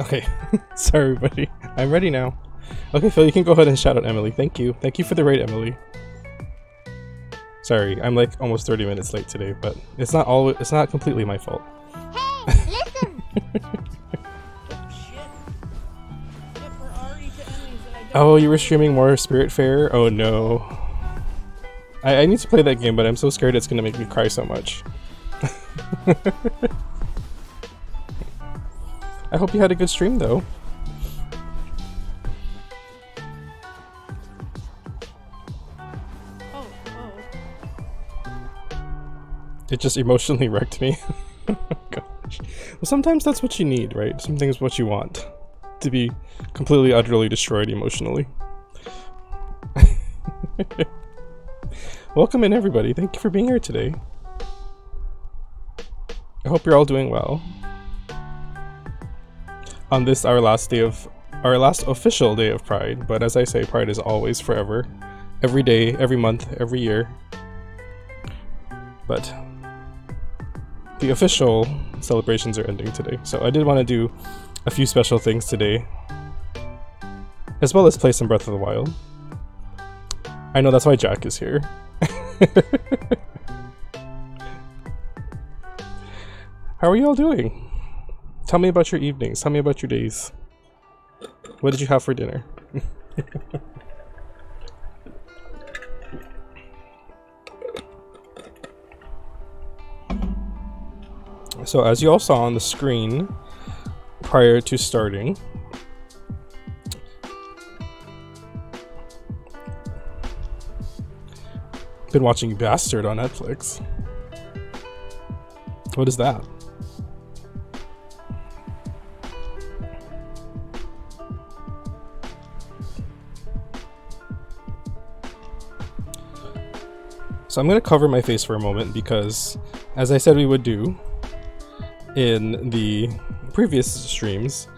Okay, sorry everybody. I'm ready now. Okay, Phil, you can go ahead and shout out Emily. Thank you. Thank you for the raid, Emily. Sorry, I'm like almost 30 minutes late today, but it's not all it's not completely my fault. Hey, listen! Oh, you were streaming more Spiritfarer? Oh no. I, I need to play that game, but I'm so scared it's gonna make me cry so much. I hope you had a good stream though. Oh, oh. It just emotionally wrecked me. Gosh. Well, sometimes that's what you need, right? Something's what you want. To be completely, utterly destroyed emotionally. Welcome in, everybody. Thank you for being here today. I hope you're all doing well. On this, our last day of our last official day of Pride, but as I say, Pride is always forever. Every day, every month, every year. But the official celebrations are ending today, so I did want to do a few special things today, as well as play some Breath of the Wild. I know that's why Jack is here. How are you all doing? Tell me about your evenings. Tell me about your days. What did you have for dinner? so as you all saw on the screen prior to starting, been watching Bastard on Netflix. What is that? So I'm going to cover my face for a moment because, as I said we would do in the previous streams,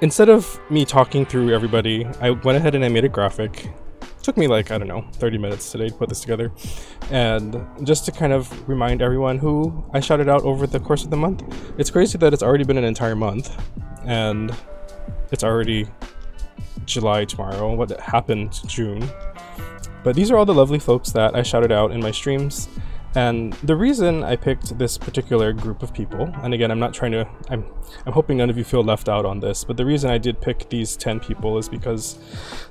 instead of me talking through everybody, I went ahead and I made a graphic. took me like, I don't know, 30 minutes today to put this together. And just to kind of remind everyone who I shouted out over the course of the month, it's crazy that it's already been an entire month and it's already July tomorrow. What happened June? But these are all the lovely folks that I shouted out in my streams. And the reason I picked this particular group of people, and again, I'm not trying to, I'm, I'm hoping none of you feel left out on this, but the reason I did pick these 10 people is because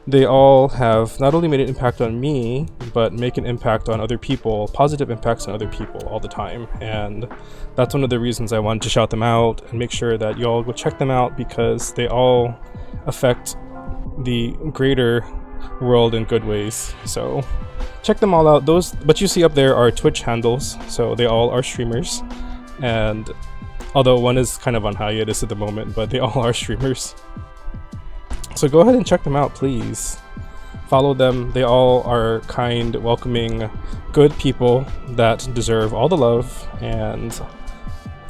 they all have not only made an impact on me, but make an impact on other people, positive impacts on other people all the time. And that's one of the reasons I wanted to shout them out and make sure that you all go check them out because they all affect the greater world in good ways. So check them all out. Those but you see up there are Twitch handles, so they all are streamers. And although one is kind of on hiatus at the moment, but they all are streamers. So go ahead and check them out, please. Follow them. They all are kind, welcoming, good people that deserve all the love. And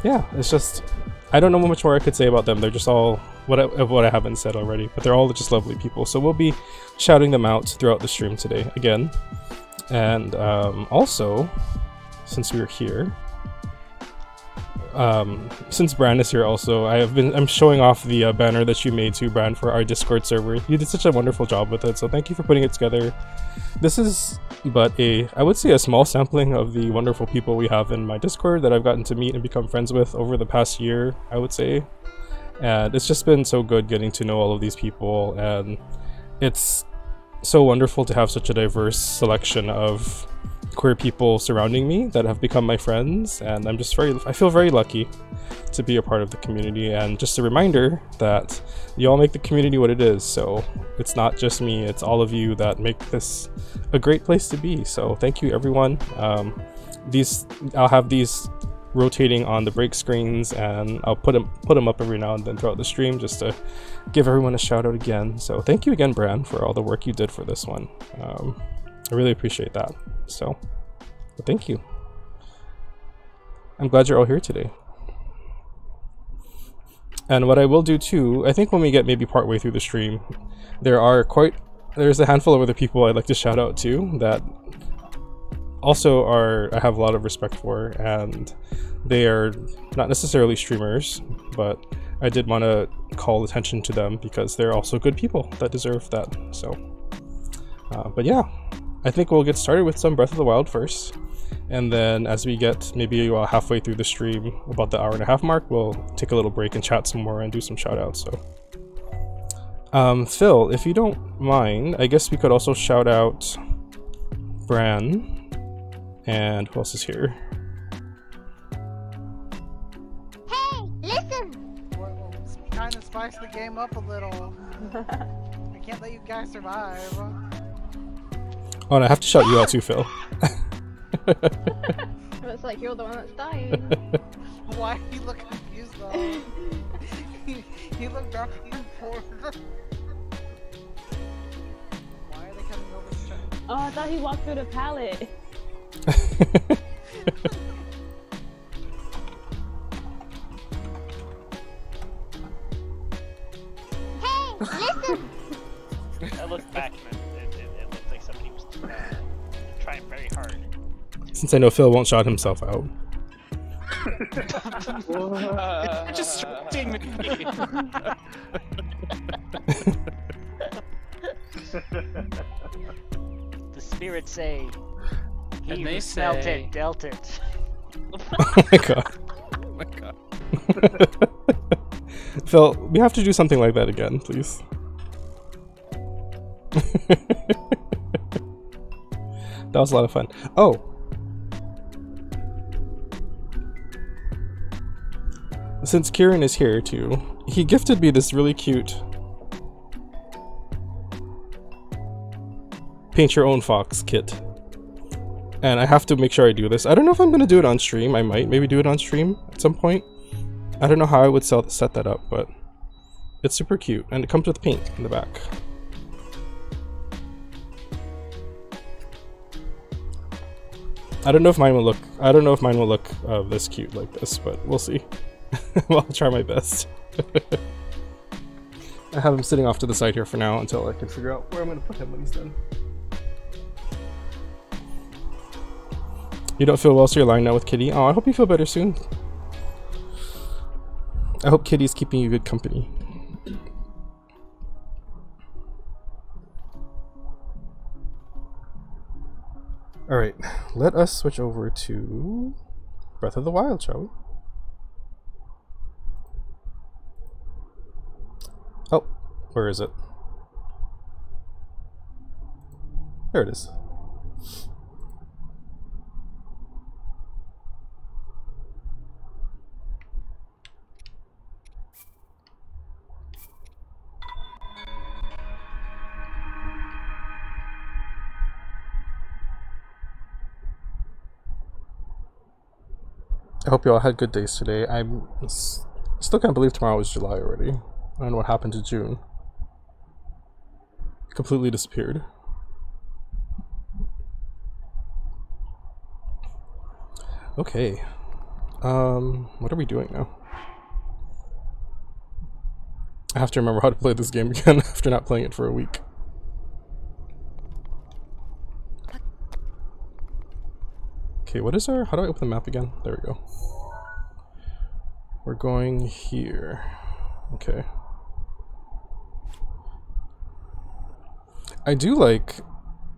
yeah, it's just I don't know much more I could say about them. They're just all what I, what I haven't said already, but they're all just lovely people. So we'll be shouting them out throughout the stream today again. And um, also, since we're here, um, since Brand is here also, I have been I'm showing off the uh, banner that you made to Brand for our Discord server. You did such a wonderful job with it, so thank you for putting it together. This is but a I would say a small sampling of the wonderful people we have in my Discord that I've gotten to meet and become friends with over the past year, I would say. And it's just been so good getting to know all of these people and it's so wonderful to have such a diverse selection of queer people surrounding me that have become my friends and I'm just very I feel very lucky to be a part of the community. And just a reminder that you all make the community what it is so it's not just me it's all of you that make this a great place to be. So thank you everyone. Um, these I'll have these rotating on the break screens and I'll put them put them up every now and then throughout the stream just to give everyone a shout out again. So thank you again Bran for all the work you did for this one. Um, I really appreciate that. So thank you. I'm glad you're all here today. And what I will do too I think when we get maybe partway through the stream there are quite there's a handful of other people I'd like to shout out to that also are I have a lot of respect for, and they are not necessarily streamers, but I did want to call attention to them because they're also good people that deserve that. So, uh, but yeah, I think we'll get started with some Breath of the Wild first. And then as we get maybe uh, halfway through the stream, about the hour and a half mark, we'll take a little break and chat some more and do some shout outs. So, um, Phil, if you don't mind, I guess we could also shout out Bran. And who else is here? Hey, listen. Well, kind of spice the game up a little. I can't let you guys survive. Oh, and I have to shout you out too, Phil. It's like you're the one that's dying. Why do you look confused though? you look back and forth. Why are they coming over to try? oh, I thought he walked through the pallet. Hey, listen. I looked back and it, it, it looked like somebody was uh, trying very hard. Since I know Phil won't shout himself out. It's distracting me. the spirits say, "He And they smelt say- it dealt it." Oh my god. Oh my god. Phil, we have to do something like that again, please. that was a lot of fun. Oh. Since Kieran is here too, he gifted me this really cute paint your own fox kit. And I have to make sure I do this. I don't know if I'm gonna do it on stream. I might maybe do it on stream at some point. I don't know how I would sell, set that up, but it's super cute, and it comes with paint in the back. I don't know if mine will look. I don't know if mine will look uh, this cute like this, but we'll see. well, I'll try my best. I have him sitting off to the side here for now until I can figure out where I'm going to put him when he's done. You don't feel well, so you're lying now with Kitty. Oh, I hope you feel better soon. I hope Kitty's keeping you good company. Alright, let us switch over to Breath of the Wild, shall we? Oh, where is it? There it is. I hope you all had good days today. I'm still can't believe tomorrow is July already. I don't know what happened to June. Completely disappeared. Okay. Um, what are we doing now? I have to remember how to play this game again after not playing it for a week. Okay, what is our... How do I open the map again? There we go. We're going here. Okay. I do like...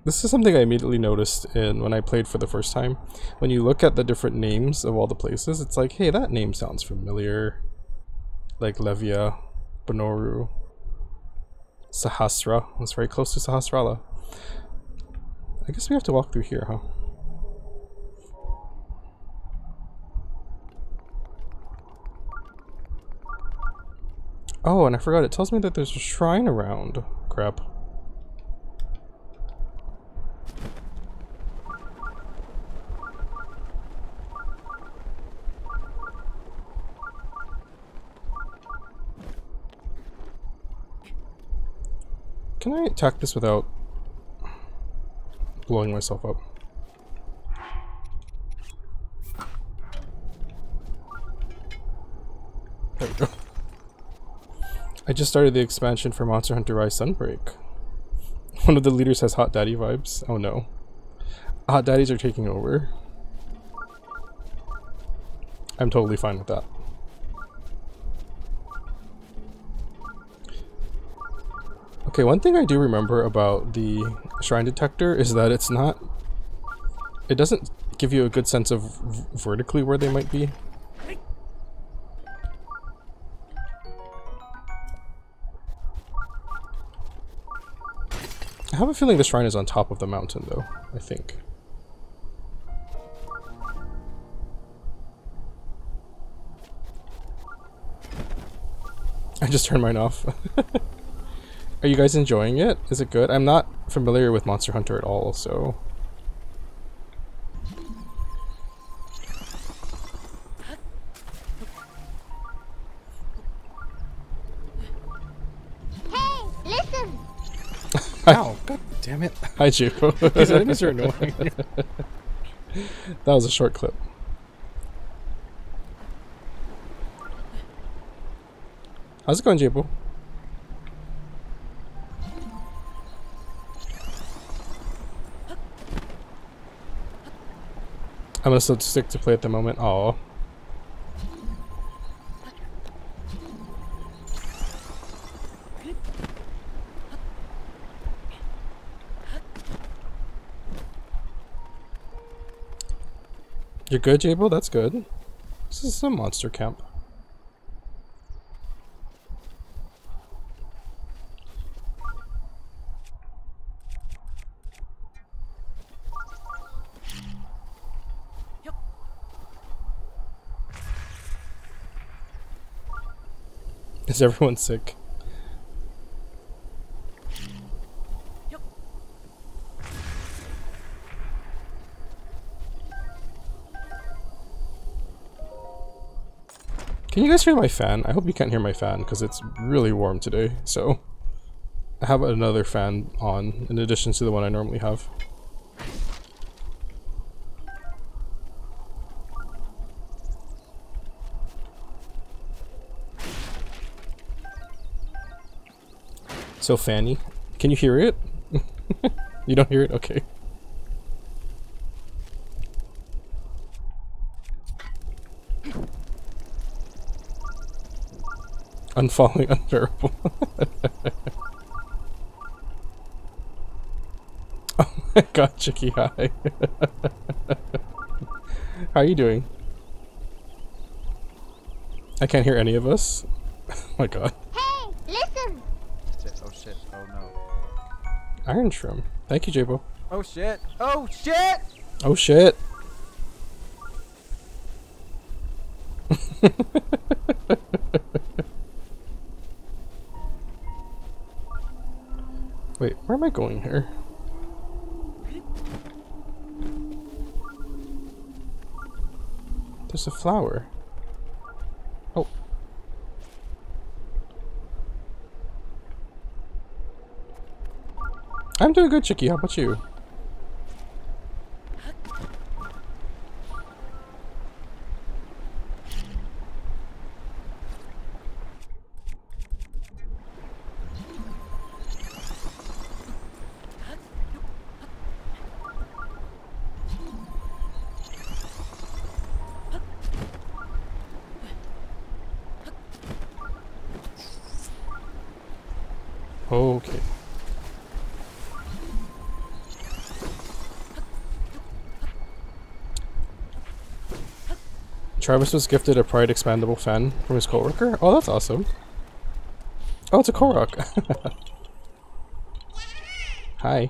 This is something I immediately noticed in when I played for the first time. When you look at the different names of all the places, it's like, hey, that name sounds familiar. Like Levia, Bonooru, Sahasra. That's very close to Sahasrala. I guess we have to walk through here, huh? Oh, and I forgot, it tells me that there's a shrine around. Crap. Can I attack this without blowing myself up? There we go. I just started the expansion for Monster Hunter Rise Sunbreak. One of the leaders has Hot Daddy vibes. Oh no. Hot Daddies are taking over. I'm totally fine with that. Okay, one thing I do remember about the shrine detector is that it's not... It doesn't give you a good sense of vertically where they might be. I have a feeling the shrine is on top of the mountain, though. I think. I just turned mine off. Are you guys enjoying it? Is it good? I'm not familiar with Monster Hunter at all, so. Damn it! Hi, Jupo. These enemies are annoying. that was a short clip. How's it going, Jupo? I'm gonna still stick to play at the moment. Oh. You're good, Jabo? That's good. This is a monster camp. Is everyone sick? Can you guys hear my fan? I hope you can't hear my fan because it's really warm today. So I have another fan on in addition to the one I normally have. So Fanny, can you hear it? you don't hear it? Okay. Unfollowing unbearable. oh my god, Chicky, hi. How are you doing? I can't hear any of us. oh my god. Hey, listen. Shit, oh shit, oh no. Ironshroom. Thank you, Jabo. Oh shit, oh shit! Oh shit. Wait, where am I going here? There's a flower. Oh. I'm doing good, Chicky. How about you? Okay. Travis was gifted a Pride expandable fan from his coworker. Oh, that's awesome. Oh, it's a Korok. Hi.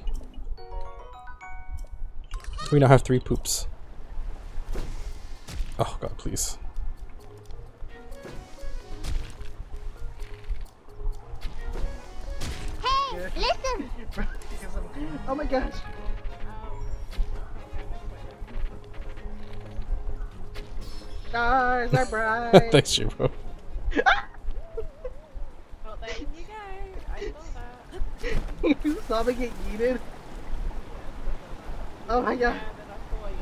We now have three poops. Oh god, please. Oh. Stars are bright. Thanks, Jubo. Well, there you go. I saw that. you saw me get yeeted. Oh my god. And then I saw you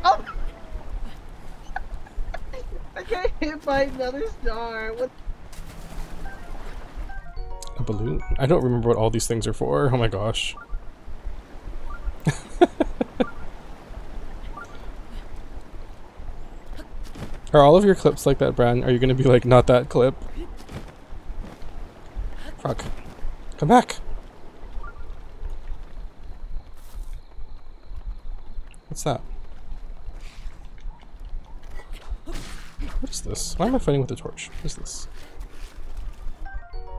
flying. Oh! I got hit by another star. What? A balloon? I don't remember what all these things are for. Oh my gosh. Are all of your clips like that, Bran? Are you gonna be like, not that clip? Fuck. Come back! What's that? What is this? Why am I fighting with a torch? What is this?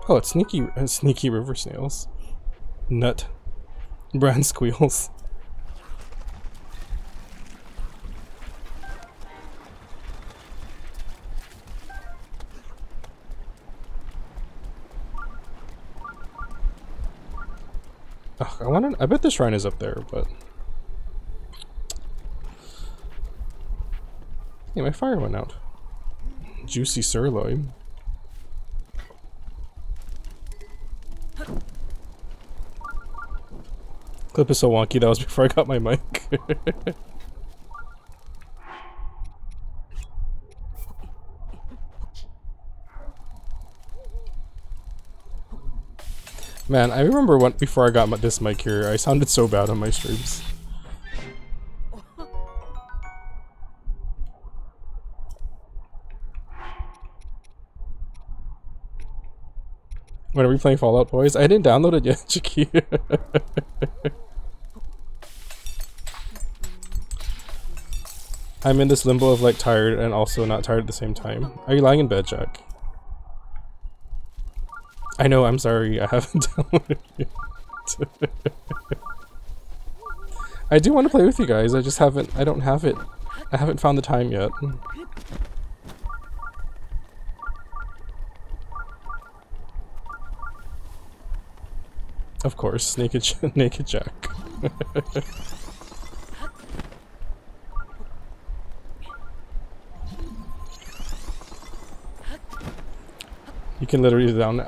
Oh, it's sneaky, uh, sneaky river snails. Nut. Bran squeals. I. Bet the shrine is up there, but yeah, my fire went out. Juicy sirloin. Clip is so wonky. That was before I got my mic. Man, I remember when before I got my, this mic here, I sounded so bad on my streams. When are we playing Fallout Boys? I didn't download it yet, Chicky. I'm in this limbo of like tired and also not tired at the same time. Are you lying in bed, Jack? I know, I'm sorry, I haven't downloaded it. I do want to play with you guys, I just haven't, I don't have it. I haven't found the time yet. Of course, naked, naked Jack. you can literally down.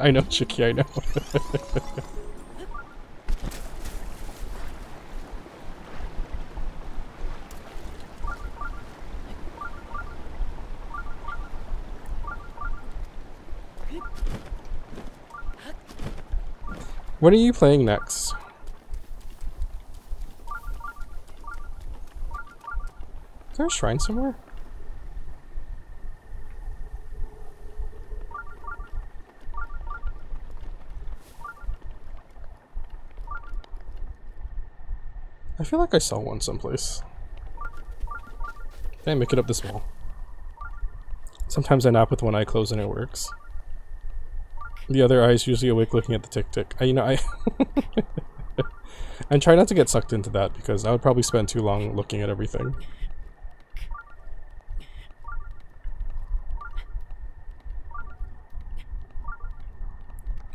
I know, Chicky. I know. What are you playing next? Is there a shrine somewhere? I feel like I saw one someplace. Can I make it up this wall? Sometimes I nap with one eye closed and it works. The other eye is usually awake looking at the tick tick. I, you know, I... and try not to get sucked into that because I would probably spend too long looking at everything.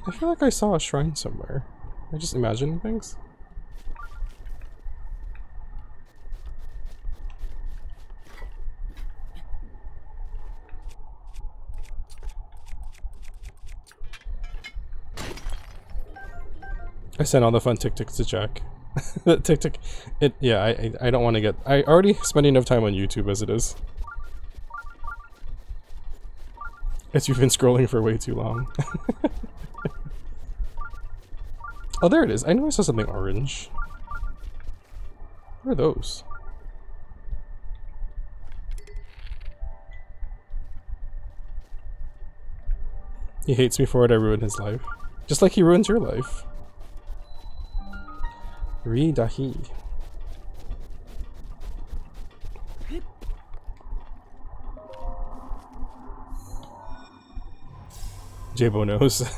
I feel like I saw a shrine somewhere. I just imagining things. I sent all the fun tick ticks to Jack. tick. It yeah, I I, don't want to get I already spend enough time on YouTube as it is. As you've been scrolling for way too long. oh there it is. I knew I saw something orange. What are those? He hates me for it, I ruined his life. Just like he ruins your life. Ridahi. Jabo knows.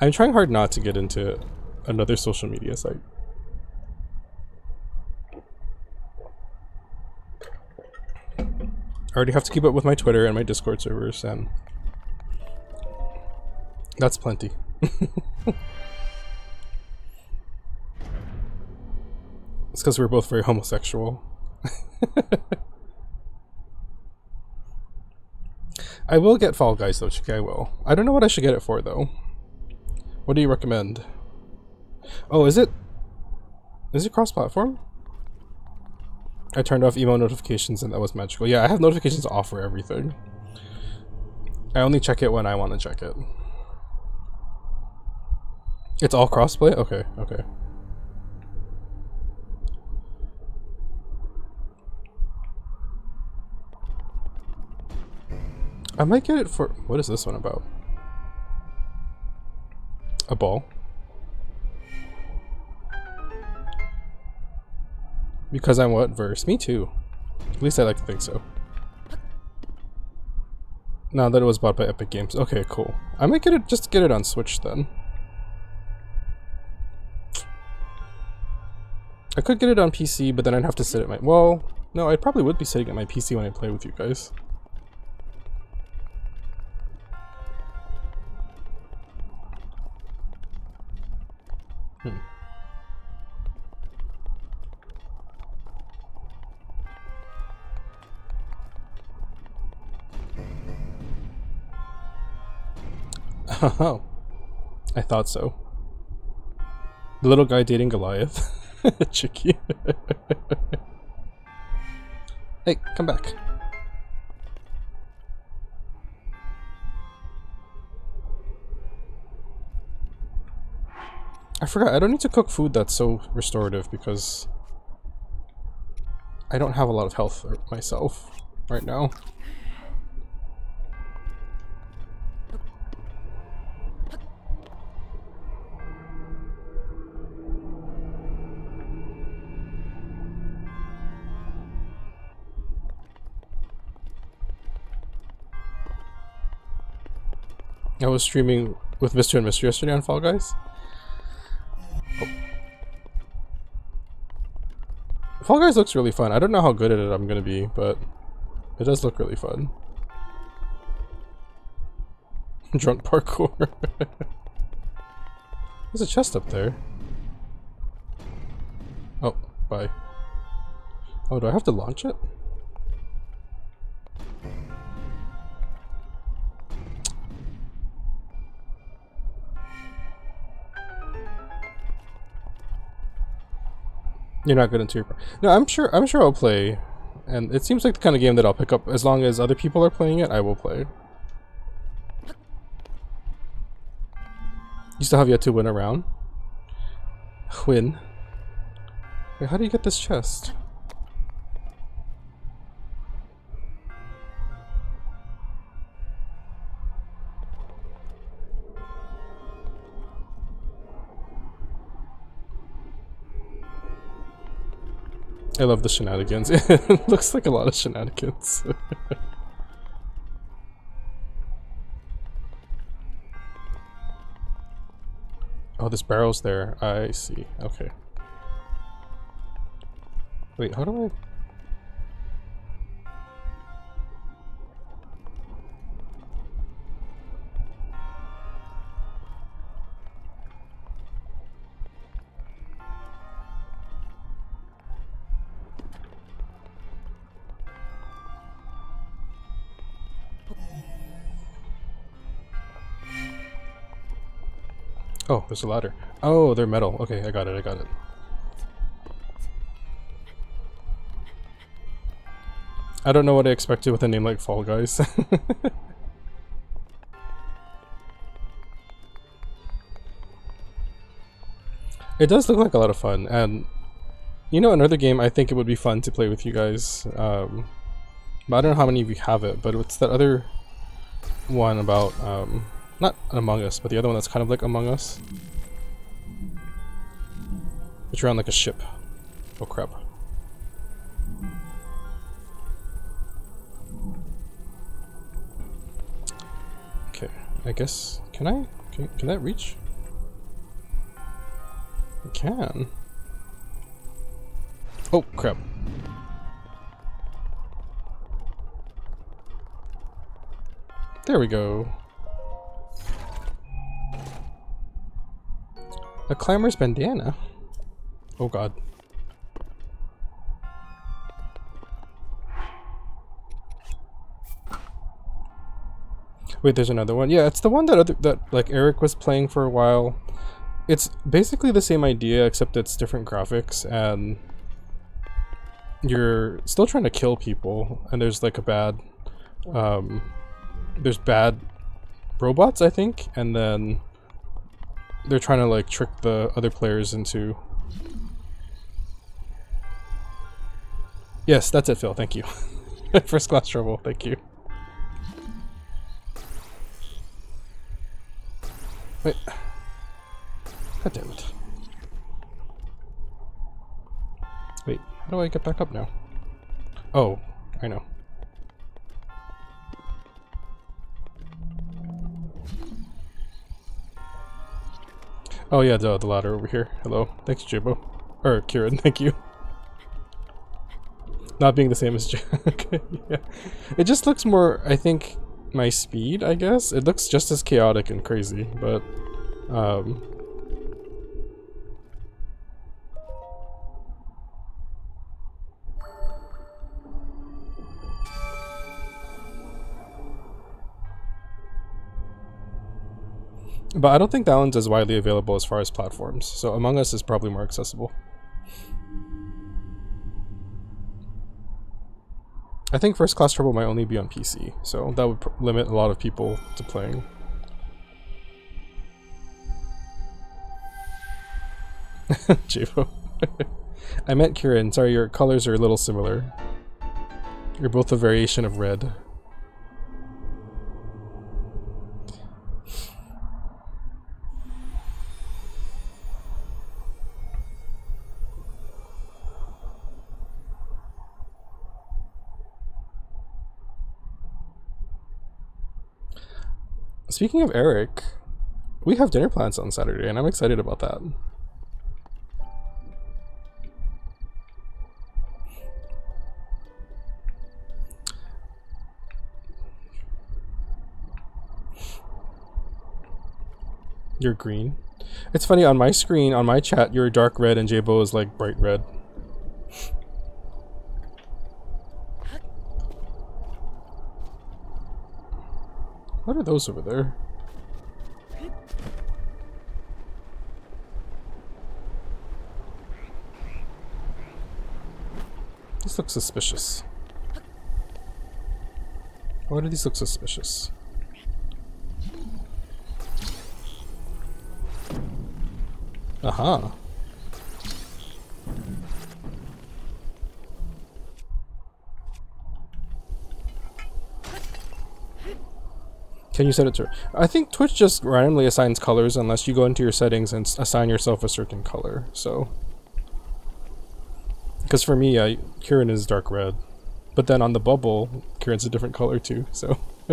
I, am trying hard not to get into another social media site. I already have to keep up with my Twitter and my Discord servers, and that's plenty. It's because we're both very homosexual. I will get Fall Guys though, Chicky, I will. I don't know what I should get it for though. What do you recommend? Oh, is it... Is it cross-platform? I turned off email notifications and that was magical. Yeah, I have notifications off for everything. I only check it when I want to check it. It's all crossplay? Okay, okay. I might get it for... What is this one about? A ball? Because I'm what verse? Me too. At least I like to think so. Now that it was bought by Epic Games. Okay, cool. I might get it just get it on Switch then. I could get it on PC, but then I'd have to sit at my well, no, I probably would be sitting at my PC when I play with you guys. Hmm. Oh, I thought so. The little guy dating Goliath. Chicky. hey, come back. I forgot, I don't need to cook food that's so restorative because I don't have a lot of health myself right now. I was streaming with Mr. and Mr. yesterday on Fall Guys. Fall Guys looks really fun. I don't know how good at it I'm gonna be, but it does look really fun. Drunk parkour. There's a chest up there. Oh, bye. Oh, do I have to launch it? You're not good into your. No, I'm sure. I'm sure I'll play, and it seems like the kind of game that I'll pick up as long as other people are playing it. I will play. You still have yet to win a round. Win. Wait, how do you get this chest? I love the shenanigans. it looks like a lot of shenanigans. oh, this barrel's there. I see. Okay. Wait, how do I... Oh, there's a ladder. Oh, they're metal. Okay, I got it, I got it. I don't know what I expected with a name like Fall Guys. it does look like a lot of fun, and you know another game I think it would be fun to play with you guys, um, but I don't know how many of you have it, but it's that other one about, um, not Among Us, but the other one that's kind of like Among Us. But you're on like a ship. Oh crap. Okay, I guess, can I? Can, can that reach? I can. Oh crap. There we go. A climber's bandana? Oh god. Wait, there's another one. Yeah, it's the one that other, that like Eric was playing for a while. It's basically the same idea except it's different graphics and you're still trying to kill people and there's like a bad um there's bad robots, I think, and then they're trying to like trick the other players into Yes, that's it, Phil. Thank you. First class trouble. Thank you. Wait. God damn it. Wait, How do I get back up now? Oh, I know. Oh yeah, the, the ladder over here. Hello. Thanks, Jibo. Or Kieran, thank you. Not being the same as Jack. yeah. It just looks more, I think, my speed, I guess. It looks just as chaotic and crazy, but... Um, But I don't think that one's as widely available as far as platforms, so Among Us is probably more accessible. I think First Class Trouble might only be on PC, so that would limit a lot of people to playing. Javo. I meant Kieran, sorry, your colors are a little similar. You're both a variation of red. Speaking of Eric, we have dinner plans on Saturday, and I'm excited about that. You're green. It's funny on my screen, on my chat, you're dark red, and Jabo is like bright red. What are those over there? This looks suspicious. Why do these look suspicious? Aha. Can you set it to? I think Twitch just randomly assigns colors unless you go into your settings and assign yourself a certain color. So, because for me, uh, Kieran is dark red, but then on the bubble, Kieran's a different color too. So,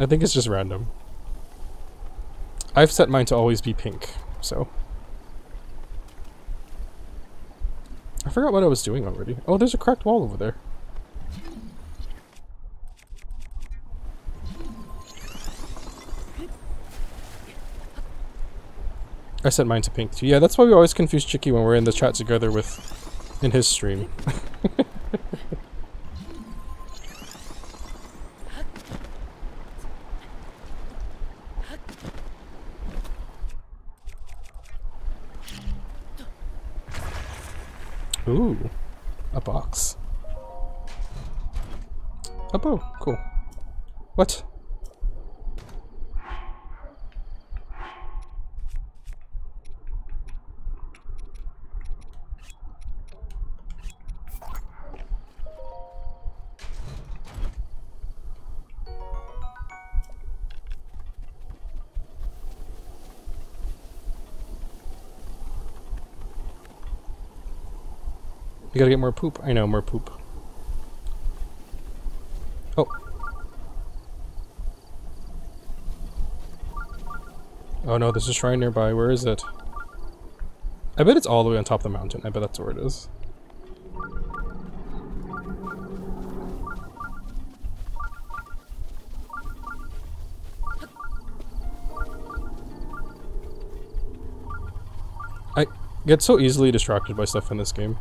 I think it's just random. I've set mine to always be pink. So, I forgot what I was doing already. Oh, there's a cracked wall over there. I set mine to pink too. Yeah, that's why we always confuse Chicky when we're in the chat together with in his stream. Ooh, a box. A bow, cool. What? You gotta get more poop. I know, more poop. Oh. Oh no, there's a shrine nearby. Where is it? I bet it's all the way on top of the mountain. I bet that's where it is. I get so easily distracted by stuff in this game.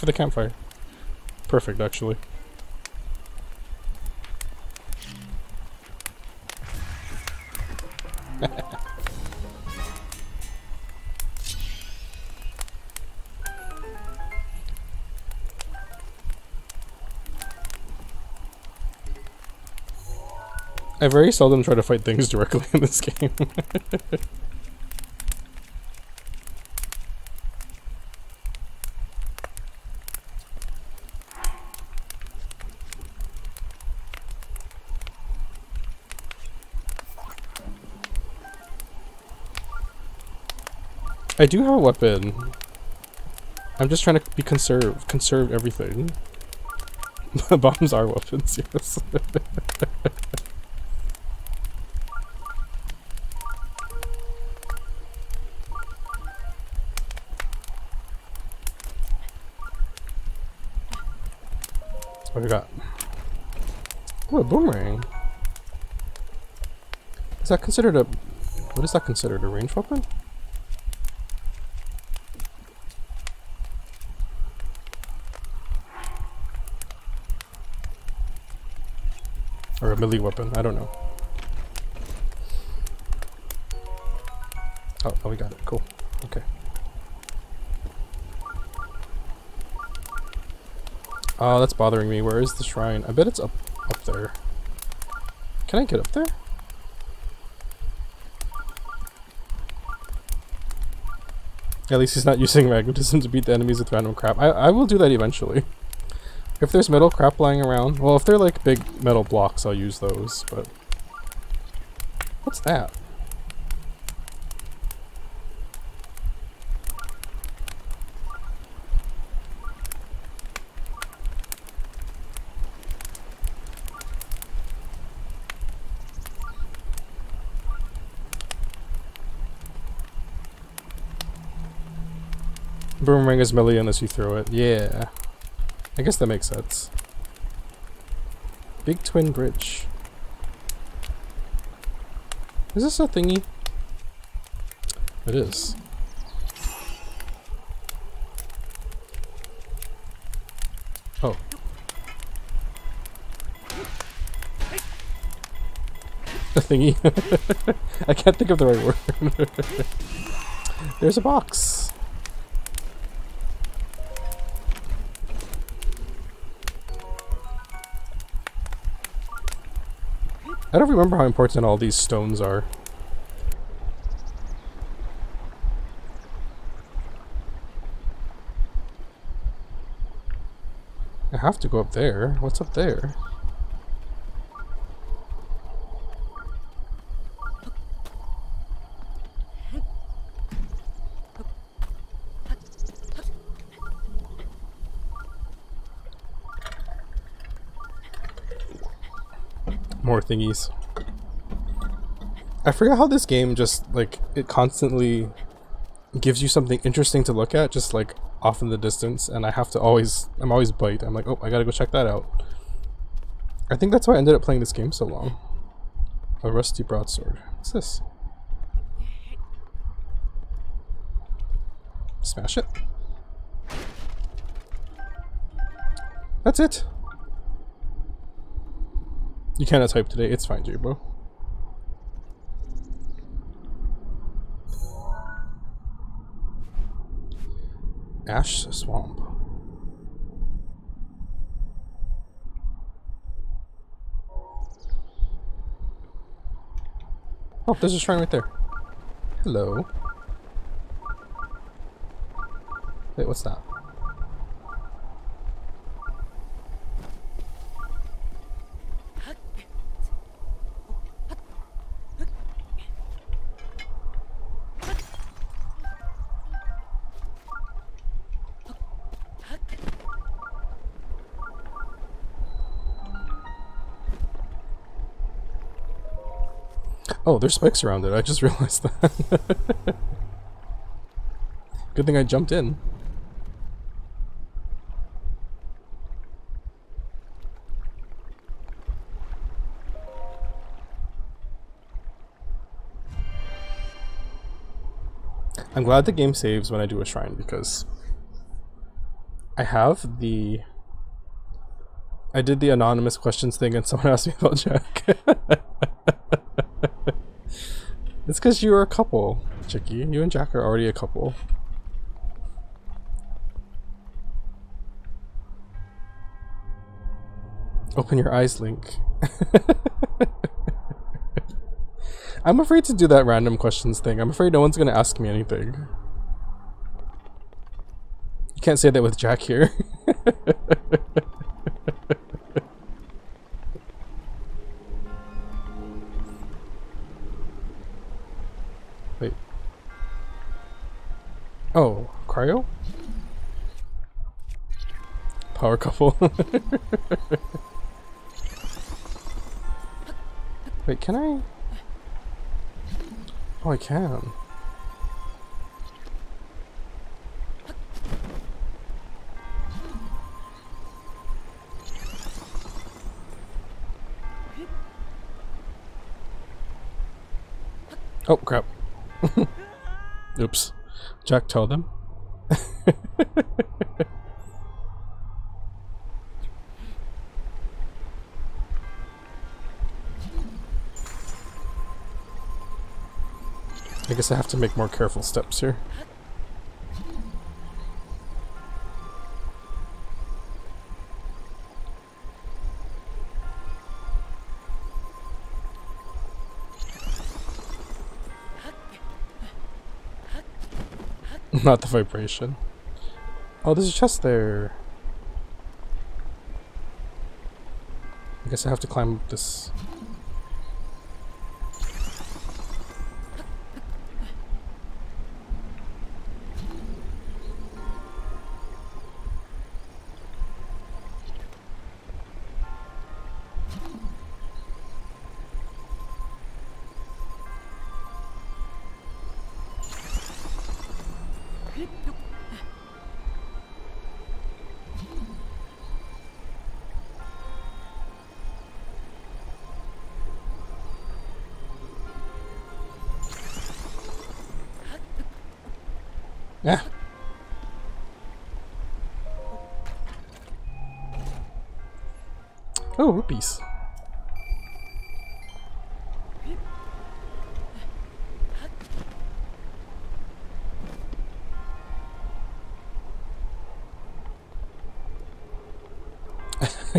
For the campfire. Perfect, actually. I very seldom try to fight things directly in this game. I do have a weapon. I'm just trying to be conserve conserve everything. Bombs are weapons, yes. what do we got? Oh, a boomerang. Is that considered a... What is that considered? A range weapon? Melee weapon, I don't know. Oh, oh, we got it. Cool. Okay. Oh, that's bothering me. Where is the shrine? I bet it's up up there. Can I get up there? At least he's not using magnetism to beat the enemies with random crap. I, I will do that eventually. If there's metal crap lying around, well, if they're like big metal blocks, I'll use those, but... What's that? Boomerang is melee unless you throw it. Yeah. I guess that makes sense. Big Twin Bridge. Is this a thingy? It is. Oh. A thingy. I can't think of the right word. There's a box. I don't remember how important all these stones are. I have to go up there. What's up there? More thingies. I forget how this game just, like, it constantly gives you something interesting to look at, just, like, off in the distance, and I have to always, I'm always bite. I'm like, oh, I gotta go check that out. I think that's why I ended up playing this game so long. A rusty broadsword. What's this? Smash it. That's it. You cannot type today. It's fine, Jabo. Ash Swamp. Oh, there's a shrine right there. Hello. Wait, what's that? there's spikes around it. I just realized that. Good thing I jumped in. I'm glad the game saves when I do a shrine because I have the I did the anonymous questions thing and someone asked me about Jack. it's because you are a couple, Chicky. You and Jack are already a couple. Open your eyes, Link. I'm afraid to do that random questions thing. I'm afraid no one's gonna ask me anything. You can't say that with Jack here. couple. Wait, can I? Oh, I can. Oh, crap. Oops. Jack, tell them. guess I have to make more careful steps here. Not the vibration. Oh, there's a chest there. I guess I have to climb up this.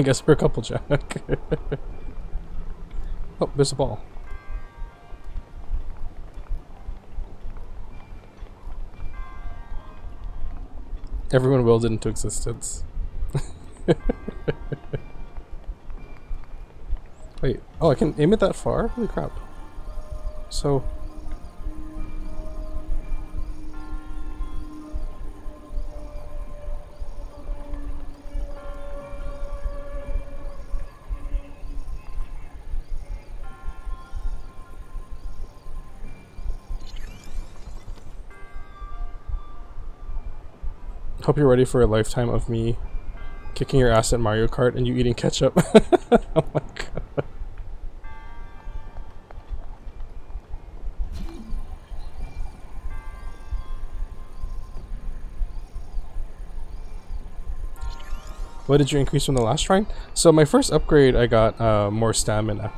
I guess we're a couple, Jack. oh, there's a ball. Everyone willed it into existence. Wait, oh, I can aim it that far? Holy crap. So... Hope you're ready for a lifetime of me kicking your ass at Mario Kart and you eating ketchup. oh my god. What did you increase from the last shrine? So my first upgrade, I got uh, more stamina.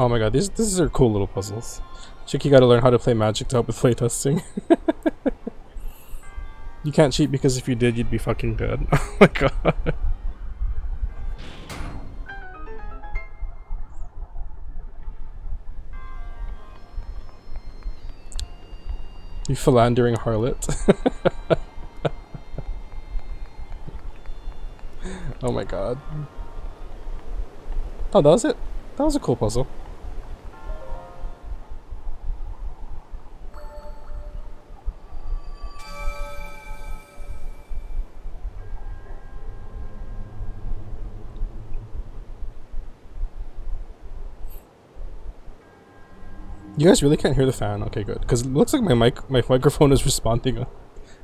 Oh my god, these these are cool little puzzles. Chicky gotta learn how to play magic to help with playtesting. you can't cheat because if you did, you'd be fucking dead. Oh my god. You philandering harlot. oh my god. Oh, that was it? That was a cool puzzle. You guys really can't hear the fan? Okay, good. Because it looks like my mic, my microphone is responding uh,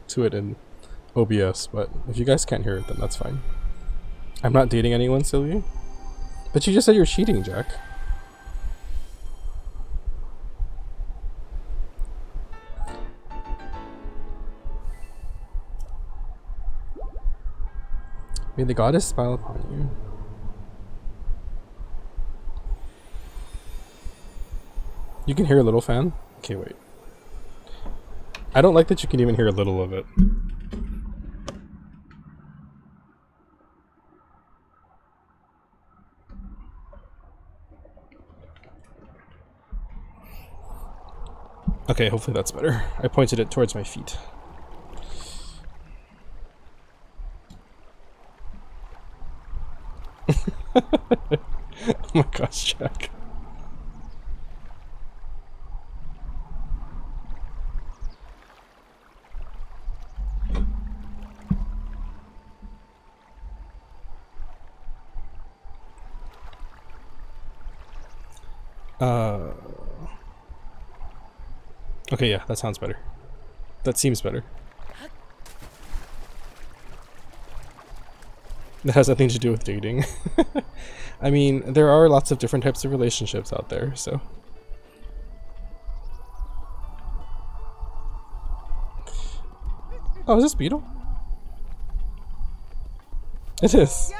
to it in OBS, but if you guys can't hear it, then that's fine. I'm not dating anyone, silly. But you just said you're cheating, Jack. May the goddess smile upon you. You can hear a little fan? Okay, wait. I don't like that you can even hear a little of it. Okay, hopefully that's better. I pointed it towards my feet. oh my gosh, Jack. Uh. Okay, yeah, that sounds better. That seems better. That has nothing to do with dating. I mean, there are lots of different types of relationships out there, so. Oh, is this Beedle? It is.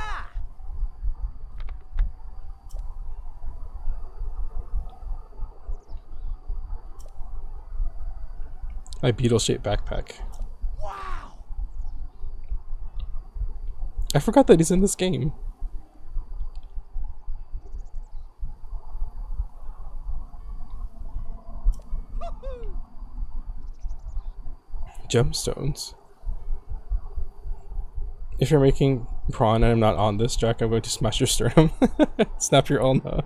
My beetle-shaped backpack. Wow. I forgot that he's in this game. Gemstones. If you're making prawn and I'm not on this, Jack, I'm going to smash your sternum. Snap your ulna.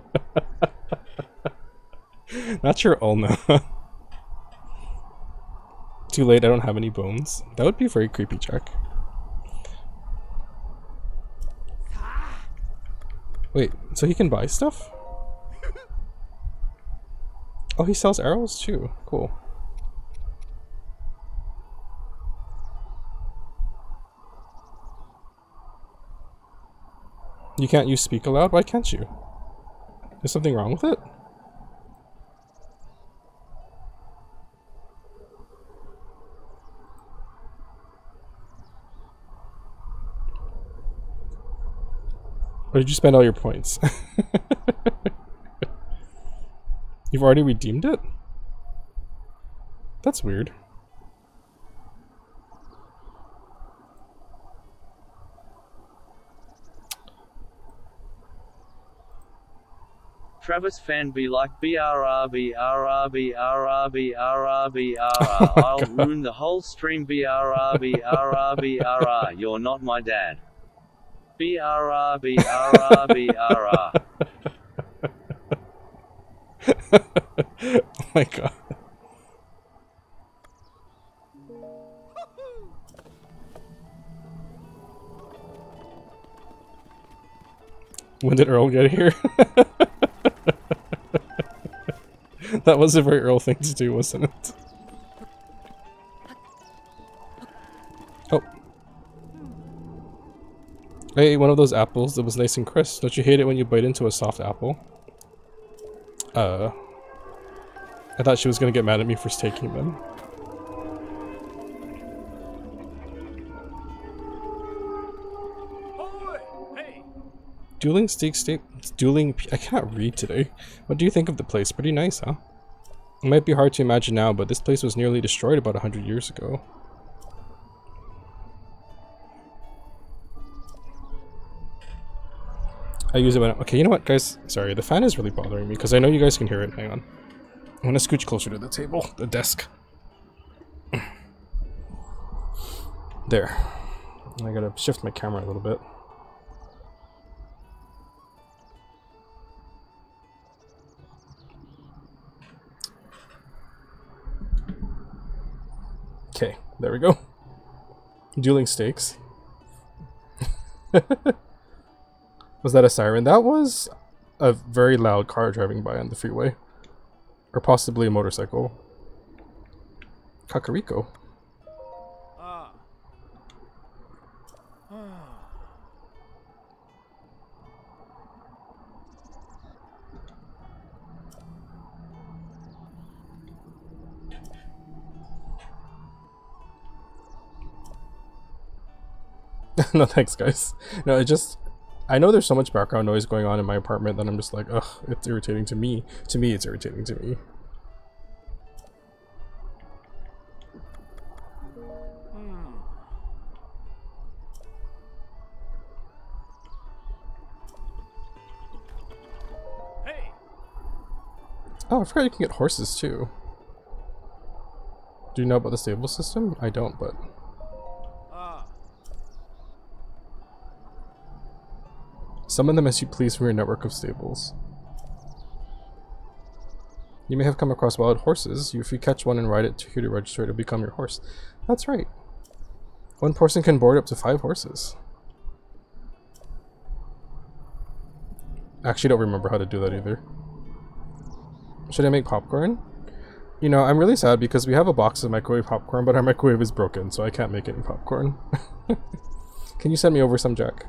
not your ulna. Too late, I don't have any bones. That would be very creepy, Jack. Wait, so he can buy stuff? Oh, he sells arrows too. Cool. You can't use speak aloud? Why can't you? Is something wrong with it? Or did you spend all your points? You've already redeemed it? That's weird. Travis fan be like BRRB RRB RRB RRB RR. Oh I'll ruin the whole stream BRRB RRB RR. You're not my dad. Oh my god. When did Earl get here? that was a very Earl thing to do, wasn't it? I ate one of those apples that was nice and crisp. Don't you hate it when you bite into a soft apple? Uh. I thought she was gonna get mad at me for taking them. Dueling steak steak dueling I cannot read today. What do you think of the place? Pretty nice, huh? It might be hard to imagine now, but this place was nearly destroyed about a hundred years ago. I use it when okay, you know what guys? Sorry, the fan is really bothering me because I know you guys can hear it. Hang on. I'm gonna scooch closer to the table, the desk. There. I gotta shift my camera a little bit. Okay, there we go. Dueling stakes. Was that a siren? That was a very loud car driving by on the freeway. Or possibly a motorcycle. Kakariko. Ah. No thanks guys. No, it just I know there's so much background noise going on in my apartment that I'm just like, ugh, it's irritating to me. To me, it's irritating to me. Hey! Oh, I forgot you can get horses too. Do you know about the stable system? I don't, but. Summon them as you please from your network of stables. You may have come across wild horses. If you catch one and ride it to here to register, it'll become your horse. That's right. One person can board up to five horses. Actually, don't remember how to do that either. Should I make popcorn? You know, I'm really sad because we have a box of microwave popcorn, but our microwave is broken, so I can't make any popcorn. can you send me over some, Jack?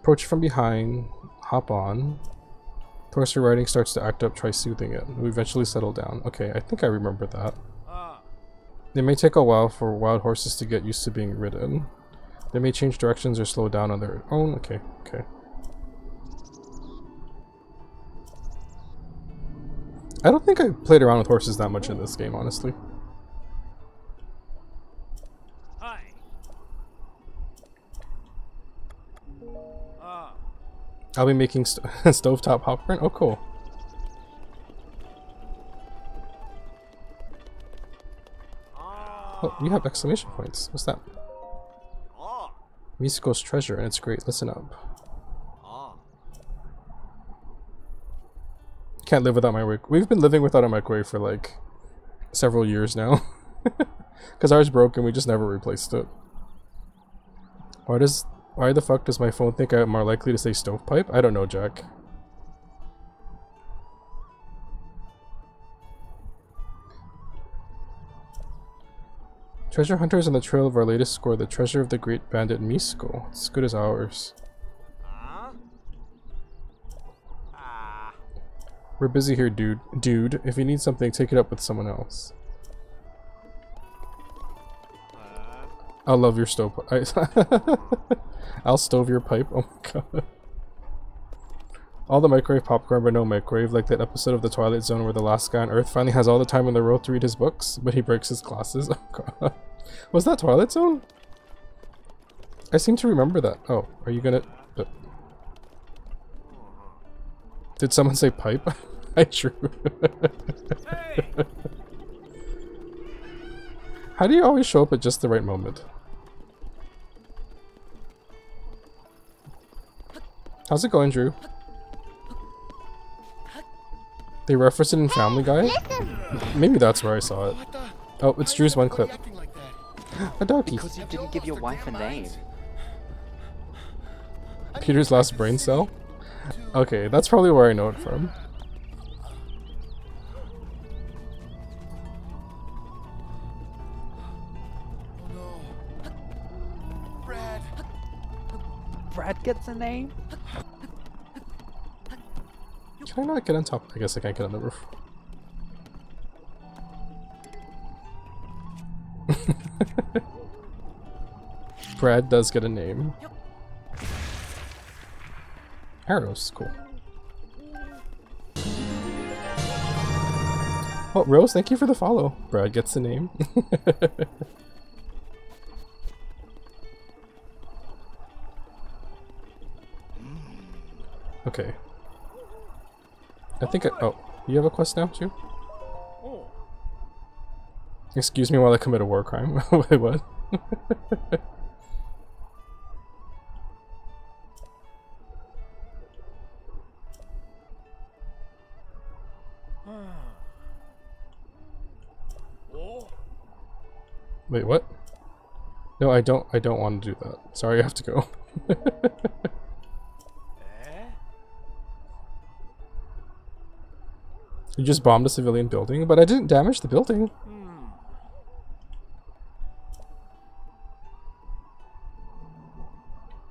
Approach from behind, hop on. Your riding starts to act up, try soothing it. We eventually settle down. Okay, I think I remember that. It may take a while for wild horses to get used to being ridden. They may change directions or slow down on their own. Okay, okay. I don't think I played around with horses that much in this game, honestly. I'll be making st stovetop popcorn. Oh, cool. Oh, you have exclamation points. What's that? Ah. Treasure, and it's great. Listen up. Can't live without my microwave. We've been living without a microwave for like several years now. Because ours broke and we just never replaced it. Why does... Why the fuck does my phone think I'm more likely to say stovepipe? I don't know, Jack. Treasure hunters on the trail of our latest score, the treasure of the great bandit Misko. It's as good as ours. Ah. Ah. We're busy here, dude. Dude, if you need something, take it up with someone else. I'll love your stove. I I'll stove your pipe. Oh my god. All the microwave popcorn, but no microwave, like that episode of The Twilight Zone where the last guy on Earth finally has all the time in the world to read his books, but he breaks his glasses. Oh god. Was that Twilight Zone? I seem to remember that. Oh, are you gonna... Did someone say pipe? I true. Hey! How do you always show up at just the right moment? How's it going, Drew? They reference it in Family Guy? Maybe that's where I saw it. Oh, it's Drew's one clip. A doggy. Because you didn't give your wife a name. Peter's last brain cell? Okay, that's probably where I know it from. Gets a name? Can I not get on top? I guess I can't get on the roof. Brad does get a name. Arrows, cool. Oh, Rose, thank you for the follow. Brad gets the name. okay. I think I- oh, you have a quest now too? Excuse me while I commit a war crime. Wait, what? Wait, what? No, I don't I don't want to do that. Sorry, I have to go. you just bombed a civilian building, but I didn't damage the building.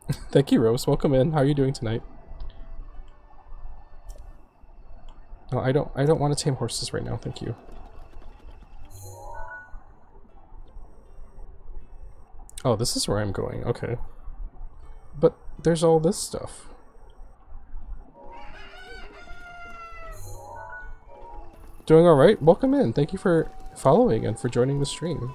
Thank you, Rose. Welcome in. How are you doing tonight? No, I don't I don't want to tame horses right now, thank you. Oh, this is where I'm going. Okay. But there's all this stuff. Doing alright? Welcome in. Thank you for following and for joining the stream.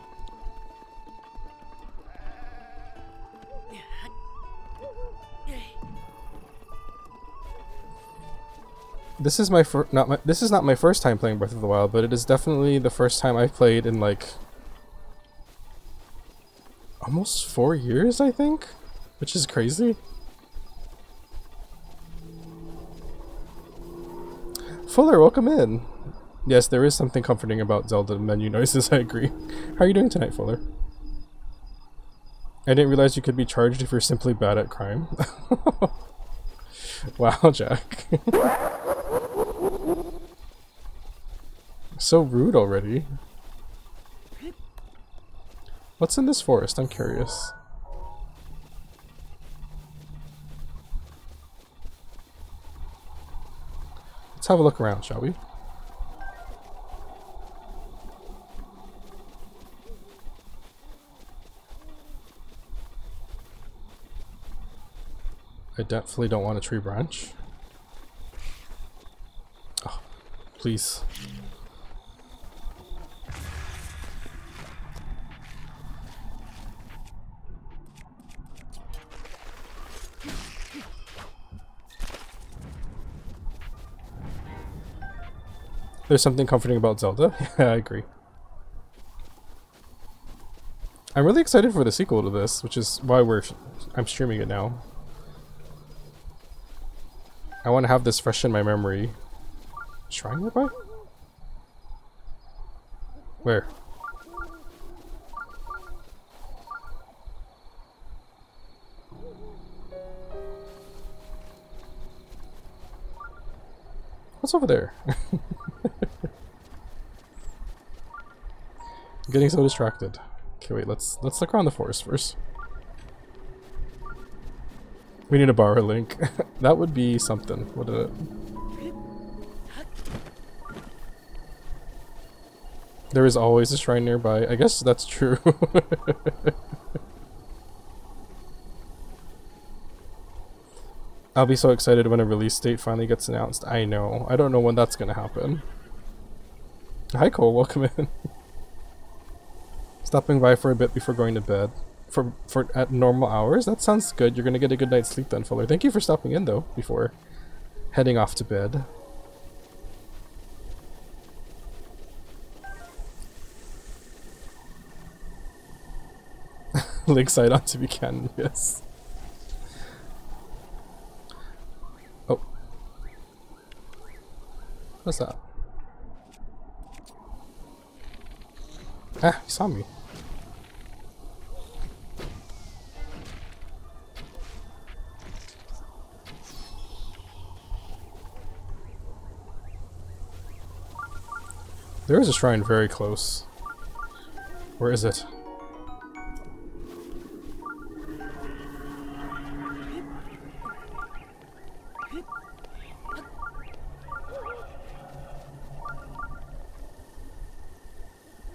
This is my fir- not my this is not my first time playing Breath of the Wild, but it is definitely the first time I've played in like almost 4 years, I think, which is crazy. Fuller, welcome in. Yes, there is something comforting about Zelda menu noises, I agree. How are you doing tonight, Fuller? I didn't realize you could be charged if you're simply bad at crime. wow, Jack. so rude already. What's in this forest? I'm curious. Let's have a look around, shall we? I definitely don't want a tree branch. Oh, please. There's something comforting about Zelda. Yeah, I agree. I'm really excited for the sequel to this, which is why we're I'm streaming it now. I want to have this fresh in my memory. Shrine nearby? Where? What's over there? I'm getting so distracted. Okay, wait, let's let's look around the forest first. We need to borrow link. that would be something, wouldn't it? There is always a shrine nearby. I guess that's true. I'll be so excited when a release date finally gets announced. I know. I don't know when that's gonna happen. Hi Cole, welcome in. Stopping by for a bit before going to bed. For for at normal hours? That sounds good. You're gonna get a good night's sleep then, Fuller. Thank you for stopping in though, before heading off to bed. Lakeside on to be canon, yes. Oh. What's that? Ah, he saw me. There is a shrine very close. Where is it?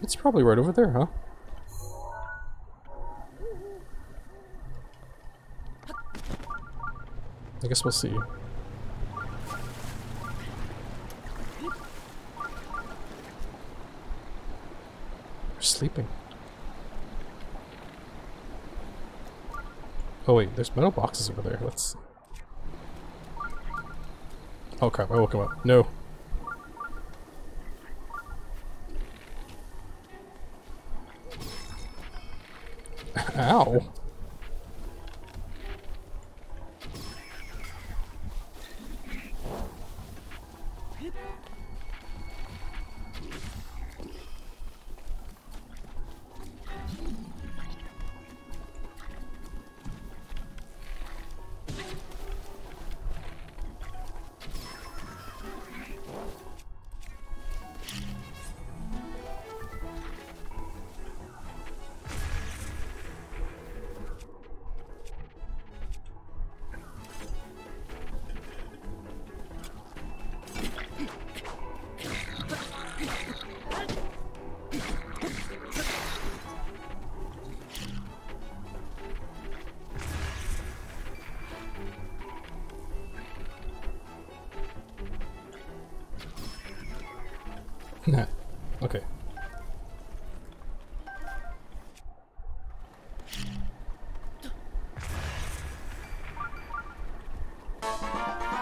It's probably right over there, huh? I guess we'll see. Sleeping. Oh wait, there's metal boxes over there. Let's. Oh crap! I woke him up. No. Ow.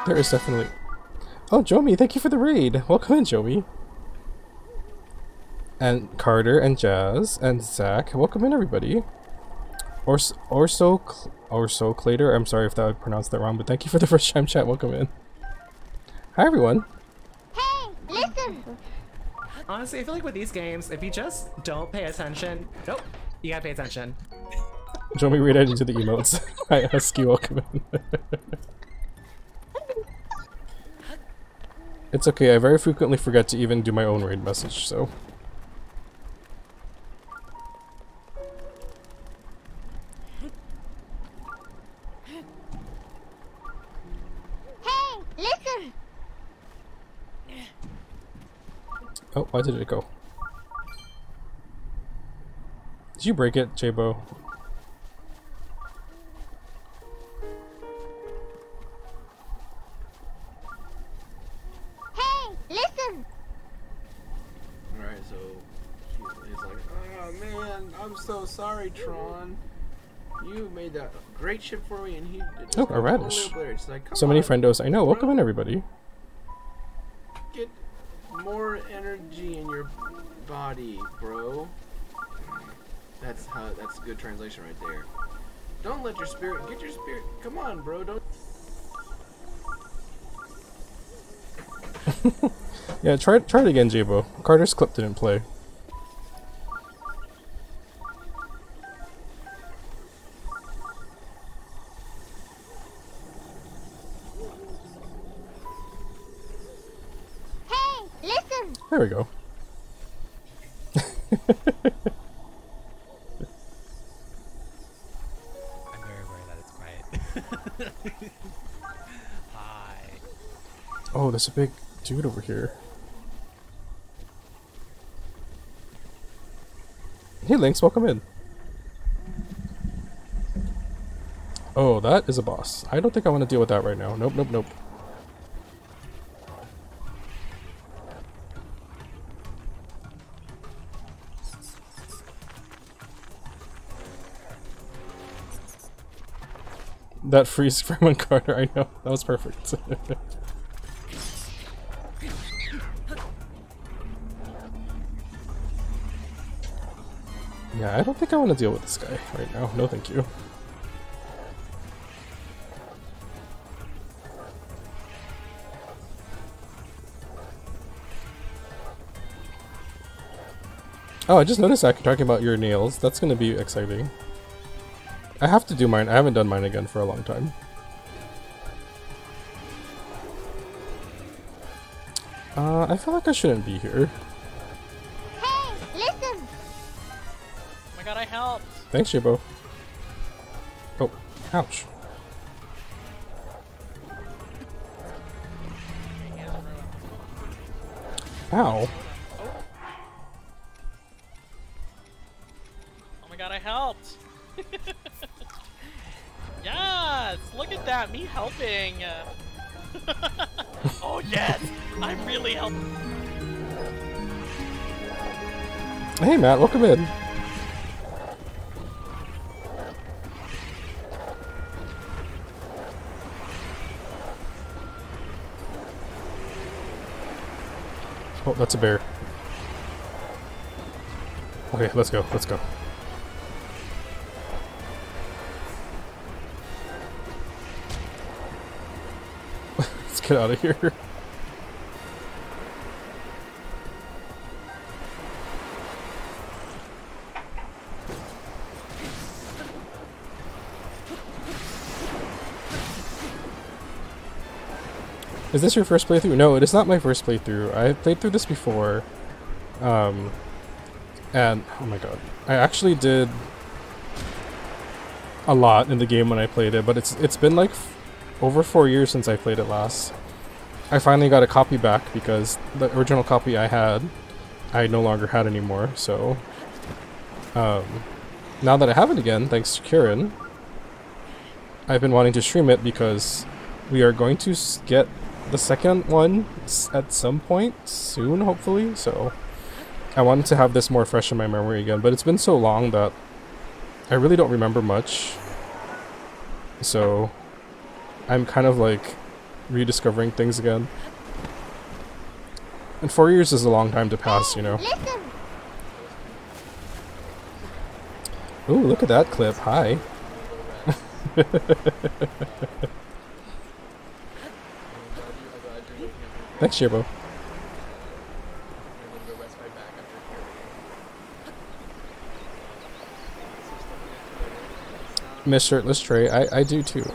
There is definitely. Oh, Jomi, thank you for the raid. Welcome in, Jomi. And Carter and Jazz and Zach. Welcome in, everybody. Ors Orso Cl- Orso Clater. I'm sorry if that I pronounced that wrong, but thank you for the first time chat. Welcome in. Hi, everyone. Hey, listen. Honestly, I feel like with these games, if you just don't pay attention, nope, you gotta pay attention. Jomi, read it into the emotes. I Hi, Husky. Welcome in. It's okay. I very frequently forget to even do my own raid message, so. Hey, listen. Oh, why did it go? Did you break it, Jabo? Ship for me, and he Oh, a radish. totally obliterated." It's like, So many on, friendos. I know. Welcome in, everybody. Get more energy in your body, bro. That's how. That's a good translation right there. Don't let your spirit get your spirit. Come on, bro. Don't. Yeah, try try it again, Jabo. Carter's clip didn't play. Here. Hey, Lynx, welcome in. Oh, that is a boss. I don't think I want to deal with that right now. Nope, nope, nope. That freeze frame on Carter, I know. That was perfect. yeah, I don't think I want to deal with this guy right now. No, thank you. Oh, I just noticed that talking about your nails. That's going to be exciting. I have to do mine. I haven't done mine again for a long time. Uh, I feel like I shouldn't be here. Thanks, Jibbo. Oh, ouch. Ow. Oh my god, I helped. yes, look at that, me helping. oh yes, I'm really helping. Hey, Matt, welcome in. That's a bear. Okay, let's go, let's go. let's get out of here. Is this your first playthrough? No, it is not my first playthrough. I played through this before. Um, and, oh my god. I actually did a lot in the game when I played it, but it's it's been like over four years since I played it last. I finally got a copy back because the original copy I had, I no longer had anymore, so... Um, now that I have it again, thanks to Kieran, I've been wanting to stream it because we are going to get the second one at some point soon, hopefully. So I wanted to have this more fresh in my memory again, but it's been so long that I really don't remember much. So I'm kind of like rediscovering things again. And four years is a long time to pass, you know. Ooh, look at that clip. Hi. Thanks, bro. Miss Shirtless Trey, I, I do too.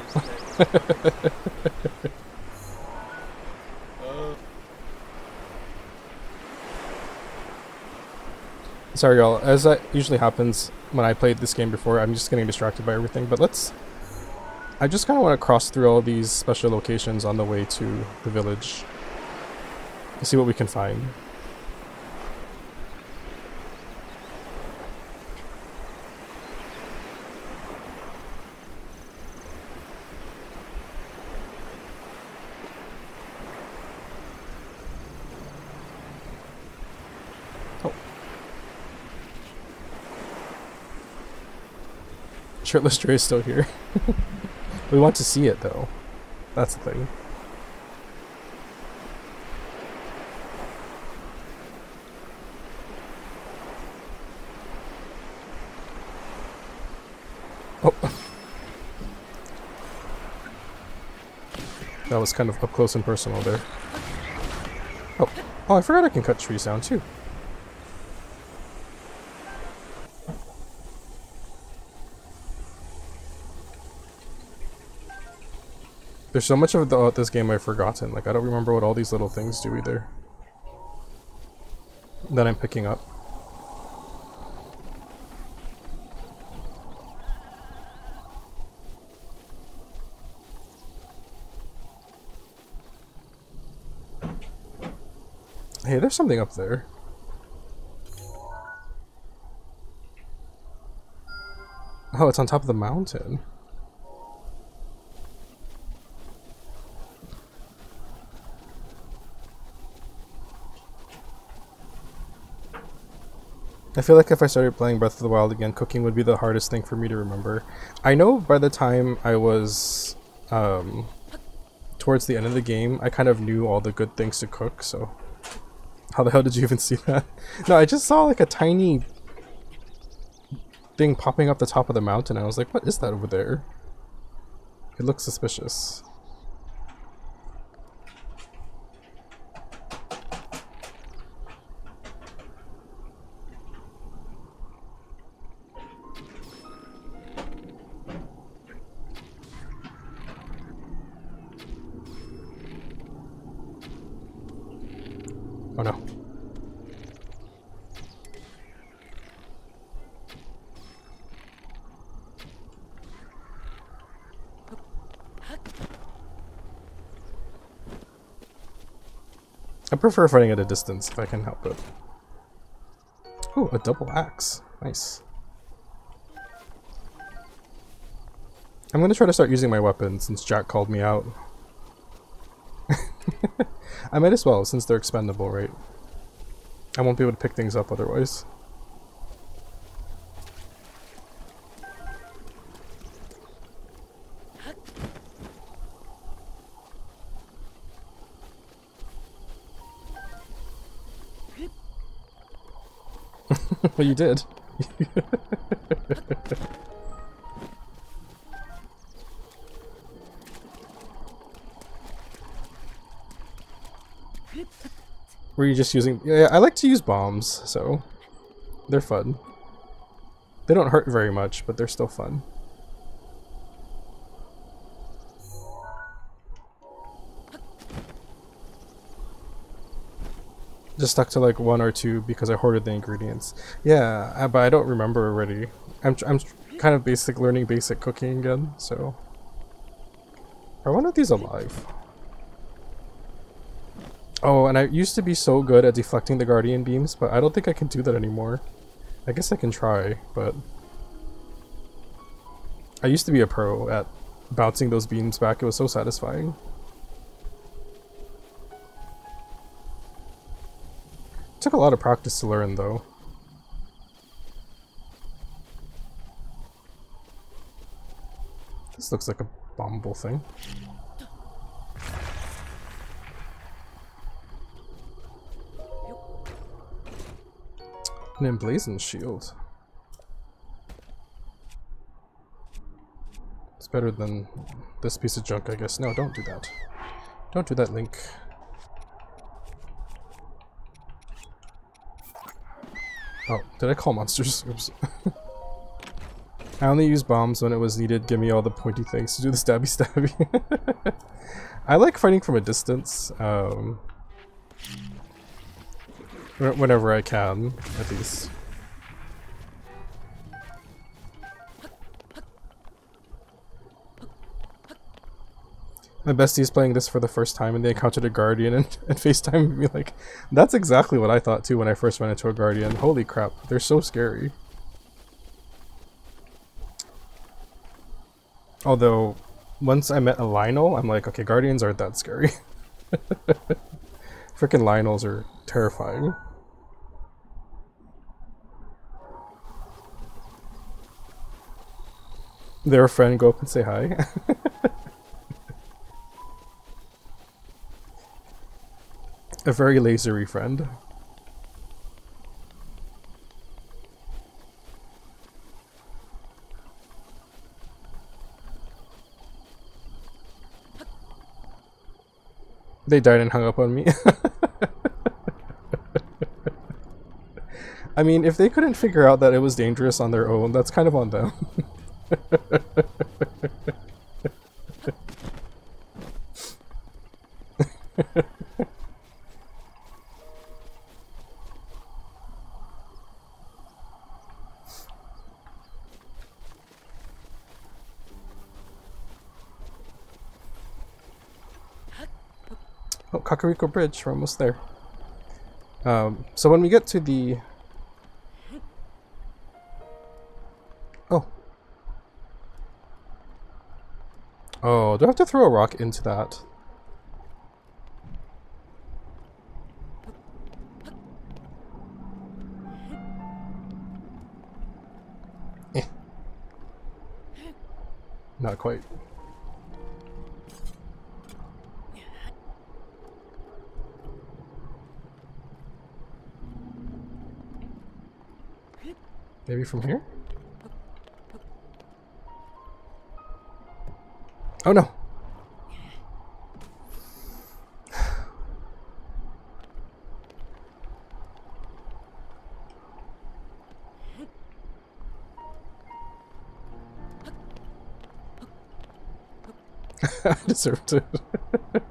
Sorry, y'all. As that usually happens when I played this game before, I'm just getting distracted by everything. But let's. I just kind of want to cross through all these special locations on the way to the village. And see what we can find. Oh. Shirtless Trey is still here. we want to see it though. That's the thing. Oh. That was kind of up close and personal there. Oh, oh I forgot I can cut trees down too. There's so much of the, this game I've forgotten. Like, I don't remember what all these little things do either. That I'm picking up. Hey, there's something up there. Oh, it's on top of the mountain. I feel like if I started playing Breath of the Wild again, cooking would be the hardest thing for me to remember. I know by the time I was um, towards the end of the game, I kind of knew all the good things to cook, so... How the hell did you even see that? No, I just saw like a tiny thing popping up the top of the mountain. I was like, what is that over there? It looks suspicious. Oh no. I prefer fighting at a distance if I can help it. Oh, a double axe. Nice. I'm gonna try to start using my weapon since Jack called me out. I might as well, since they're expendable, right? I won't be able to pick things up otherwise. Well, you did. Were you just using... Yeah, I like to use bombs, so... They're fun. They don't hurt very much, but they're still fun. Just stuck to like one or two because I hoarded the ingredients. Yeah, uh, but I don't remember already. I'm, I'm kind of basic learning basic cooking again, so... Are one of these alive? Oh, and I used to be so good at deflecting the guardian beams, but I don't think I can do that anymore. I guess I can try, but... I used to be a pro at bouncing those beams back, it was so satisfying. Took a lot of practice to learn, though. This looks like a bombable thing. An emblazoned shield. It's better than this piece of junk, I guess. No, don't do that. Don't do that, Link. Oh, did I call monsters? Oops. I only use bombs when it was needed. Give me all the pointy things to do the stabby stabby. I like fighting from a distance. Um, whenever I can, at least. My bestie is playing this for the first time and they encountered a guardian and, and FaceTime me like, that's exactly what I thought too when I first ran into a guardian. Holy crap, they're so scary. Although, once I met a Lynel, I'm like, okay, guardians aren't that scary. Freaking Lynels are terrifying. Their friend, go up and say hi. A very lasery friend. They died and hung up on me. I mean, if they couldn't figure out that it was dangerous on their own, that's kind of on them. Oh, Kakariko Bridge, we're almost there. Um, so when we get to the... Oh. Oh, do I have to throw a rock into that? Eh. Not quite. Maybe from here? Oh no! I deserved it.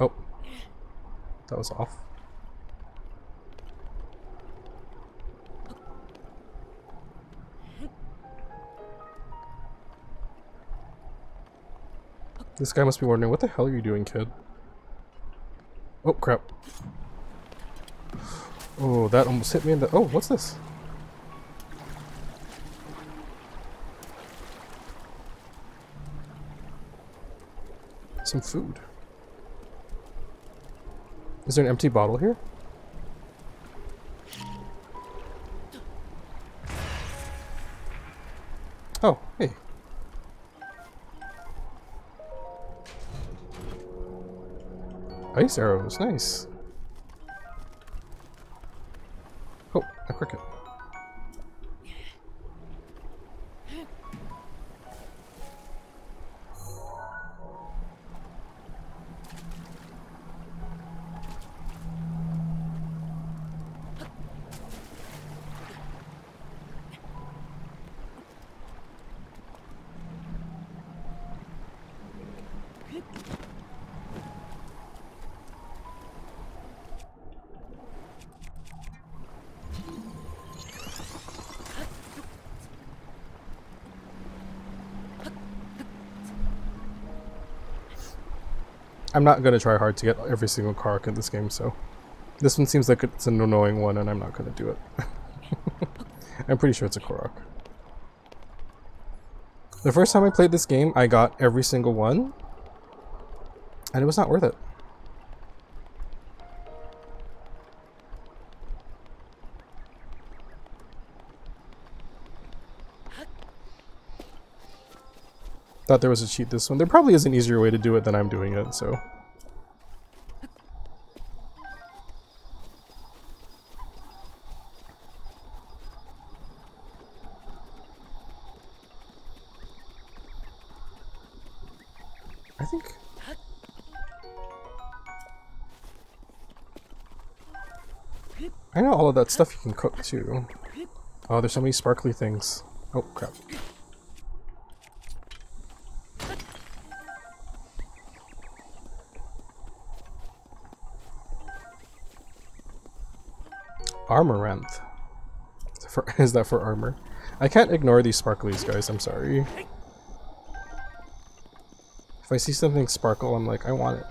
oh. That was off. This guy must be wondering, what the hell are you doing, kid? Oh, crap. Oh, that almost hit me in the- oh, what's this? Some food. Is there an empty bottle here? Ice arrows, nice. I'm not gonna try hard to get every single Korok in this game, so this one seems like it's an annoying one, and I'm not gonna do it. I'm pretty sure it's a Korok. The first time I played this game, I got every single one, And it was not worth it. Thought there was a cheat this one. There probably is an easier way to do it than I'm doing it, so. I think. I know all of that stuff you can cook too. Oh, there's so many sparkly things. Oh, crap. Armoranth. Is is that for armor? I can't ignore these sparklies, guys. I'm sorry. If I see something sparkle, I'm like, I want it.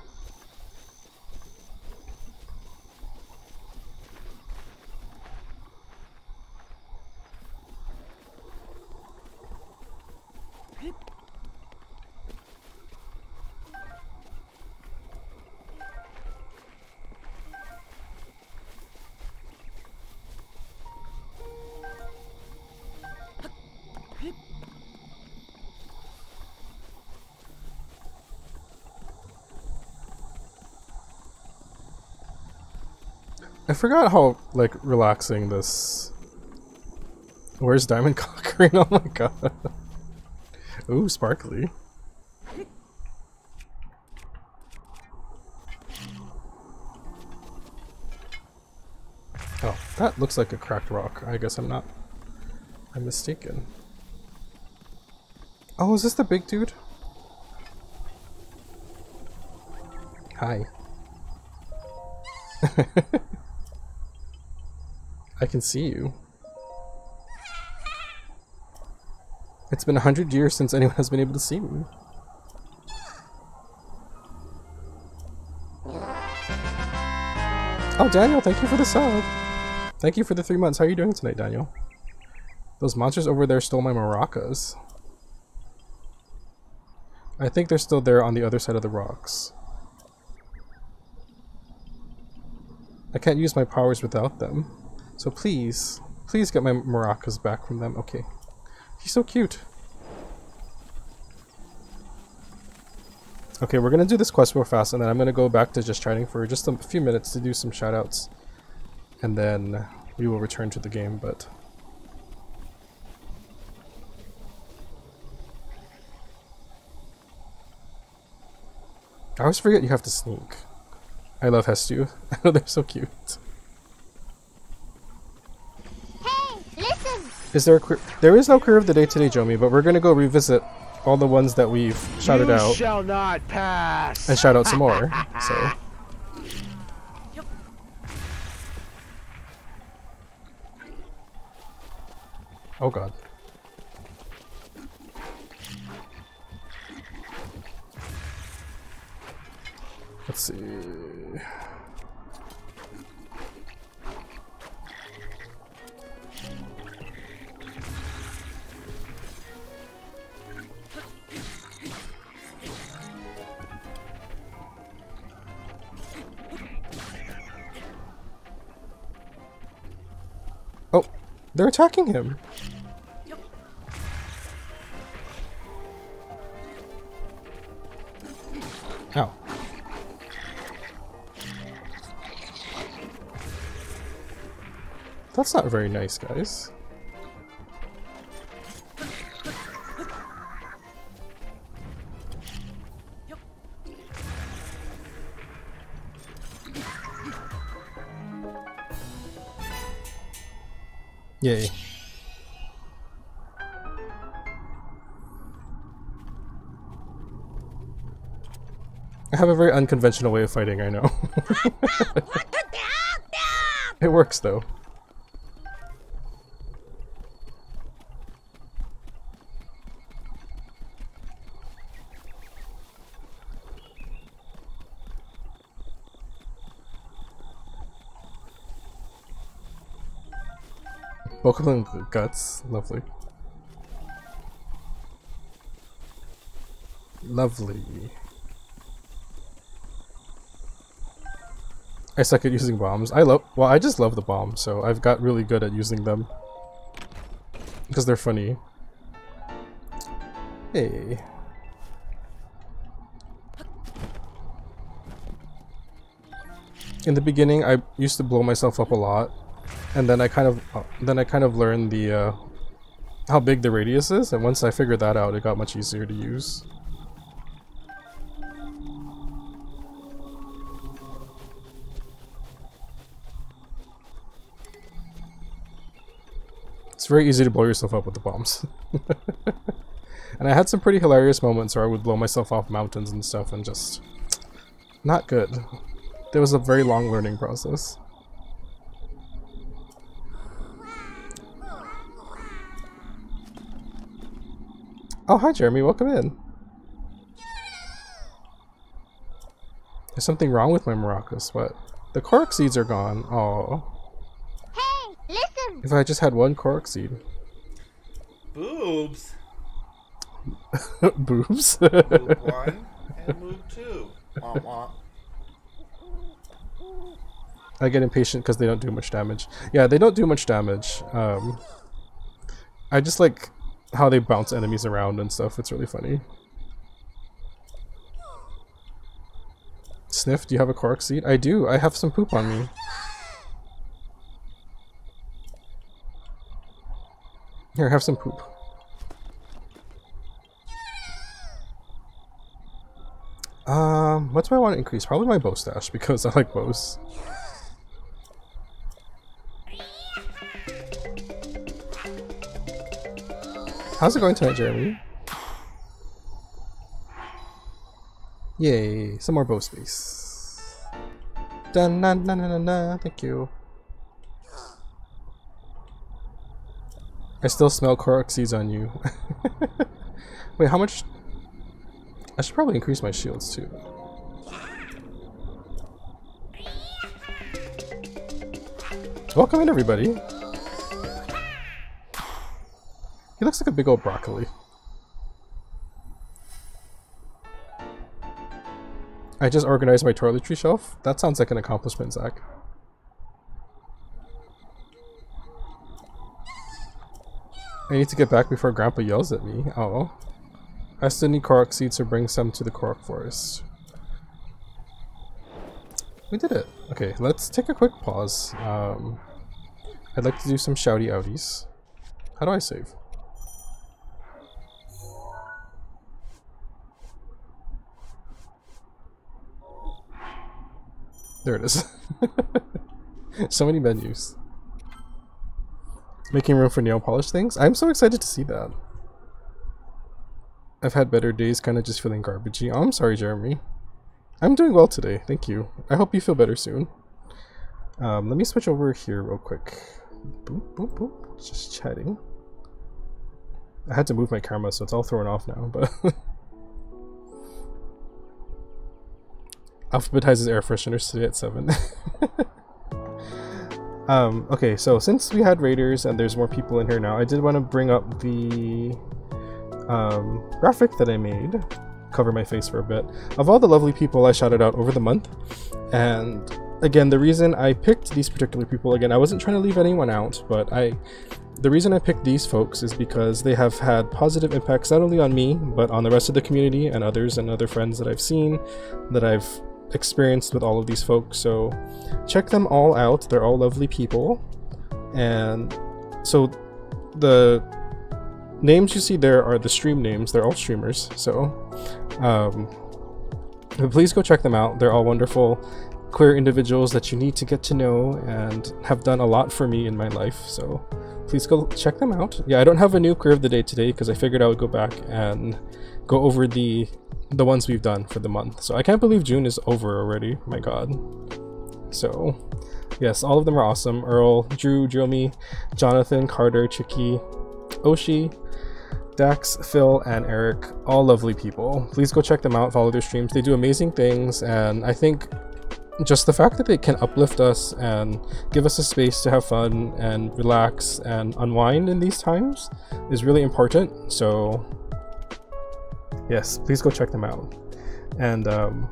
I forgot how like relaxing this. Where's Diamond Conquering? Oh my god. Ooh, sparkly. Oh, that looks like a cracked rock. I guess I'm not. I'm mistaken. Oh, is this the big dude? Hi. I can see you. It's been a hundred years since anyone has been able to see me. Oh, Daniel, thank you for the sub. Thank you for the three months. How are you doing tonight, Daniel? Those monsters over there stole my maracas. I think they're still there on the other side of the rocks. I can't use my powers without them. So please, please get my maracas back from them. Okay. He's so cute. Okay, we're gonna do this quest real fast, and then I'm gonna go back to just chatting for just a few minutes to do some shoutouts. And then we will return to the game, but... I always forget you have to sneak. I love Hestu. They're so cute. Hey, listen! Is there a queer? There is no queer of the day today, Jomi, but we're gonna go revisit all the ones that we've shouted you out shall not pass. and shout out some more. So. Oh god. Let's see. They're attacking him. Ow. That's not very nice, guys. Yay. I have a very unconventional way of fighting, I know. it works though. To guts, lovely. Lovely. I suck at using bombs. I love, well, I just love the bombs, so I've got really good at using them. Because they're funny. Hey. In the beginning, I used to blow myself up a lot, and then I kind of, then I kind of learned the, uh, how big the radius is, and once I figured that out, it got much easier to use. It's very easy to blow yourself up with the bombs. and I had some pretty hilarious moments where I would blow myself off mountains and stuff and just... Not good. There was a very long learning process. Oh, hi Jeremy, welcome in. There's something wrong with my maracas, what? The Korok seeds are gone. Oh. Hey, listen. If I just had one Korok seed. Boobs. Boobs. Move one and move two. Wah, wah. I get impatient because they don't do much damage. Yeah, they don't do much damage. Um, I just like how they bounce enemies around and stuff. It's really funny. Sniff, do you have a Korok seed? I do. I have some poop on me. Here, have some poop. Um, what do I want to increase? Probably my bow stash because I like bows. How's it going tonight, Jeremy? Yay, some more bow space. Dun dun dun dun dun, thank you. I still smell Korok seeds on you. Wait, how much? I should probably increase my shields too. Welcome in, everybody. He looks like a big old broccoli. I just organized my toiletry shelf. That sounds like an accomplishment, Zach. I need to get back before Grandpa yells at me. Oh. I still need Korok seeds to bring some to the Korok forest. We did it. Okay, let's take a quick pause. Um, I'd like to do some shouty outies. How do I save? There it is. so many menus. Making room for nail polish things? I'm so excited to see that. I've had better days, kind of just feeling garbagey. Oh, I'm sorry, Jeremy. I'm doing well today, thank you. I hope you feel better soon. Um, let me switch over here real quick. Boop, boop, boop. Just chatting. I had to move my camera, so it's all thrown off now, but... Alphabetizes air fresheners today at 7. um, okay, so since we had raiders and there's more people in here now, I did want to bring up the um, graphic that I made, cover my face for a bit, of all the lovely people I shouted out over the month. And again, the reason I picked these particular people, again, I wasn't trying to leave anyone out, but I the reason I picked these folks is because they have had positive impacts not only on me, but on the rest of the community and others and other friends that I've seen, that I've experienced with all of these folks. So check them all out. They're all lovely people. And so the names you see there are the stream names. They're all streamers. So um, please go check them out. They're all wonderful queer individuals that you need to get to know and have done a lot for me in my life. So please go check them out. Yeah, I don't have a new queer of the day today because I figured I would go back and go over the the ones we've done for the month. So I can't believe June is over already. My god. So, yes, all of them are awesome. Earl, Drew, Jomi, Jonathan, Carter, Chicky, Oshi, Dax, Phil, and Eric. All lovely people. Please go check them out, follow their streams. They do amazing things, and I think just the fact that they can uplift us and give us a space to have fun and relax and unwind in these times is really important. So, yes, please go check them out. And um,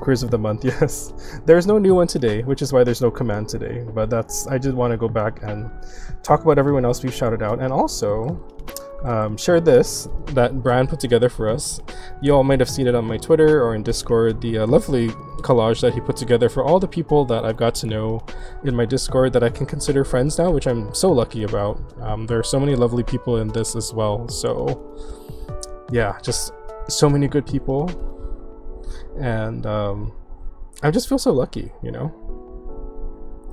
Quiz of the month, yes. There's no new one today, which is why there's no command today. But that's I did want to go back and talk about everyone else we've shouted out, and also um, share this that Brian put together for us. You all might have seen it on my Twitter or in Discord. The uh, lovely collage that he put together for all the people that I've got to know in my Discord that I can consider friends now, which I'm so lucky about. Um, there are so many lovely people in this as well. So yeah, just so many good people and um, I just feel so lucky, you know.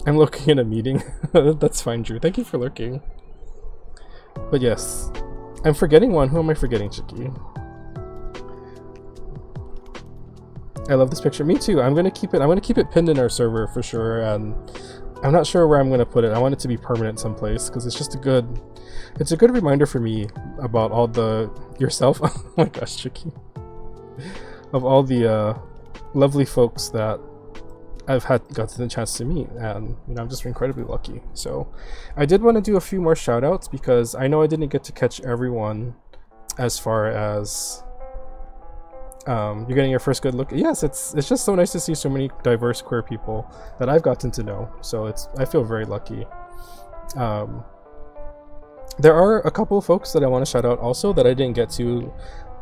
I'm looking in a meeting. That's fine, Drew. Thank you for lurking. But yes, I'm forgetting one. Who am I forgetting, Chicky? I love this picture. Me too. I'm gonna keep it. I'm gonna keep it pinned in our server for sure. And I'm not sure where I'm gonna put it. I want it to be permanent someplace because it's just a good. It's a good reminder for me about all the yourself. oh my gosh, Chicky of all the uh, lovely folks that I've had gotten the chance to meet, and you know I'm just incredibly lucky. So I did want to do a few more shout outs because I know I didn't get to catch everyone as far as um, you're getting your first good look. Yes, it's it's just so nice to see so many diverse queer people that I've gotten to know. So it's I feel very lucky. Um, there are a couple of folks that I want to shout out also that I didn't get to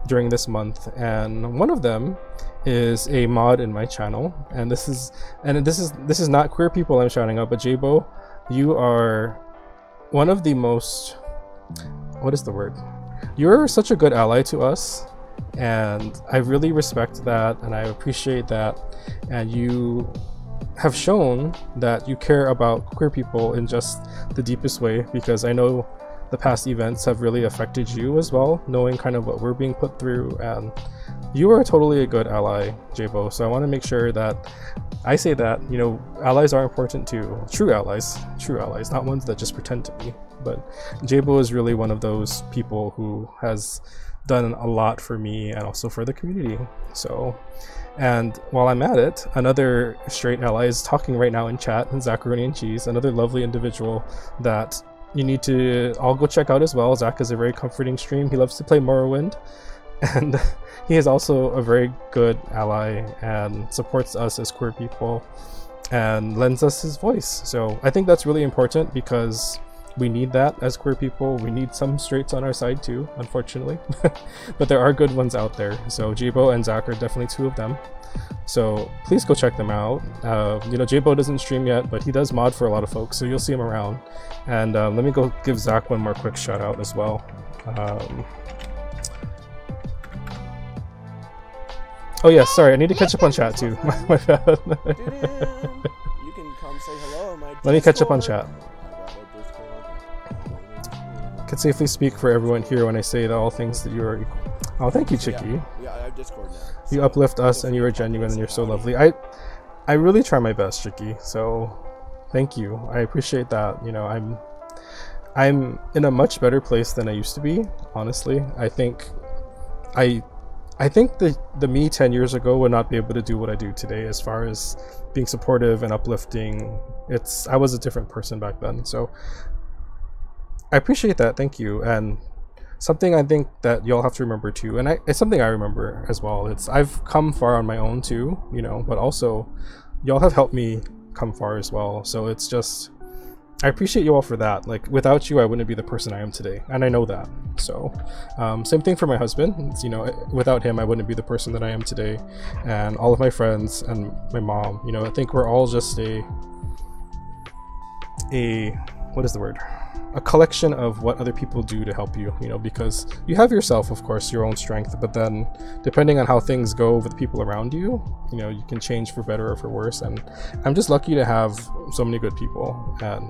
during this month and one of them is a mod in my channel and this is and this is this is not queer people I'm shouting out but Jabo you are one of the most what is the word? You're such a good ally to us and I really respect that and I appreciate that and you have shown that you care about queer people in just the deepest way because I know the past events have really affected you as well, knowing kind of what we're being put through. And you are totally a good ally, Jabo. So I want to make sure that I say that, you know, allies are important too. True allies, true allies, not ones that just pretend to be. But Jabo is really one of those people who has done a lot for me and also for the community. So, and while I'm at it, another straight ally is talking right now in chat, Zacharoni and Cheese, another lovely individual that you need to all go check out as well. Zach is a very comforting stream. He loves to play Morrowind, and he is also a very good ally and supports us as queer people and lends us his voice. So I think that's really important because we need that as queer people. We need some straights on our side too, unfortunately. but there are good ones out there. So Jabo and Zach are definitely two of them. So please go check them out. Uh, you know, Jabo doesn't stream yet, but he does mod for a lot of folks, so you'll see him around. And um, let me go give Zach one more quick shout out as well. Um, oh yeah, sorry, I need to catch up on chat too. my, my bad. Let me catch up on chat. I Can safely speak for everyone here when I say that all things that you are equal. Oh, thank you, Chicky. Yeah, yeah I have Discord now. You uplift us and you are genuine and you're so lovely. I I really try my best, Chicky. So thank you. I appreciate that. You know, I'm I'm in a much better place than I used to be, honestly. I think I I think the the me 10 years ago would not be able to do what I do today as far as being supportive and uplifting. It's I was a different person back then. So I appreciate that. Thank you. And something I think that y'all have to remember too, and I, it's something I remember as well. It's I've come far on my own too, you know, but also y'all have helped me come far as well. So it's just I appreciate you all for that. Like without you, I wouldn't be the person I am today, and I know that. So um, same thing for my husband. It's, you know, without him, I wouldn't be the person that I am today, and all of my friends and my mom. You know, I think we're all just a a what is the word? A collection of what other people do to help you, you know, because you have yourself, of course, your own strength, but then depending on how things go with people around you, you know, you can change for better or for worse. And I'm just lucky to have so many good people, and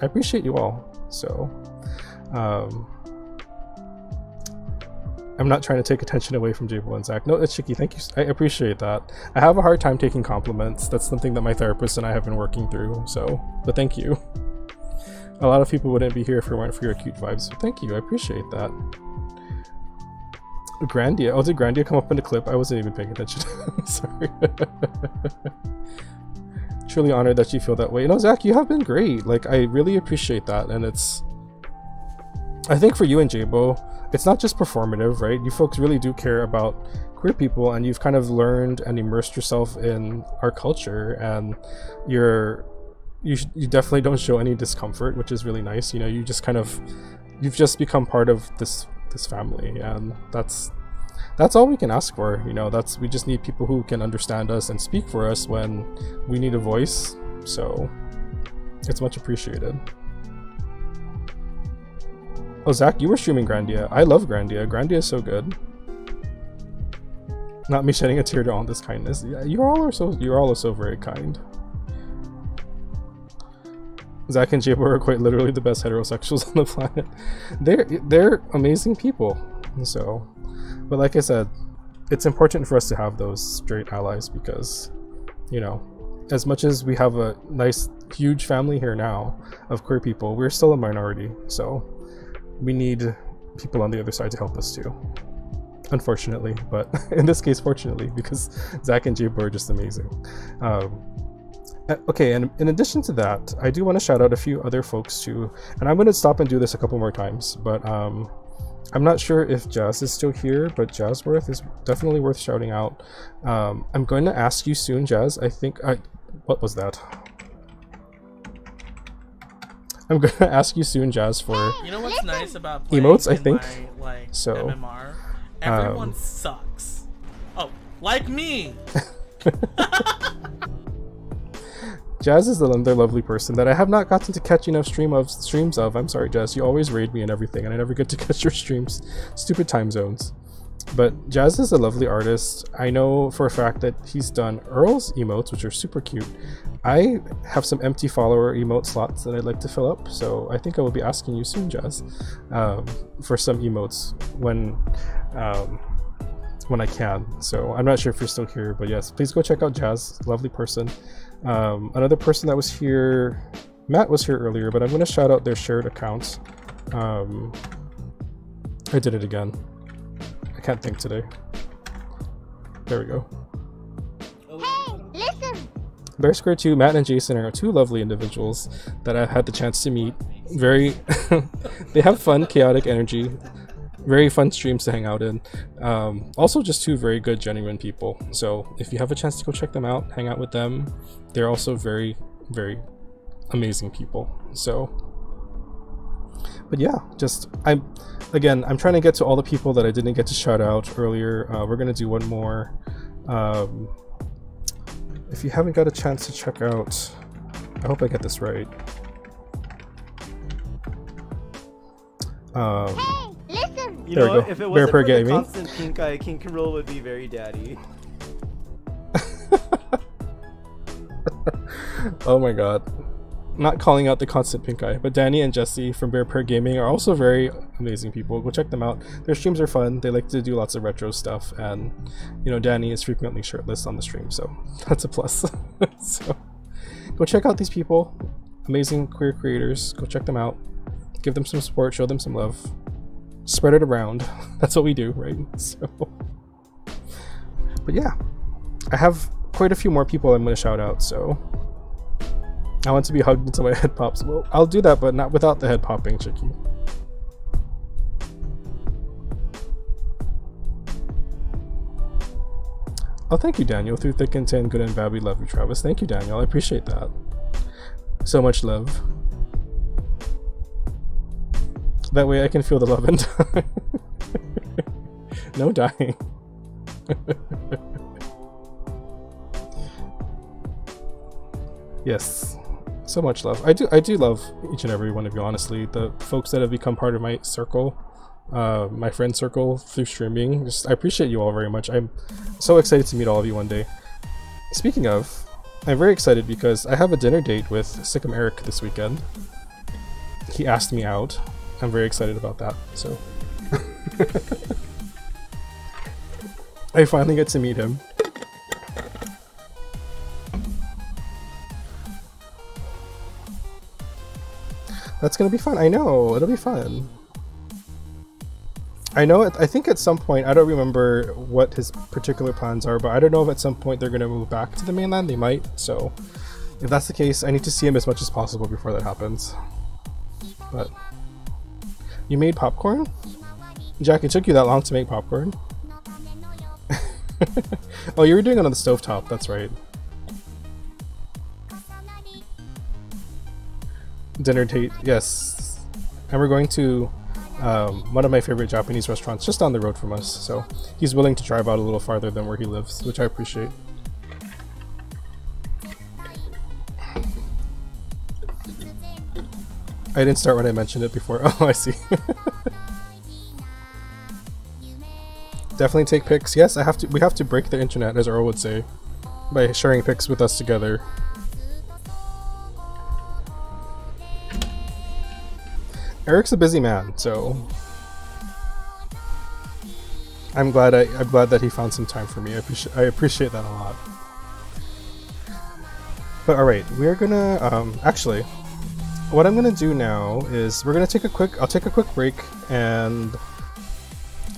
I appreciate you all. So, um, I'm not trying to take attention away from Jabo and Zach. No, it's Chicky. Thank you. I appreciate that. I have a hard time taking compliments. That's something that my therapist and I have been working through. So, but thank you. A lot of people wouldn't be here if it weren't for your cute vibes. Thank you, I appreciate that. Grandia. Oh, did Grandia come up in the clip? I wasn't even paying attention. Sorry. Truly honored that you feel that way. You know, Zach, you have been great. Like, I really appreciate that. And it's... I think for you and Jabo, it's not just performative, right? You folks really do care about queer people, and you've kind of learned and immersed yourself in our culture, and you're you you definitely don't show any discomfort, which is really nice. You know, you just kind of you've just become part of this this family, and that's that's all we can ask for. You know, that's we just need people who can understand us and speak for us when we need a voice. So it's much appreciated. Oh, Zach, you were streaming Grandia. I love Grandia. Grandia is so good. Not me shedding a tear to all this kindness. Yeah, you all are so you all are so very kind. Zach and Jabo are quite literally the best heterosexuals on the planet. They're they're amazing people. So, but like I said, it's important for us to have those straight allies because, you know, as much as we have a nice huge family here now of queer people, we're still a minority. So, we need people on the other side to help us too. Unfortunately, but in this case, fortunately, because Zach and Jabo are just amazing. Um, okay, and in addition to that, I do want to shout out a few other folks too, and I'm going to stop and do this a couple more times, but um, I'm not sure if Jazz is still here, but Jazzworth is definitely worth shouting out. Um, I'm going to ask you soon, Jazz. I think I. What was that? I'm going to ask you soon, Jazz, for You know what's nice about emotes. I think my, like, so. MMR? Everyone um, sucks. Oh, like me. Jazz is another lovely person that I have not gotten to catch enough stream of streams of. I'm sorry, Jazz. You always raid me and everything, and I never get to catch your streams. Stupid time zones. But Jazz is a lovely artist. I know for a fact that he's done Earl's emotes, which are super cute. I have some empty follower emote slots that I'd like to fill up, so I think I will be asking you soon, Jazz, um, for some emotes when um, when I can. So I'm not sure if you're still here, but yes, please go check out Jazz. Lovely person. Um, another person that was here, Matt was here earlier, but I'm going to shout out their shared accounts. Um, I did it again. I can't think today. There we go. Hey, listen. Bear Square 2, Matt and Jason are two lovely individuals that I've had the chance to meet. Very, they have fun, chaotic energy. Very fun streams to hang out in. Um, also, just two very good, genuine people. So, if you have a chance to go check them out, hang out with them, they're also very, very amazing people. So, but yeah, just I'm again, I'm trying to get to all the people that I didn't get to shout out earlier. Uh, we're gonna do one more. Um, if you haven't got a chance to check out, I hope I get this right. Um, Listen. You There we know, go. if it wasn't for the Gaming. constant pink eye, King Roll would be very daddy. oh my god. Not calling out the constant pink eye, but Danny and Jesse from Bear Per Gaming are also very amazing people. Go check them out. Their streams are fun. They like to do lots of retro stuff, and you know Danny is frequently shirtless on the stream, so that's a plus. so go check out these people. Amazing queer creators. Go check them out. Give them some support. Show them some love. Spread it around. That's what we do, right? So, but yeah, I have quite a few more people I'm going to shout out. So. I want to be hugged until my head pops. Well, I'll do that, but not without the head popping, Chicky. Oh, thank you, Daniel. Through thick and thin, good and bad, we love you, Travis. Thank you, Daniel. I appreciate that. So much love. That way I can feel the love and no dying. yes. So much love. I do i do love each and every one of you honestly. The folks that have become part of my circle uh my friend circle through streaming just i appreciate you all very much. I'm so excited to meet all of you one day. Speaking of i'm very excited because i have a dinner date with sikkim eric this weekend. He asked me out i'm very excited about that so i finally get to meet him That's gonna be fun. I know it'll be fun. I know. I think at some point I don't remember what his particular plans are, but I don't know if at some point they're gonna move back to the mainland. They might. So, if that's the case, I need to see him as much as possible before that happens. But you made popcorn? Jack, it took you that long to make popcorn? oh, you were doing it on the stovetop, that's right. Dinner date, yes. And we're going to um, one of my favorite Japanese restaurants just down the road from us, so he's willing to drive out a little farther than where he lives, which I appreciate. I didn't start when I mentioned it before. Oh, I see. Definitely take pics. Yes, I have to. We have to break the internet, as Earl would say, by sharing pics with us together. Eric's a busy man, so I'm glad I, I'm glad that he found some time for me. I appreciate I appreciate that a lot. But all right, we're gonna um, actually. What I'm gonna do now is we're gonna take a quick. I'll take a quick break and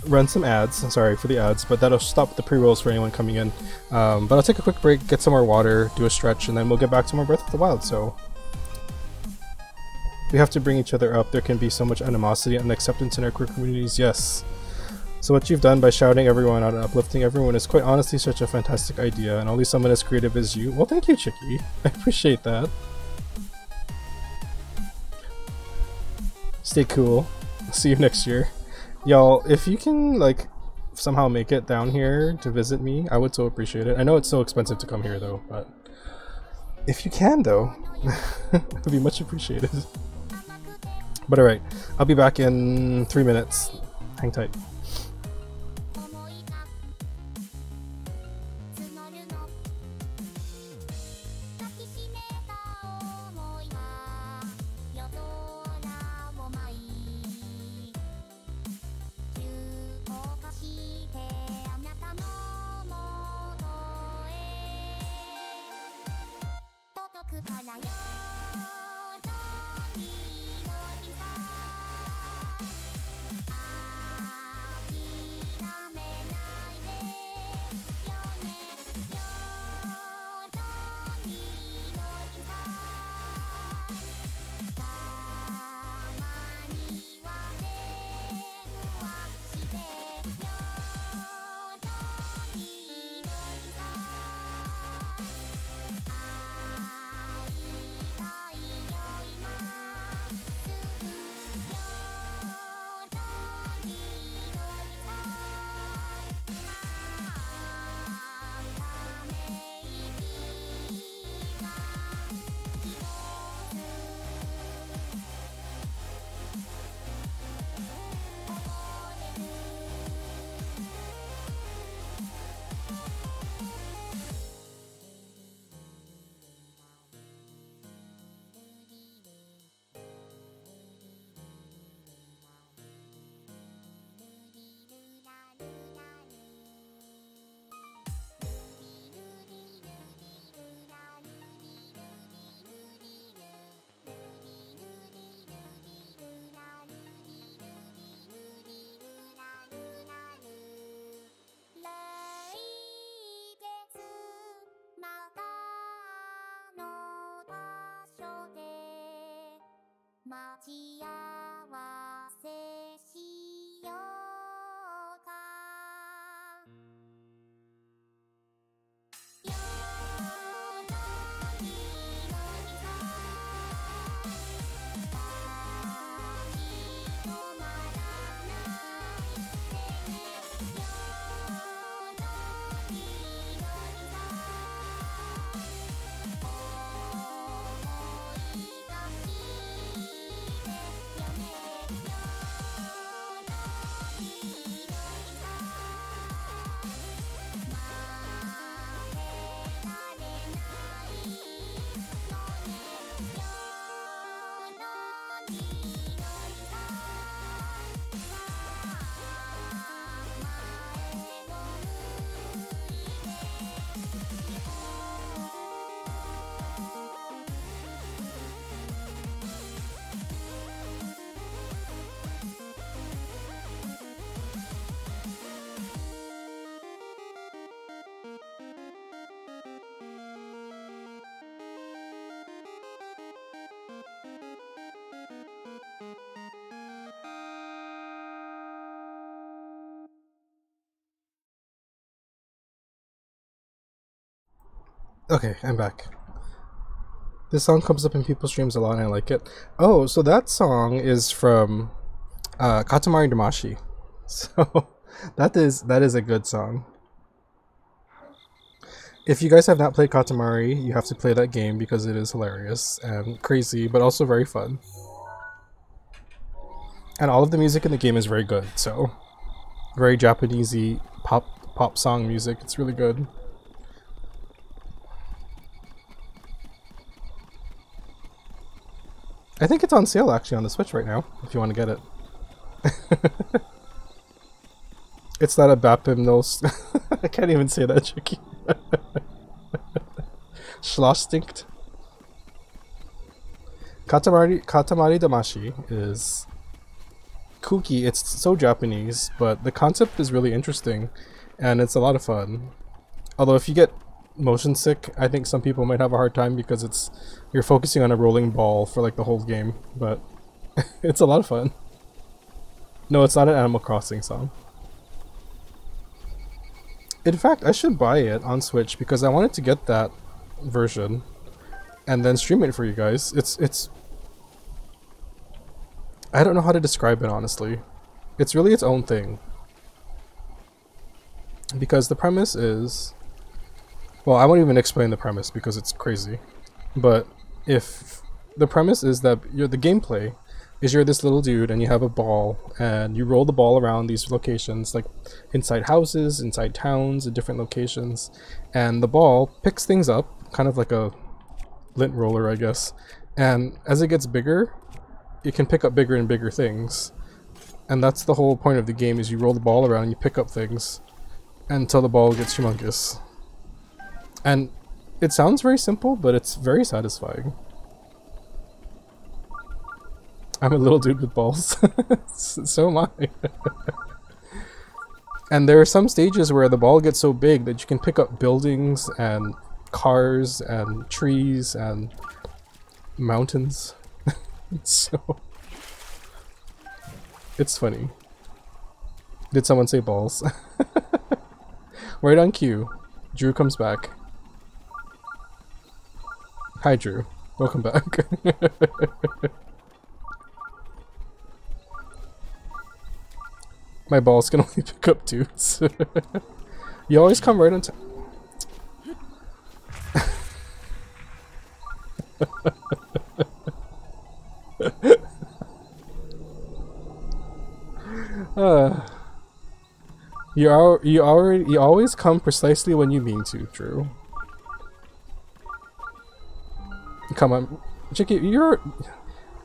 run some ads. Sorry for the ads, but that'll stop the pre-rolls for anyone coming in. Um, but I'll take a quick break, get some more water, do a stretch, and then we'll get back to more Breath of the Wild. So we have to bring each other up. There can be so much animosity and acceptance in our queer communities. Yes. So what you've done by shouting everyone out and uplifting everyone is quite honestly such a fantastic idea, and only someone as creative as you. Well, thank you, Chicky. I appreciate that. Stay cool. See you next year. Y'all, if you can, like, somehow make it down here to visit me, I would so appreciate it. I know it's so expensive to come here, though, but if you can, though, it'd be much appreciated. But alright, I'll be back in three minutes. Hang tight. Okay, I'm back. This song comes up in people's streams a lot and I like it. Oh, so that song is from uh, Katamari Damacy. So that is that is a good song. If you guys have not played Katamari, you have to play that game because it is hilarious and crazy, but also very fun. And all of the music in the game is very good, so very Japanesey pop pop song music. It's really good. I think it's on sale actually on the Switch right now, if you want to get it. it's not a Bapimnos. I can't even say that, Chicky. Schlosstinkt. Katamari, Katamari Damacy is kooky. It's so Japanese, but the concept is really interesting, and it's a lot of fun. Although if you get motion sick, I think some people might have a hard time because it's you're focusing on a rolling ball for like the whole game, but it's a lot of fun. No, it's not an Animal Crossing song. In fact, I should buy it on Switch because I wanted to get that version and then stream it for you guys. It's it's I don't know how to describe it honestly. It's really its own thing. Because the premise is well, I won't even explain the premise because it's crazy. But if the premise is that you're the gameplay is you're this little dude and you have a ball and you roll the ball around these locations like inside houses, inside towns, in different locations, and the ball picks things up, kind of like a lint roller, I guess. And as it gets bigger, it can pick up bigger and bigger things. And that's the whole point of the game is you roll the ball around and you pick up things until the ball gets humongous. And it sounds very simple, but it's very satisfying. I'm a little dude with balls. so am I. and there are some stages where the ball gets so big that you can pick up buildings and cars and trees and mountains. so it's funny. Did someone say balls? right on cue. Drew comes back. Hi Drew. Welcome back. My balls can only pick up dudes. you always come right on time. uh, you you already you always come precisely when you mean to, Drew. Come on, Chicky, you're.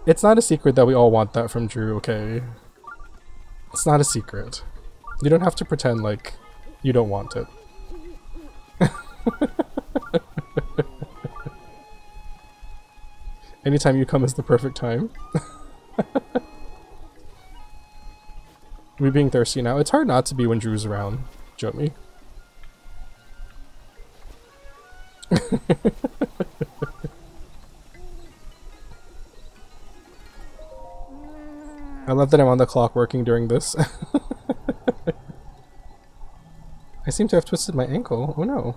It's not a secret that we all want that from Drew, okay? It's not a secret. You don't have to pretend like you don't want it. Anytime you come is the perfect time. we being thirsty now. It's hard not to be when Drew's around, Jomi. I love that I'm on the clock working during this. I seem to have twisted my ankle. Oh no.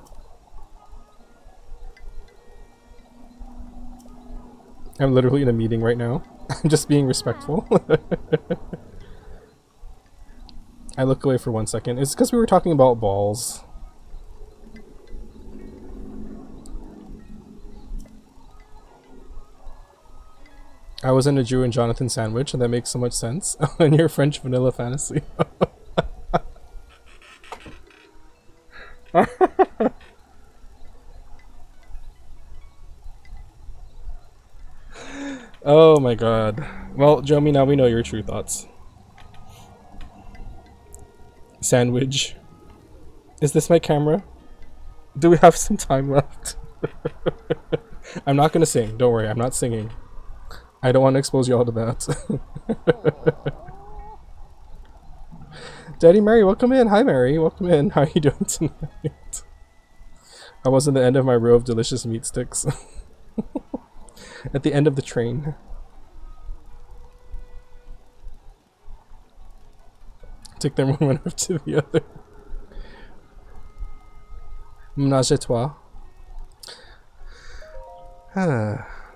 I'm literally in a meeting right now. I'm just being respectful. I look away for one second. It's because we were talking about balls. I was in a Drew and Jonathan sandwich, and that makes so much sense. and you're French vanilla fantasy. oh my god. Well, Jomi, now we know your true thoughts. Sandwich. Is this my camera? Do we have some time left? I'm not gonna sing. Don't worry, I'm not singing. I don't want to expose you all to that. Daddy Mary, welcome in. Hi Mary, welcome in. How are you doing tonight? I was at the end of my row of delicious meat sticks. at the end of the train. Take them one after the other. Menage a trois.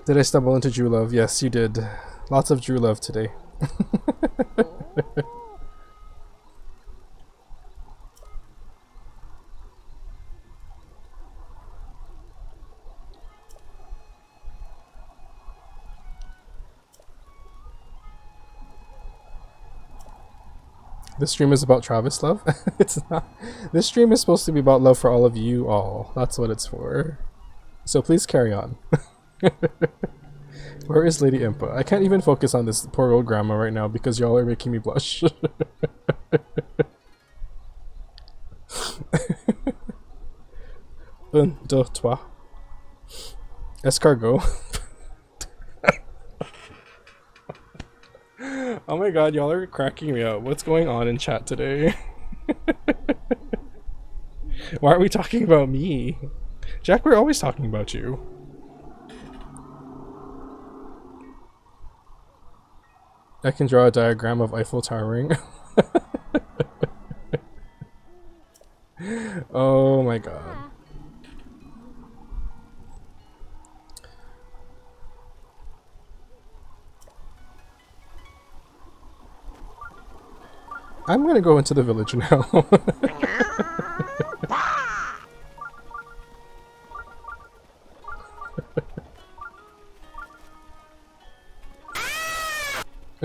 Did I stumble into Drew Love? Yes, you did. Lots of Drew Love today. This stream is about Travis love. it's not. This stream is supposed to be about love for all of you all. That's what it's for. So please carry on. Where is Lady Impa? I can't even focus on this poor old grandma right now because y'all are making me blush. Un, deux, trois. Escargot. oh my god, y'all are cracking me up. What's going on in chat today? Why aren't we talking about me? Jack, we're always talking about you. I can draw a diagram of Eiffel Towering. oh my god. I'm gonna go into the village now.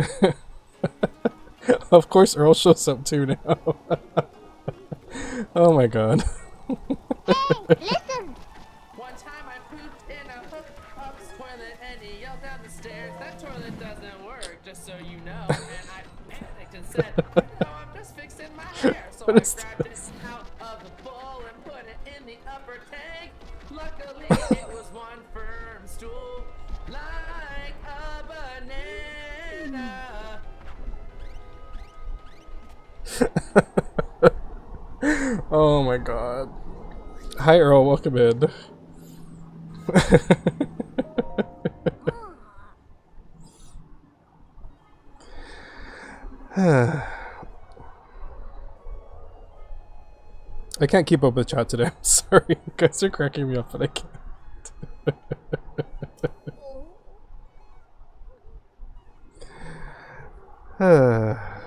of course Earl shows up too now. oh my god. Listen! One time I pooped in a hook up's toilet and he yelled down the stairs, that toilet doesn't work, just so you know. And I panicked and said, oh, no, I'm just fixing my hair. So I What is grabbed it oh my god. Hi Earl, welcome in. I can't keep up with chat today. I'm sorry. You guys are cracking me up, but I can't.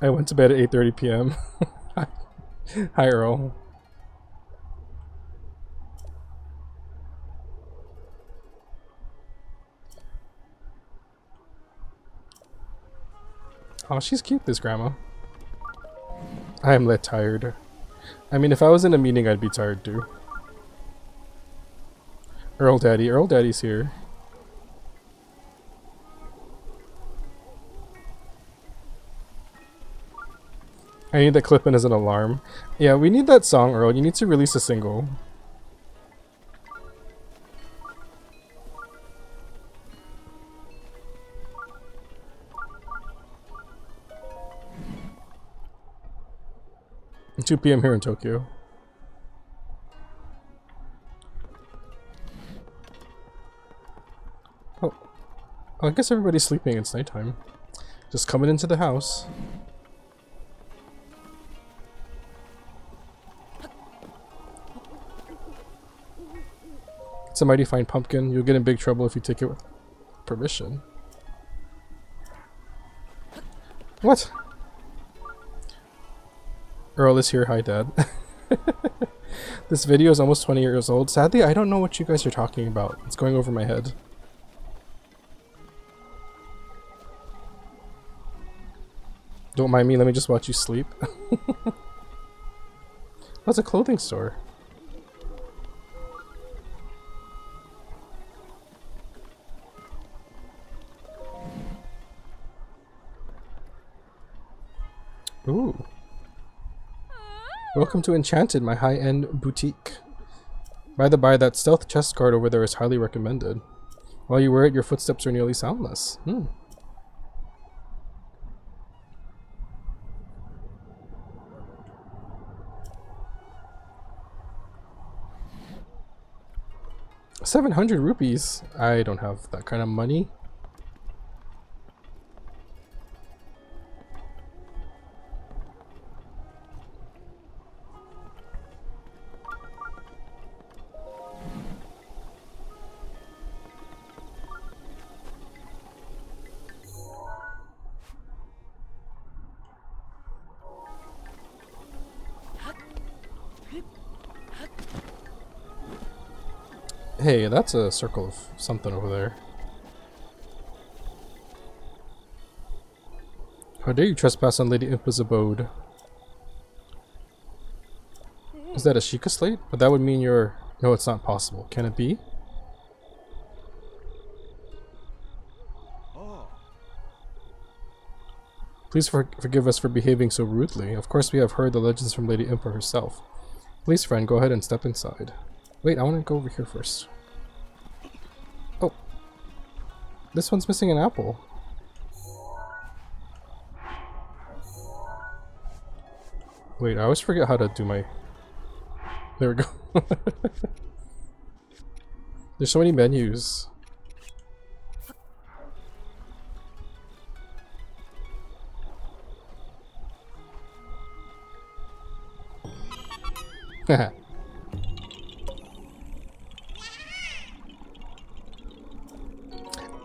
I went to bed at 8:30 p.m. Hi Earl. Oh, she's cute, this grandma. I am lit tired. I mean, if I was in a meeting, I'd be tired too. Earl Daddy, Earl Daddy's here. I need that clip in as an alarm. Yeah, we need that song, Earl. You need to release a single. Two PM here in Tokyo. Oh. I guess everybody's sleeping, it's nighttime. Just coming into the house. It's a mighty fine pumpkin. You'll get in big trouble if you take it with permission. What? Earl is here. Hi, Dad. this video is almost 20 years old. Sadly, I don't know what you guys are talking about. It's going over my head. Don't mind me, let me just watch you sleep. What's a clothing store? Ooh. Welcome to Enchanted, my high-end boutique. By the by, that stealth chest guard over there is highly recommended. While you wear it, your footsteps are nearly soundless. Hmm. Seven hundred rupees. I don't have that kind of money. Hey, that's a circle of something over there. How dare you trespass on Lady Impa's abode? Is that a Sheikah slate? But that would mean you're... No, it's not possible. Can it be? Please for forgive us for behaving so rudely. Of course we have heard the legends from Lady Impa herself. Please, friend, go ahead and step inside. Wait, I want to go over here first. Oh. This one's missing an apple. Wait, I always forget how to do my... There we go. There's so many menus.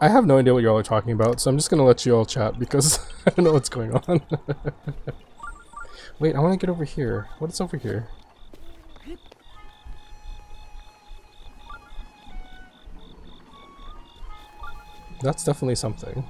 I have no idea what y'all are talking about, so I'm just gonna let you all chat because I don't know what's going on. Wait, I want to get over here. What is over here? That's definitely something.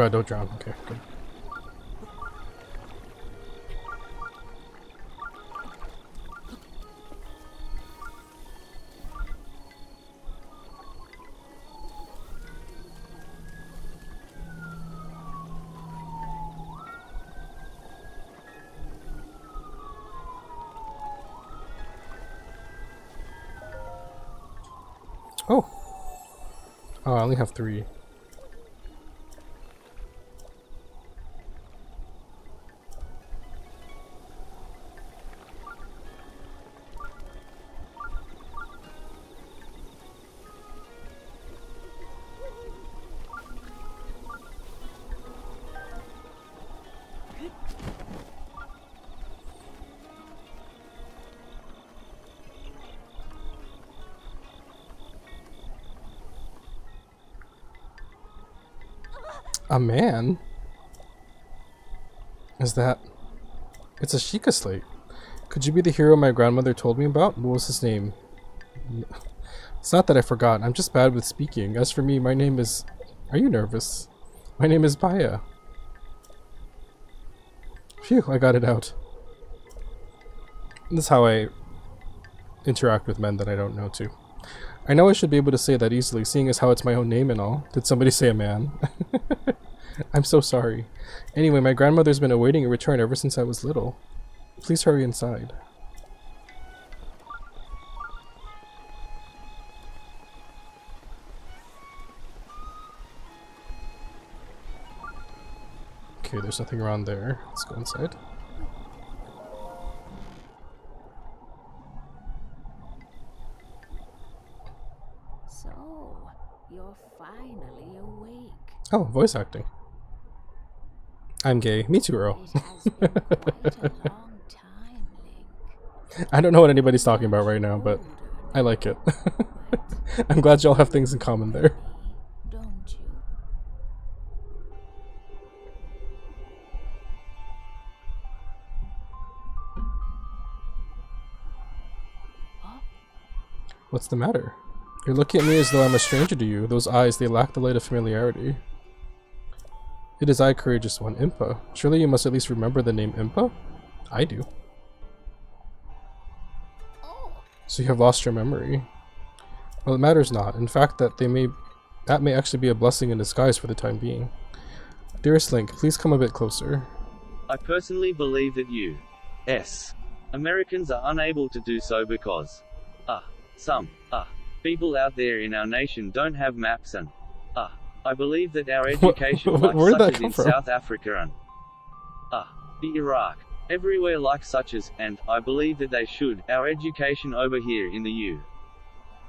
God, don't drown. Okay, good. Oh. Oh, I only have three. Man? Is that... It's a Sheikah slate. Could you be the hero my grandmother told me about? What was his name? It's not that I forgot. I'm just bad with speaking. As for me, my name is... Are you nervous? My name is Paya. Phew, I got it out. This is how I interact with men that I don't know too. I know I should be able to say that easily, seeing as how it's my own name and all. Did somebody say a man? I'm so sorry. Anyway, my grandmother's been awaiting a return ever since I was little. Please hurry inside. Okay, there's nothing around there. Let's go inside. So, you're finally awake. Oh, voice acting. I'm gay. Me too, Earl. I don't know what anybody's talking about right now, but I like it. I'm glad y'all have things in common there. What's the matter? You're looking at me as though I'm a stranger to you. Those eyes, they lack the light of familiarity. It is I, courageous one, Impa. Surely you must at least remember the name Impa? I do. So you have lost your memory. Well, it matters not. In fact, that they may that may actually be a blessing in disguise for the time being. Dearest Link, please come a bit closer. I personally believe that you, S. Americans are unable to do so because, ah, some, ah, people out there in our nation don't have maps and, I believe that our education like such as in from? South Africa and, ah, the Iraq, everywhere like such as, and, I believe that they should, our education over here in the U.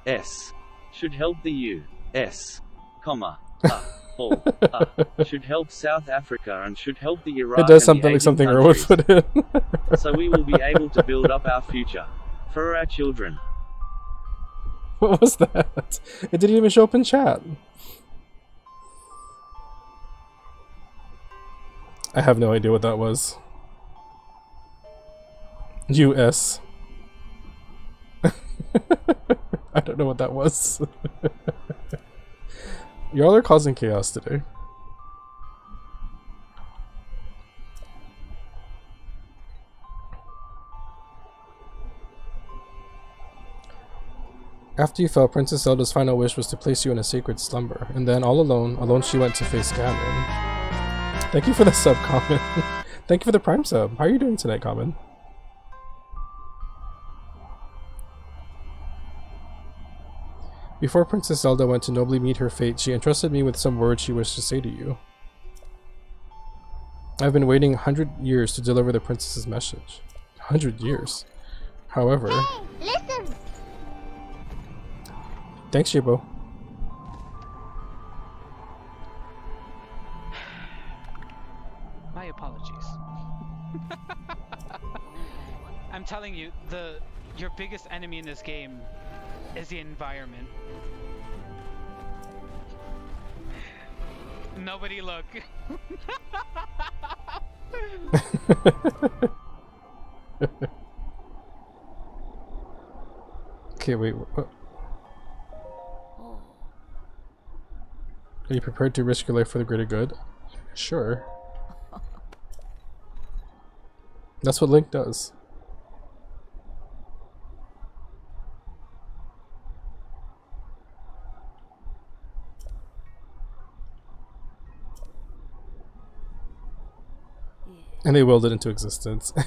S. Should help the U. S. Comma. Ah, Nepal. Uh, should help South Africa and should help the Iraq. It does something like something countries. put in. so we will be able to build up our future for our children. What was that? It didn't even show up in chat. I have no idea what that was. US. I don't know what that was. Y'all are causing chaos today. After you fell, Princess Zelda's final wish was to place you in a sacred slumber, and then, all alone, alone she went to face Ganon. Thank you for the sub, Common. Thank you for the prime sub. How are you doing tonight, Common? Before Princess Zelda went to nobly meet her fate, she entrusted me with some words she wished to say to you. I've been waiting a hundred years to deliver the princess's message. A Hundred years. However, Hey, Listen. thanks, Jabo. Apologies. I'm telling you, the your biggest enemy in this game is the environment. Nobody look. Okay, wait. What? Are you prepared to risk your life for the greater good? Sure. That's what Link does. And they willed it into existence.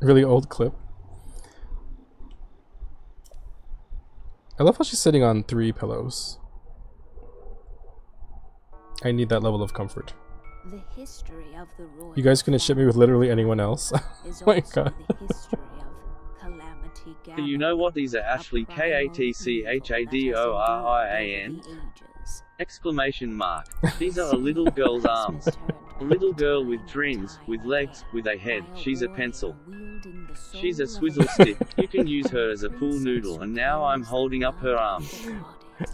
really old clip. I love how she's sitting on three pillows. I need that level of comfort. The history of the royal You guys couldn't ship me with literally anyone else. oh my god. the of Calamity Do you know what these are Ashley K A T C H A D O R I A N? Exclamation mark. These are a little girl's arms. A little girl with dreams, with legs, with a head. She's a pencil. She's a swizzle stick. You can use her as a pool noodle and now I'm holding up her arms.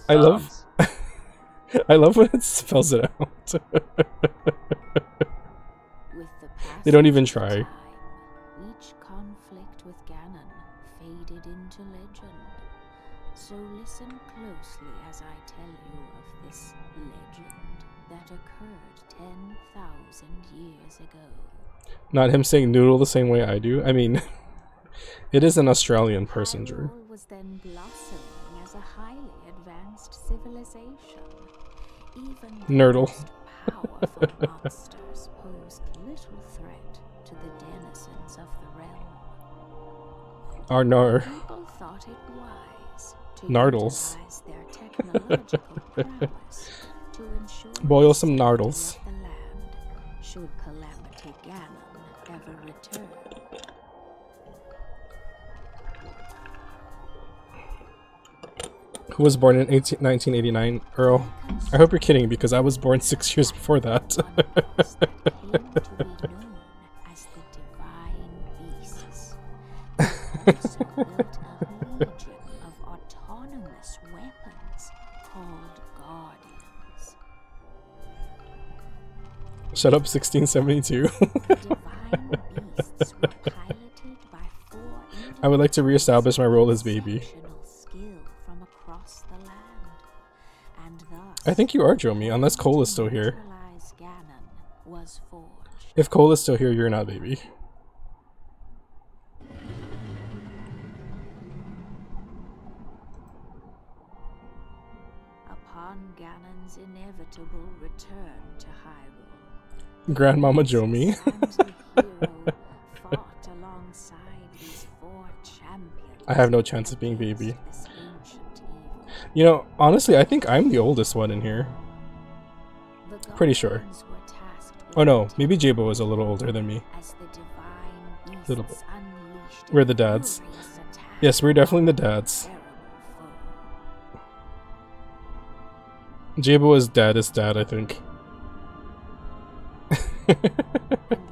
I love I love when it spells it out. they don't even try. Not him saying noodle the same way I do. I mean, it is an Australian person, Drew. Was then blossoming as a highly advanced civilization. Even the Nerdle. powerful monsters posed little threat to the denizens of the realm. Arnar. People thought it wise to Nardles. utilize their technological prowess to ensure Boil some nardles. Who was born in 18, 1989? Earl. I hope you're kidding because I was born six years before that. Shut up, 1672. Beasts were piloted by four I would like to reestablish my role as baby. I think you are Jomi, unless Cole is still here. neutralize Ganon was forged. If Cole is still here, you're not baby. Upon Ganon's inevitable return to Hyrule, Grandmama Jomi. fought alongside these four champions. I have no chance of being baby. You know, honestly, I think I'm the oldest one in here. Pretty sure. Oh no, maybe Jabo is a little older than me. Divine Little bit. We're the dads. Yes, we're definitely the dads. Jabo is dad is dad, I think.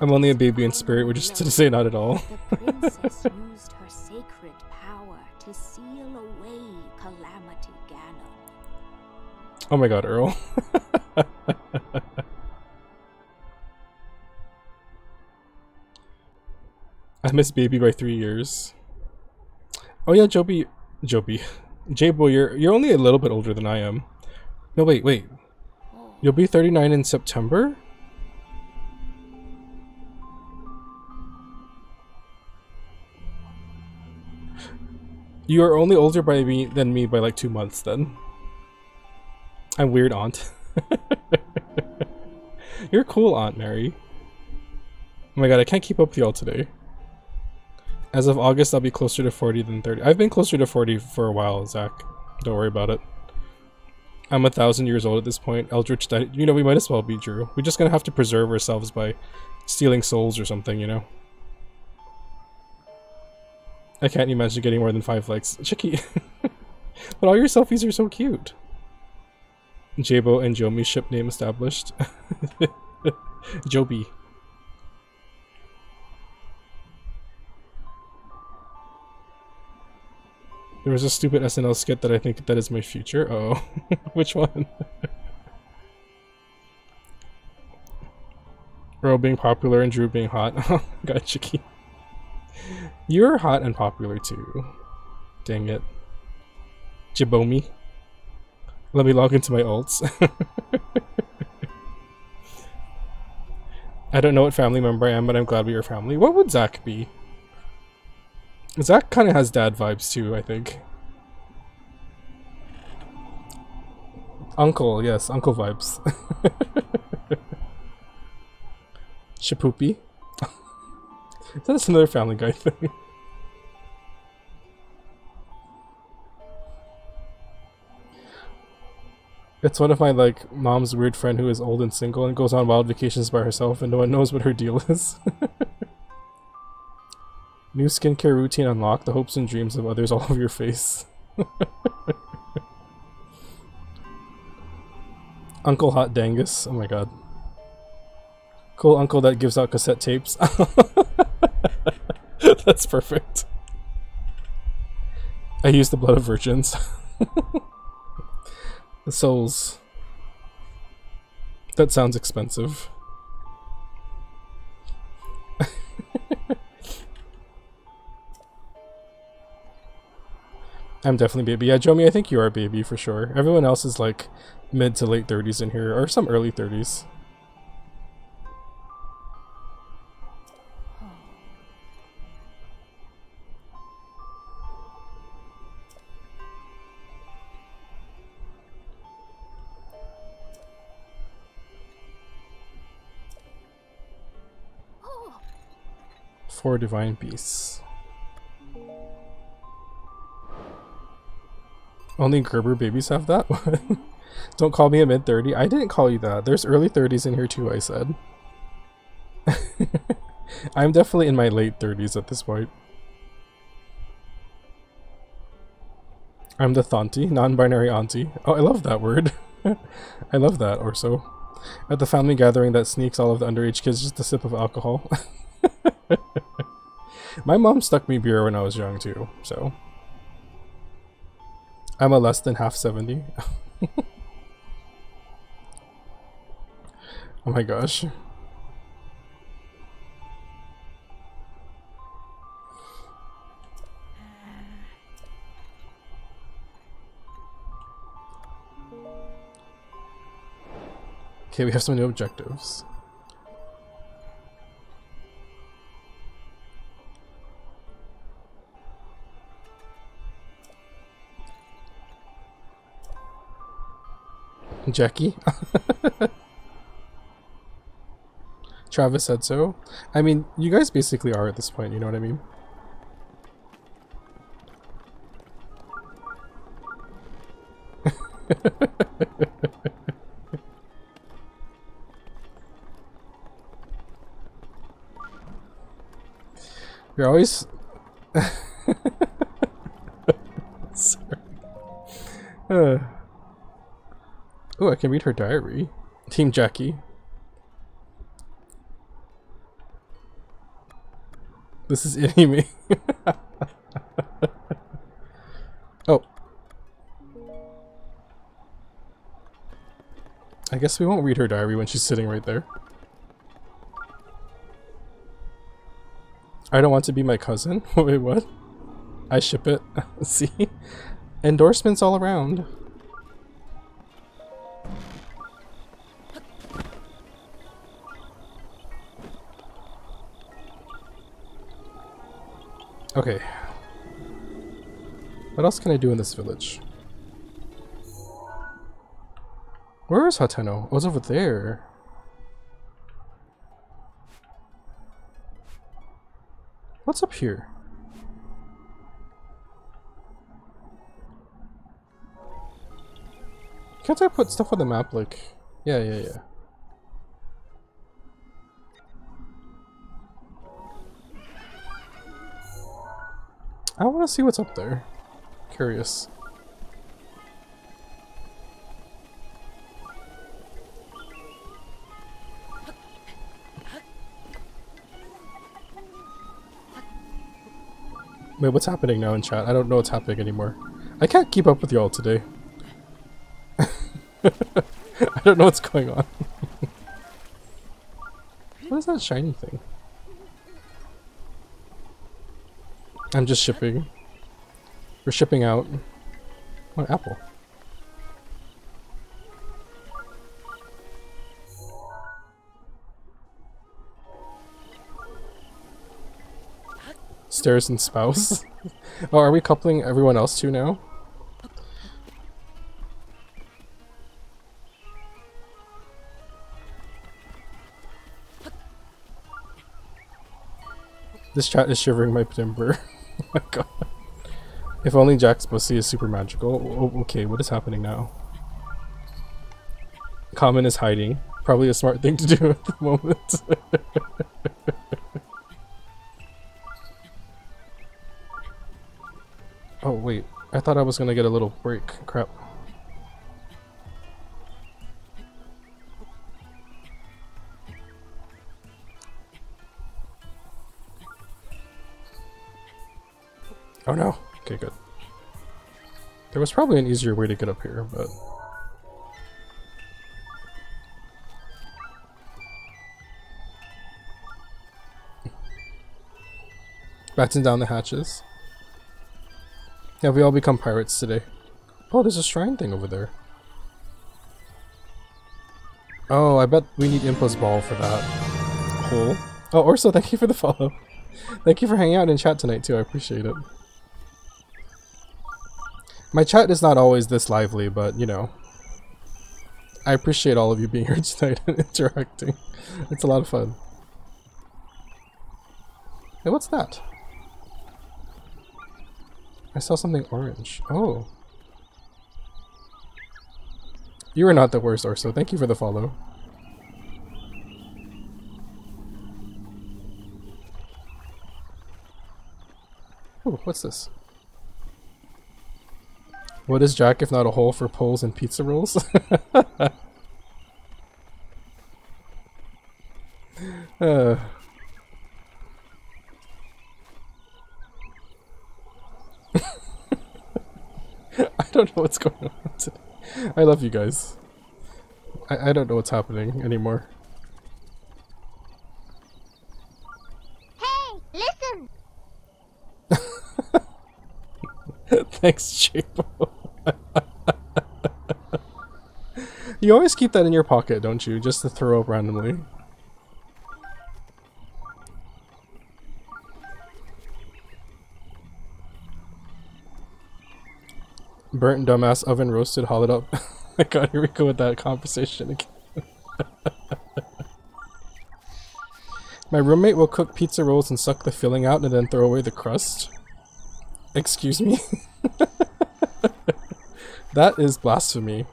I'm only a baby in spirit, which is to say not at all. the princess used her sacred power to seal away Calamity Ganon. oh my god, Earl. I missed baby by three years. Oh yeah, Joby, Joby, J-Boy, you're you're only a little bit older than I am. No, wait, wait. You'll be 39 in September. You are only older by me than me by like two months. Then I'm weird, aunt. you're cool, Aunt Mary. Oh my god, I can't keep up with y'all today. As of August, I'll be closer to 40 than 30. I've been closer to 40 for a while, Zach. Don't worry about it. I'm a thousand years old at this point. Eldritch died. You know, we might as well be Drew. We're just gonna have to preserve ourselves by stealing souls or something, you know? I can't imagine getting more than five likes. Chicky. but all your selfies are so cute. Jabo and Jomi ship name established. Joby. There was a stupid SNL skit that I think that is my future. Oh, which one? Earl being popular and Drew being hot. God, Chicky. You're hot and popular too. Dang it. Jibomi. Let me log into my alts. I don't know what family member I am, but I'm glad we are family. What would Zach be? Zach kind of has dad vibes too, I think. Uncle, yes, uncle vibes. Shapoopy. That's another Family Guy thing. It's one of my like mom's weird friend who is old and single and goes on wild vacations by herself and no one knows what her deal is. New skincare routine unlocked, the hopes and dreams of others all over your face. Uncle Hot Dangus, oh my god. Cool uncle that gives out cassette tapes. That's perfect. I use the blood of virgins. the souls. That sounds expensive. I'm definitely baby. Yeah, Jomi, I think you are baby for sure. Everyone else is like mid to late 30s in here, or some early 30s. Four divine beasts. Only Gerber babies have that one. Don't call me a mid 30. I didn't call you that. There's early 30s in here too, I said. I'm definitely in my late 30s at this point. I'm the Thonti, non-binary auntie. Oh, I love that word. I love that, or so. At the family gathering that sneaks all of the underage kids just a sip of alcohol. My mom stuck me beer when I was young too, so. I'm a less than half 70. oh my gosh. Okay, we have some new objectives. Jackie. Travis said so. I mean, you guys basically are at this point, you know what I mean? You're always... Sorry. Uh. I can read her diary. Team Jackie. This is anime. oh. I guess we won't read her diary when she's sitting right there. I don't want to be my cousin. Wait, what? I ship it. See? Endorsements all around. Okay. What else can I do in this village? Where is Hateno? Oh, it's over there. What's up here? Can't I put stuff on the map like... Yeah, yeah, yeah. I want to see what's up there. Curious. Wait, what's happening now in chat? I don't know what's happening anymore. I can't keep up with y'all today. I don't know what's going on. what is that shiny thing? I'm just shipping. We're shipping out. Oh, apple. Stairs and spouse. oh, are we coupling everyone else too now? This chat is shivering my timber. oh my god. If only Jack's pussy is super magical. Okay, what is happening now? Common is hiding. Probably a smart thing to do at the moment. oh wait, I thought I was gonna get a little break. Crap. Oh no. Okay, good. There was probably an easier way to get up here, but... Batten down the hatches. Have we all become pirates today? Oh, there's a shrine thing over there. Oh, I bet we need Impa's ball for that. Cool. Oh, Orso, thank you for the follow. Thank you for hanging out in chat tonight too, I appreciate it. My chat is not always this lively, but you know. I appreciate all of you being here tonight and interacting. It's a lot of fun. Hey, what's that? I saw something orange. Oh. You are not the worst, Orso. Thank you for the follow. Ooh, what's this? What is Jack if not a hole for poles and pizza rolls? uh. I don't know what's going on today. I love you guys. I, I don't know what's happening anymore. Hey, listen! Thanks, Jabo. you always keep that in your pocket, don't you? Just to throw up randomly. Burnt dumbass oven roasted hollowed up. I got here we go with that conversation again. My roommate will cook pizza rolls and suck the filling out and then throw away the crust. Excuse me? that is blasphemy.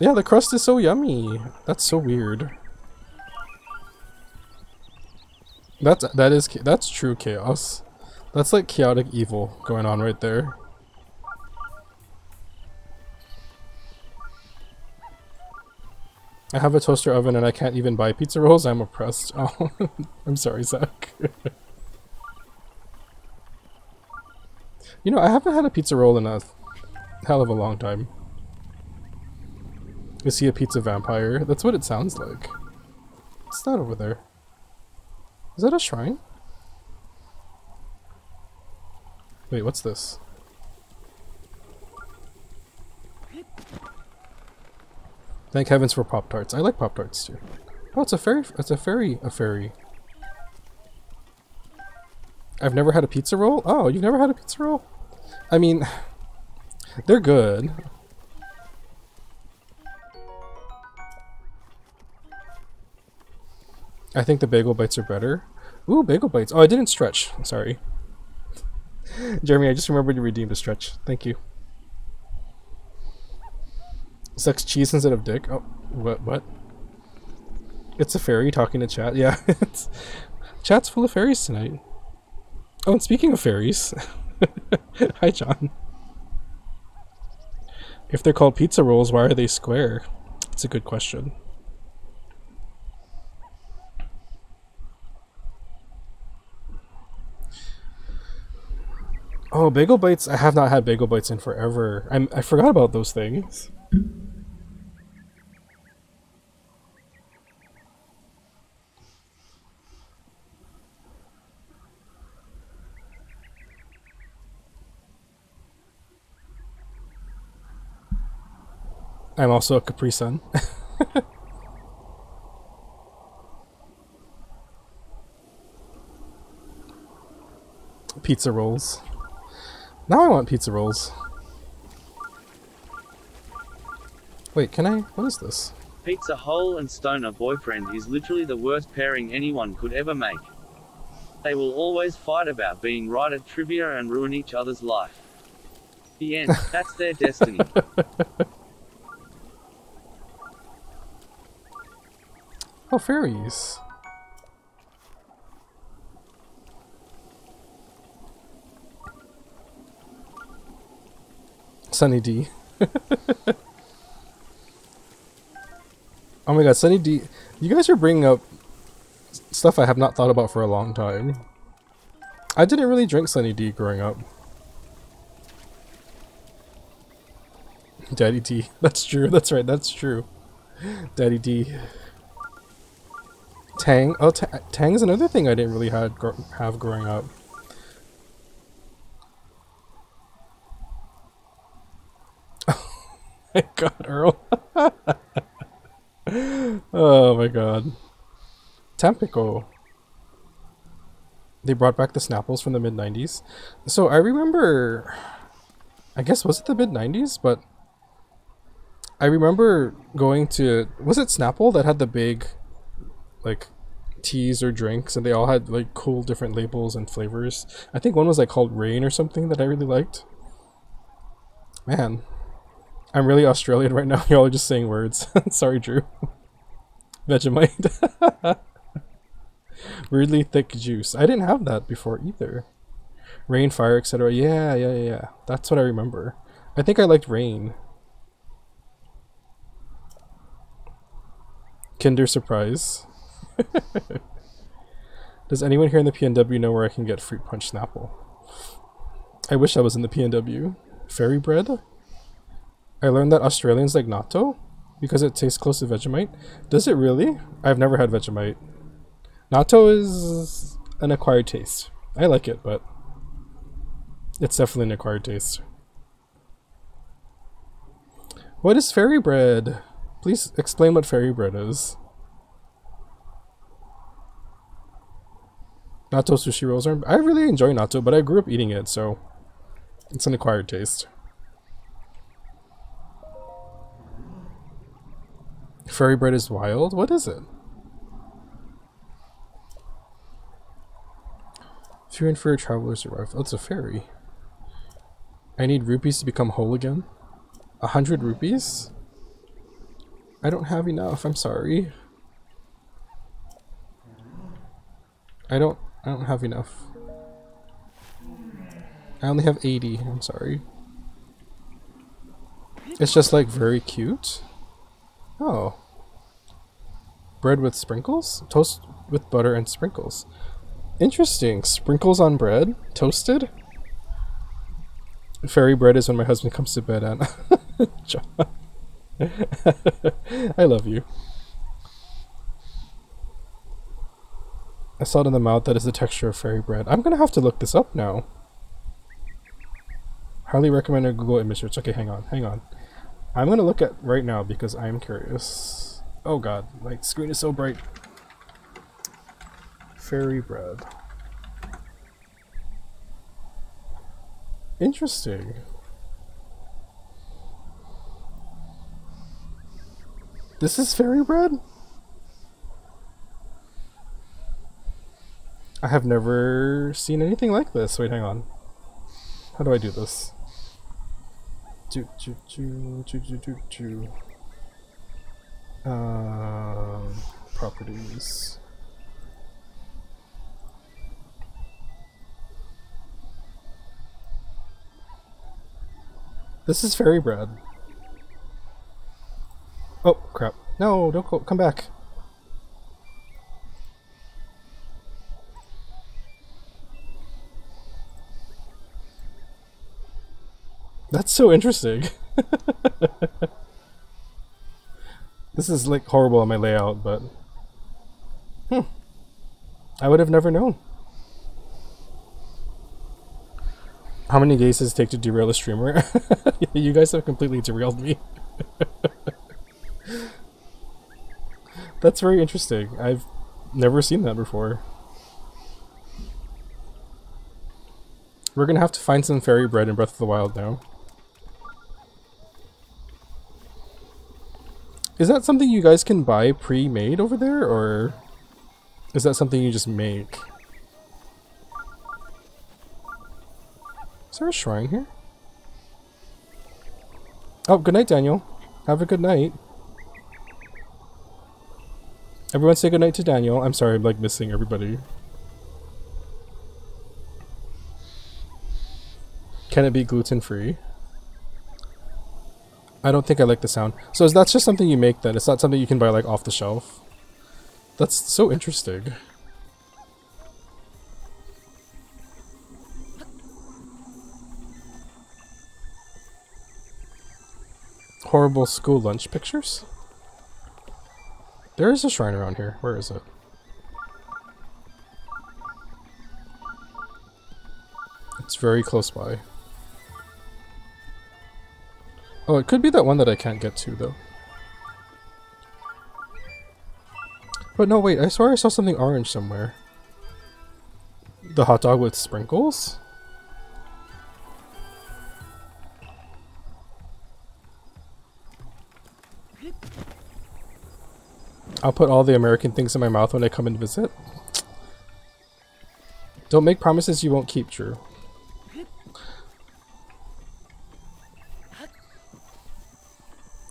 Yeah, the crust is so yummy. That's so weird. That's that is that's true chaos. That's like chaotic evil going on right there. I have a toaster oven and I can't even buy pizza rolls. I'm oppressed. Oh, I'm sorry, Zach. you know, I haven't had a pizza roll in a hell of a long time. Is he a pizza vampire? That's what it sounds like. What's that over there? Is that a shrine? Wait, what's this? Thank heavens for Pop Tarts. I like Pop Tarts too. Oh, it's a fairy. It's a fairy. A fairy. I've never had a pizza roll. Oh, you've never had a pizza roll? I mean, they're good. I think the bagel bites are better. Ooh, bagel bites. Oh, I didn't stretch. Sorry. Jeremy, I just remembered you redeemed a stretch. Thank you. Sucks cheese instead of dick. Oh, what? What? It's a fairy talking to chat. Yeah, it's, chat's full of fairies tonight. Oh, and speaking of fairies, hi John. If they're called pizza rolls, why are they square? It's a good question. Oh, bagel bites! I have not had bagel bites in forever. I'm, I forgot about those things. I'm also a Capri Sun. pizza rolls. Now I want pizza rolls. Wait, can I? What is this? Pizza hole and stoner boyfriend is literally the worst pairing anyone could ever make. They will always fight about being right at trivia and ruin each other's life. The end. That's their destiny. Oh, fairies. Sunny D. oh my god, Sunny D. You guys are bringing up stuff I have not thought about for a long time. I didn't really drink Sunny D growing up. Daddy D. That's true. That's right. That's true. Daddy D. Tang. Oh, ta Tang is another thing I didn't really had gr have growing up. Oh my god, Earl. oh my god. Tampico. They brought back the Snapples from the mid 90s. So I remember. I guess was it the mid 90s? But. I remember going to. Was it Snapple that had the big. Like. Teas or drinks, and they all had like cool different labels and flavors. I think one was like called Rain or something that I really liked. Man, I'm really Australian right now. Y'all are just saying words. Sorry, Drew. Vegemite. Weirdly thick juice. I didn't have that before either. Rain, fire, etc. Yeah, yeah, yeah. That's what I remember. I think I liked rain. Kinder Surprise. Does anyone here in the PNW know where I can get Fruit Punch Snapple? I wish I was in the PNW. Fairy bread? I learned that Australians like natto because it tastes close to Vegemite. Does it really? I've never had Vegemite. Natto is an acquired taste. I like it, but it's definitely an acquired taste. What is fairy bread? Please explain what fairy bread is. Natto sushi rolls are. I really enjoy natto, but I grew up eating it, so it's an acquired taste. Fairy bread is wild? What is it? Few and fewer travelers arrive. Oh, it's a fairy. I need rupees to become whole again. A hundred rupees? I don't have enough. I'm sorry. I don't. I don't have enough. I only have 80. I'm sorry. It's just like very cute. Oh. Bread with sprinkles? Toast with butter and sprinkles. Interesting. Sprinkles on bread? Toasted? Fairy bread is when my husband comes to bed. John. I love you. I saw it in the mouth. That is the texture of fairy bread. I'm gonna have to look this up now. Highly recommend a Google image search. Okay, hang on, hang on. I'm gonna look at right now because I am curious. Oh god, my screen is so bright. Fairy bread. Interesting. This is fairy bread? I have never seen anything like this. Wait, hang on. How do I do this? Do, do, do, do, do, do, do. Um, properties. This is fairy bread. Oh, crap. No, don't go, come back. That's so interesting. this is like horrible on my layout, but hmm. I would have never known. How many gays does it take to derail a streamer? you guys have completely derailed me. That's very interesting. I've never seen that before. We're gonna have to find some fairy bread in Breath of the Wild now. Is that something you guys can buy pre-made over there, or is that something you just make? Is there a shrine here? Oh, good night, Daniel. Have a good night. Everyone say good night to Daniel. I'm sorry, I'm like missing everybody. Can it be gluten free? I don't think I like the sound. So is that just something you make then? It's not something you can buy like off the shelf? That's so interesting. Horrible school lunch pictures? There is a shrine around here. Where is it? It's very close by. Oh, it could be that one that I can't get to, though. But no, wait, I swear I saw something orange somewhere. The hot dog with sprinkles? I'll put all the American things in my mouth when I come and visit. Don't make promises you won't keep, Drew.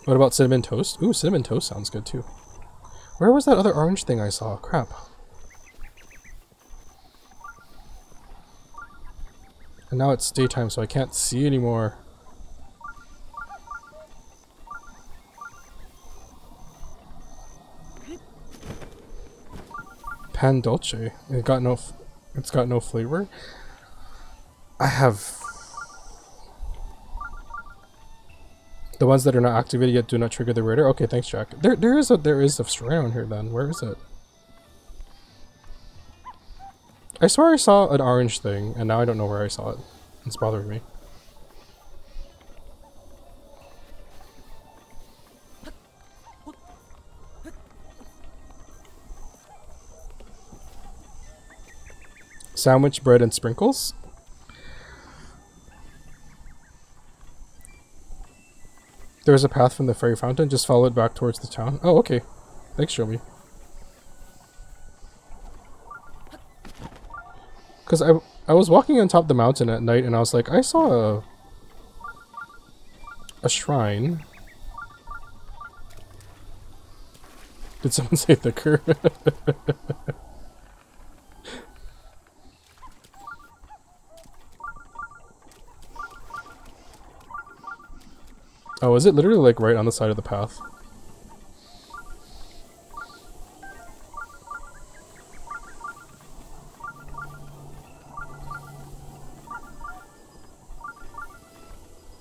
What about cinnamon toast? Ooh, cinnamon toast sounds good too. Where was that other orange thing I saw? Crap. And now it's daytime, so I can't see anymore. Pan dolce. It got no. it's got no flavor. I have. The ones that are not activated yet do not trigger the radar. Okay, thanks, Jack. There, there is a there is a shrine here. Then where is it? I swear I saw an orange thing, and now I don't know where I saw it. It's bothering me. Sandwich, bread, and sprinkles? There's a path from the fairy fountain, just follow it back towards the town. Oh, okay. Thanks, show me. Because I, I was walking on top of the mountain at night and I was like, I saw a, a shrine. Did someone say thicker? oh, is it literally like right on the side of the path?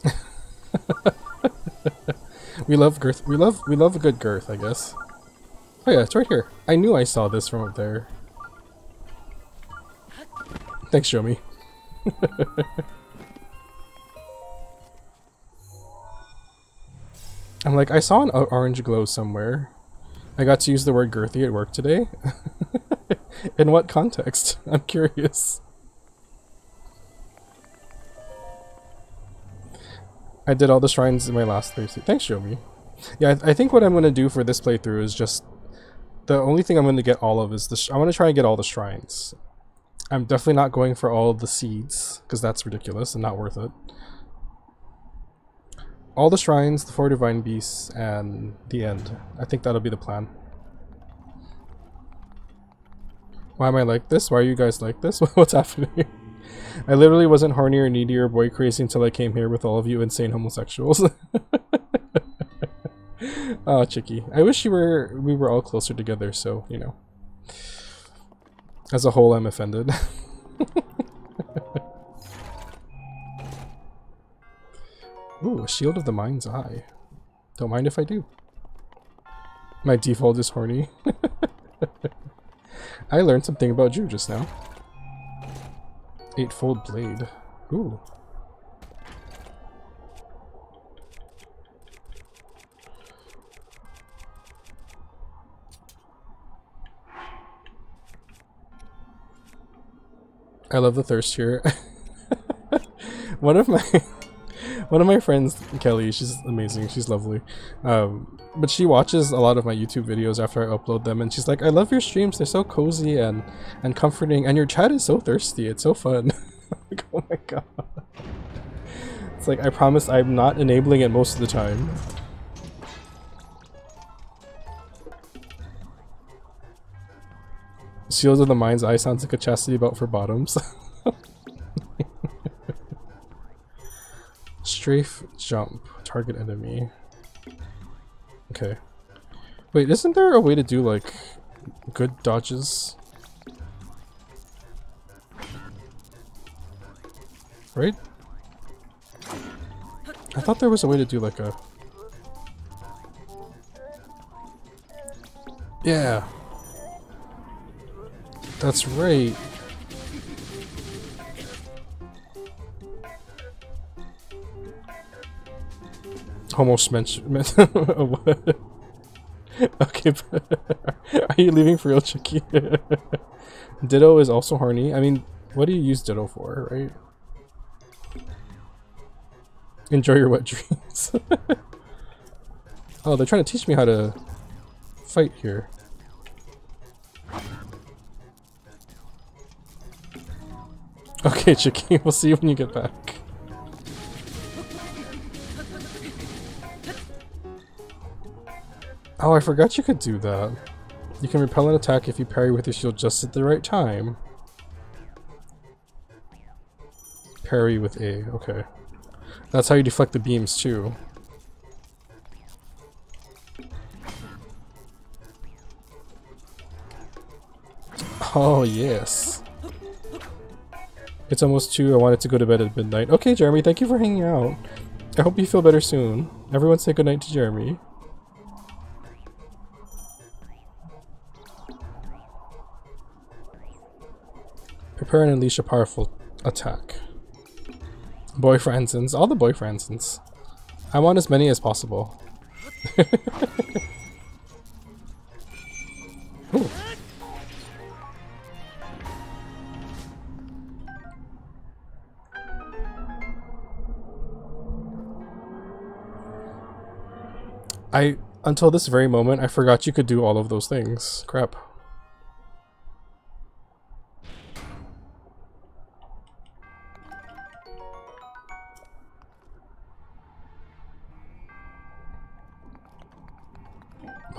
we love girth. We love we love a good girth, I guess. Oh yeah, it's right here. I knew I saw this from up there. Thanks, Jomi. I'm like, I saw an orange glow somewhere. I got to use the word girthy at work today. In what context? I'm curious. I did all the shrines in my last se- Thanks, Jomi. Yeah, I, I think what I'm going to do for this playthrough is just... The only thing I'm going to get all of is the... I want to try and get all the shrines. I'm definitely not going for all the seeds, because that's ridiculous and not worth it. All the shrines, the four divine beasts, and the end. I think that'll be the plan. Why am I like this? Why are you guys like this? What's happening? I literally wasn't horny or needy or boy crazy until I came here with all of you insane homosexuals. oh, Chicky. I wish you were we were all closer together, so, you know. As a whole, I'm offended. Ooh, a shield of the mind's eye. Don't mind if I do. My default is horny. I learned something about you just now. Eightfold blade. Ooh. I love the thirst here. one of my one of my friends, Kelly, she's amazing, she's lovely. Um, but she watches a lot of my YouTube videos after I upload them, and she's like, "I love your streams. They're so cozy and and comforting, and your chat is so thirsty. It's so fun." like, oh my god. It's like I promise I'm not enabling it most of the time. Shields of the Mind's Eye sounds like a chastity belt for bottoms. Strafe jump. Target enemy. Okay. Wait, isn't there a way to do like good dodges? Right? I thought there was a way to do like a... Yeah. That's right. Almost mentioned. okay, are you leaving for real, Chicky? Ditto is also horny. I mean, what do you use Ditto for, right? Enjoy your wet dreams. oh, they're trying to teach me how to fight here. Okay, Chicky, we'll see you when you get back. Oh, I forgot you could do that. You can repel an attack if you parry with your shield just at the right time. Parry with A, okay. That's how you deflect the beams too. Oh, yes. It's almost 2, I wanted to go to bed at midnight. Okay, Jeremy, thank you for hanging out. I hope you feel better soon. Everyone say goodnight to Jeremy. Prepare and unleash a powerful attack. Boyfriendsons. All the boyfriendsons. I want as many as possible. Ooh. I, until this very moment, I forgot you could do all of those things. Crap.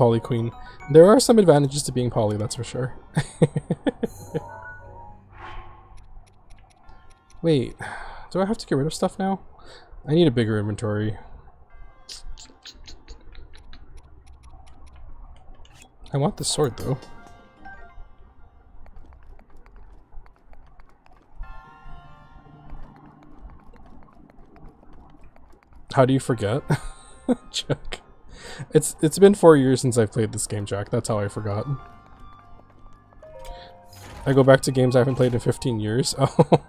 Poly Queen. There are some advantages to being Poly, that's for sure. Wait, do I have to get rid of stuff now? I need a bigger inventory. I want the sword though. How do you forget? Jack. It's it's been four years since I've played this game, Jack. That's how I forgot. I go back to games I haven't played in 15 years. Oh.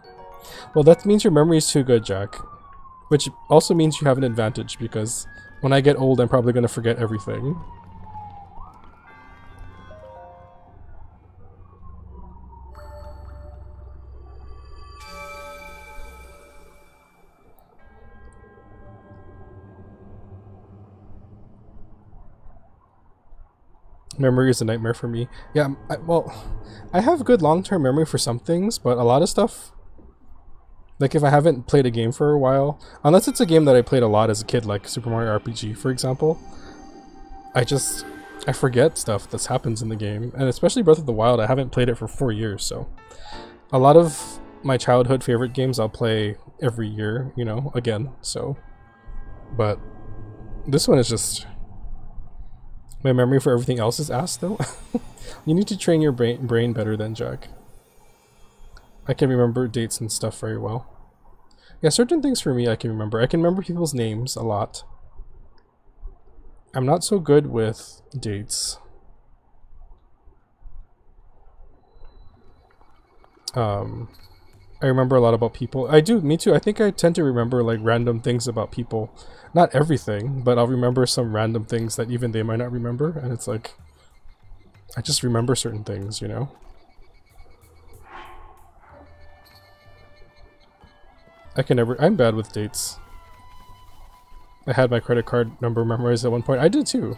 well, that means your memory is too good, Jack. Which also means you have an advantage, because when I get old, I'm probably going to forget everything. Memory is a nightmare for me. Yeah, I, well, I have good long-term memory for some things, but a lot of stuff, like if I haven't played a game for a while, unless it's a game that I played a lot as a kid, like Super Mario RPG, for example, I just, I forget stuff that happens in the game. And especially Breath of the Wild, I haven't played it for four years, so a lot of my childhood favorite games I'll play every year, you know, again, so, but this one is just my memory for everything else is ass, though. you need to train your brain, brain better than Jack. I can remember dates and stuff very well. Yeah, certain things for me I can remember. I can remember people's names a lot. I'm not so good with dates. Um, I remember a lot about people. I do, me too. I think I tend to remember like random things about people. Not everything, but I'll remember some random things that even they might not remember. And it's like, I just remember certain things, you know? I can never, I'm bad with dates. I had my credit card number memorized at one point. I did too.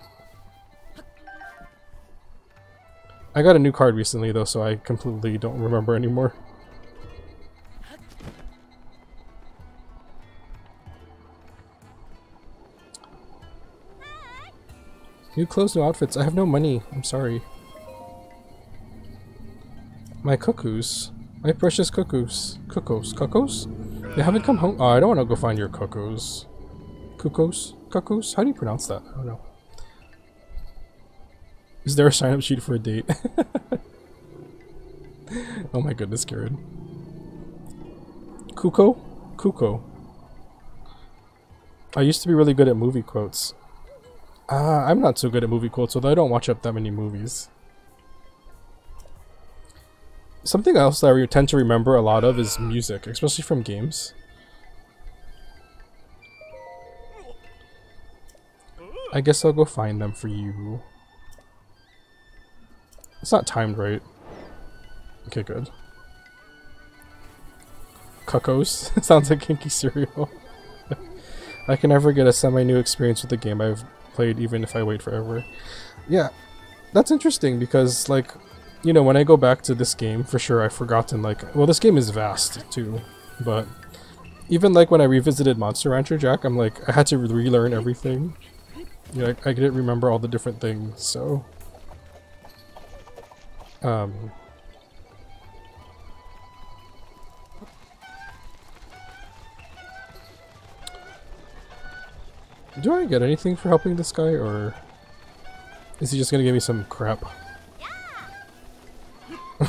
I got a new card recently though, so I completely don't remember anymore. New clothes, new outfits. I have no money. I'm sorry. My cuckoos. My precious cuckoos. Cuckoos. Cuckoos? They haven't come home. Oh, I don't want to go find your cuckoos. Cuckoos? Cuckoos? How do you pronounce that? I don't know. Is there a sign-up sheet for a date? oh my goodness, Karen. Kuko? Kuko. I used to be really good at movie quotes. Uh, I'm not so good at movie quotes, although I don't watch up that many movies. Something else that I tend to remember a lot of is music, especially from games. I guess I'll go find them for you. It's not timed right. Okay, good. Cuckoos. Sounds like kinky cereal. I can never get a semi-new experience with the game I've played even if I wait forever. Yeah, that's interesting because like, you know, when I go back to this game, for sure I've forgotten like, well this game is vast too, but even like when I revisited Monster Rancher Jack, I'm like, I had to relearn everything. You I, I didn't remember all the different things, so... Um... Do I get anything for helping this guy, or is he just gonna give me some crap?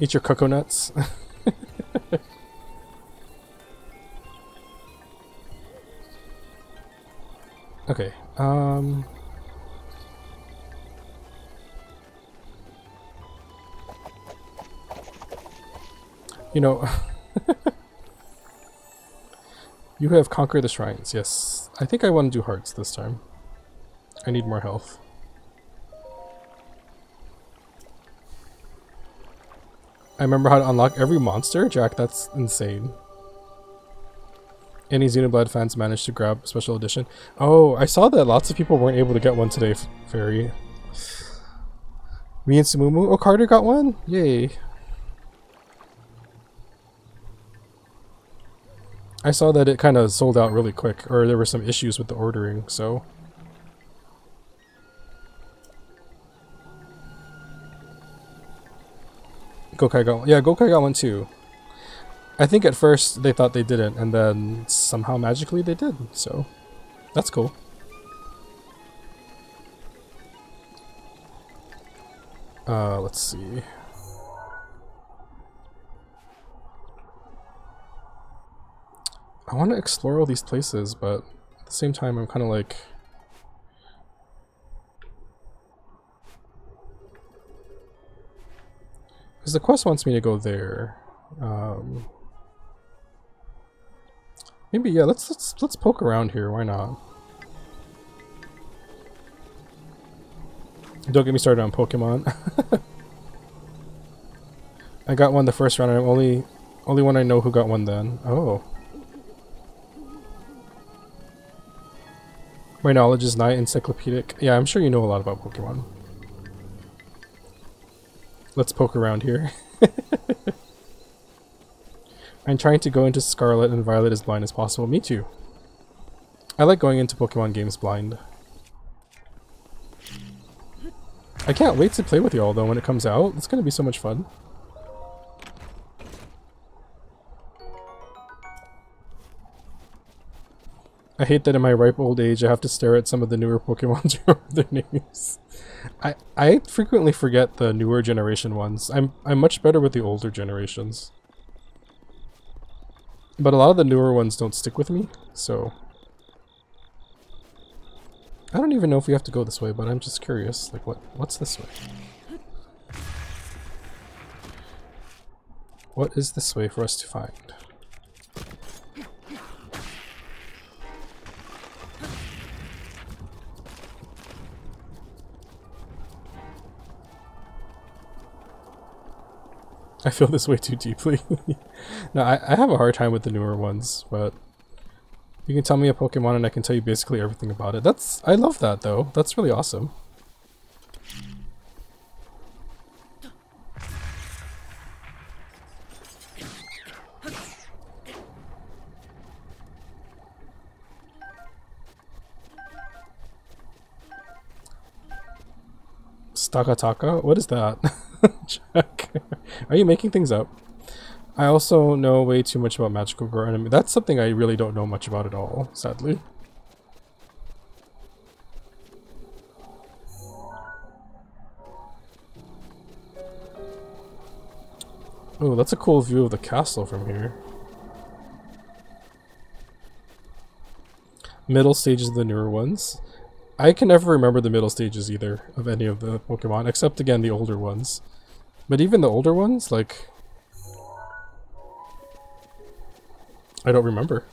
Eat your coconuts. okay, um... You know... You have conquered the shrines, yes. I think I want to do hearts this time. I need more health. I remember how to unlock every monster? Jack, that's insane. Any Xenoblade fans managed to grab a special edition? Oh, I saw that lots of people weren't able to get one today, Fairy. Me and Samumu? Oh, Carter got one? Yay. I saw that it kind of sold out really quick, or there were some issues with the ordering, so. Gokai got one. Yeah, Gokai got one too. I think at first they thought they didn't, and then somehow magically they did, so that's cool. Uh, let's see. I want to explore all these places, but at the same time, I'm kind of like. Because the quest wants me to go there. Um, maybe yeah. Let's let's let's poke around here. Why not? Don't get me started on Pokemon. I got one the first round. I'm only only one I know who got one then. Oh. My knowledge is not encyclopedic. Yeah, I'm sure you know a lot about Pokemon. Let's poke around here. I'm trying to go into Scarlet and Violet as blind as possible. Me too. I like going into Pokemon games blind. I can't wait to play with y'all though when it comes out. It's gonna be so much fun. I hate that in my ripe old age I have to stare at some of the newer Pokemon to remember their names. I I frequently forget the newer generation ones. I'm I'm much better with the older generations. But a lot of the newer ones don't stick with me, so I don't even know if we have to go this way, but I'm just curious. Like what what's this way? What is this way for us to find? I feel this way too deeply. no, I, I have a hard time with the newer ones, but you can tell me a Pokemon and I can tell you basically everything about it. That's I love that though. That's really awesome. Stakataka? What is that? Jack. Are you making things up? I also know way too much about magical girl enemy. That's something I really don't know much about at all, sadly. Oh, that's a cool view of the castle from here. Middle stages of the newer ones. I can never remember the middle stages either of any of the Pokemon, except again the older ones. But even the older ones, like... I don't remember.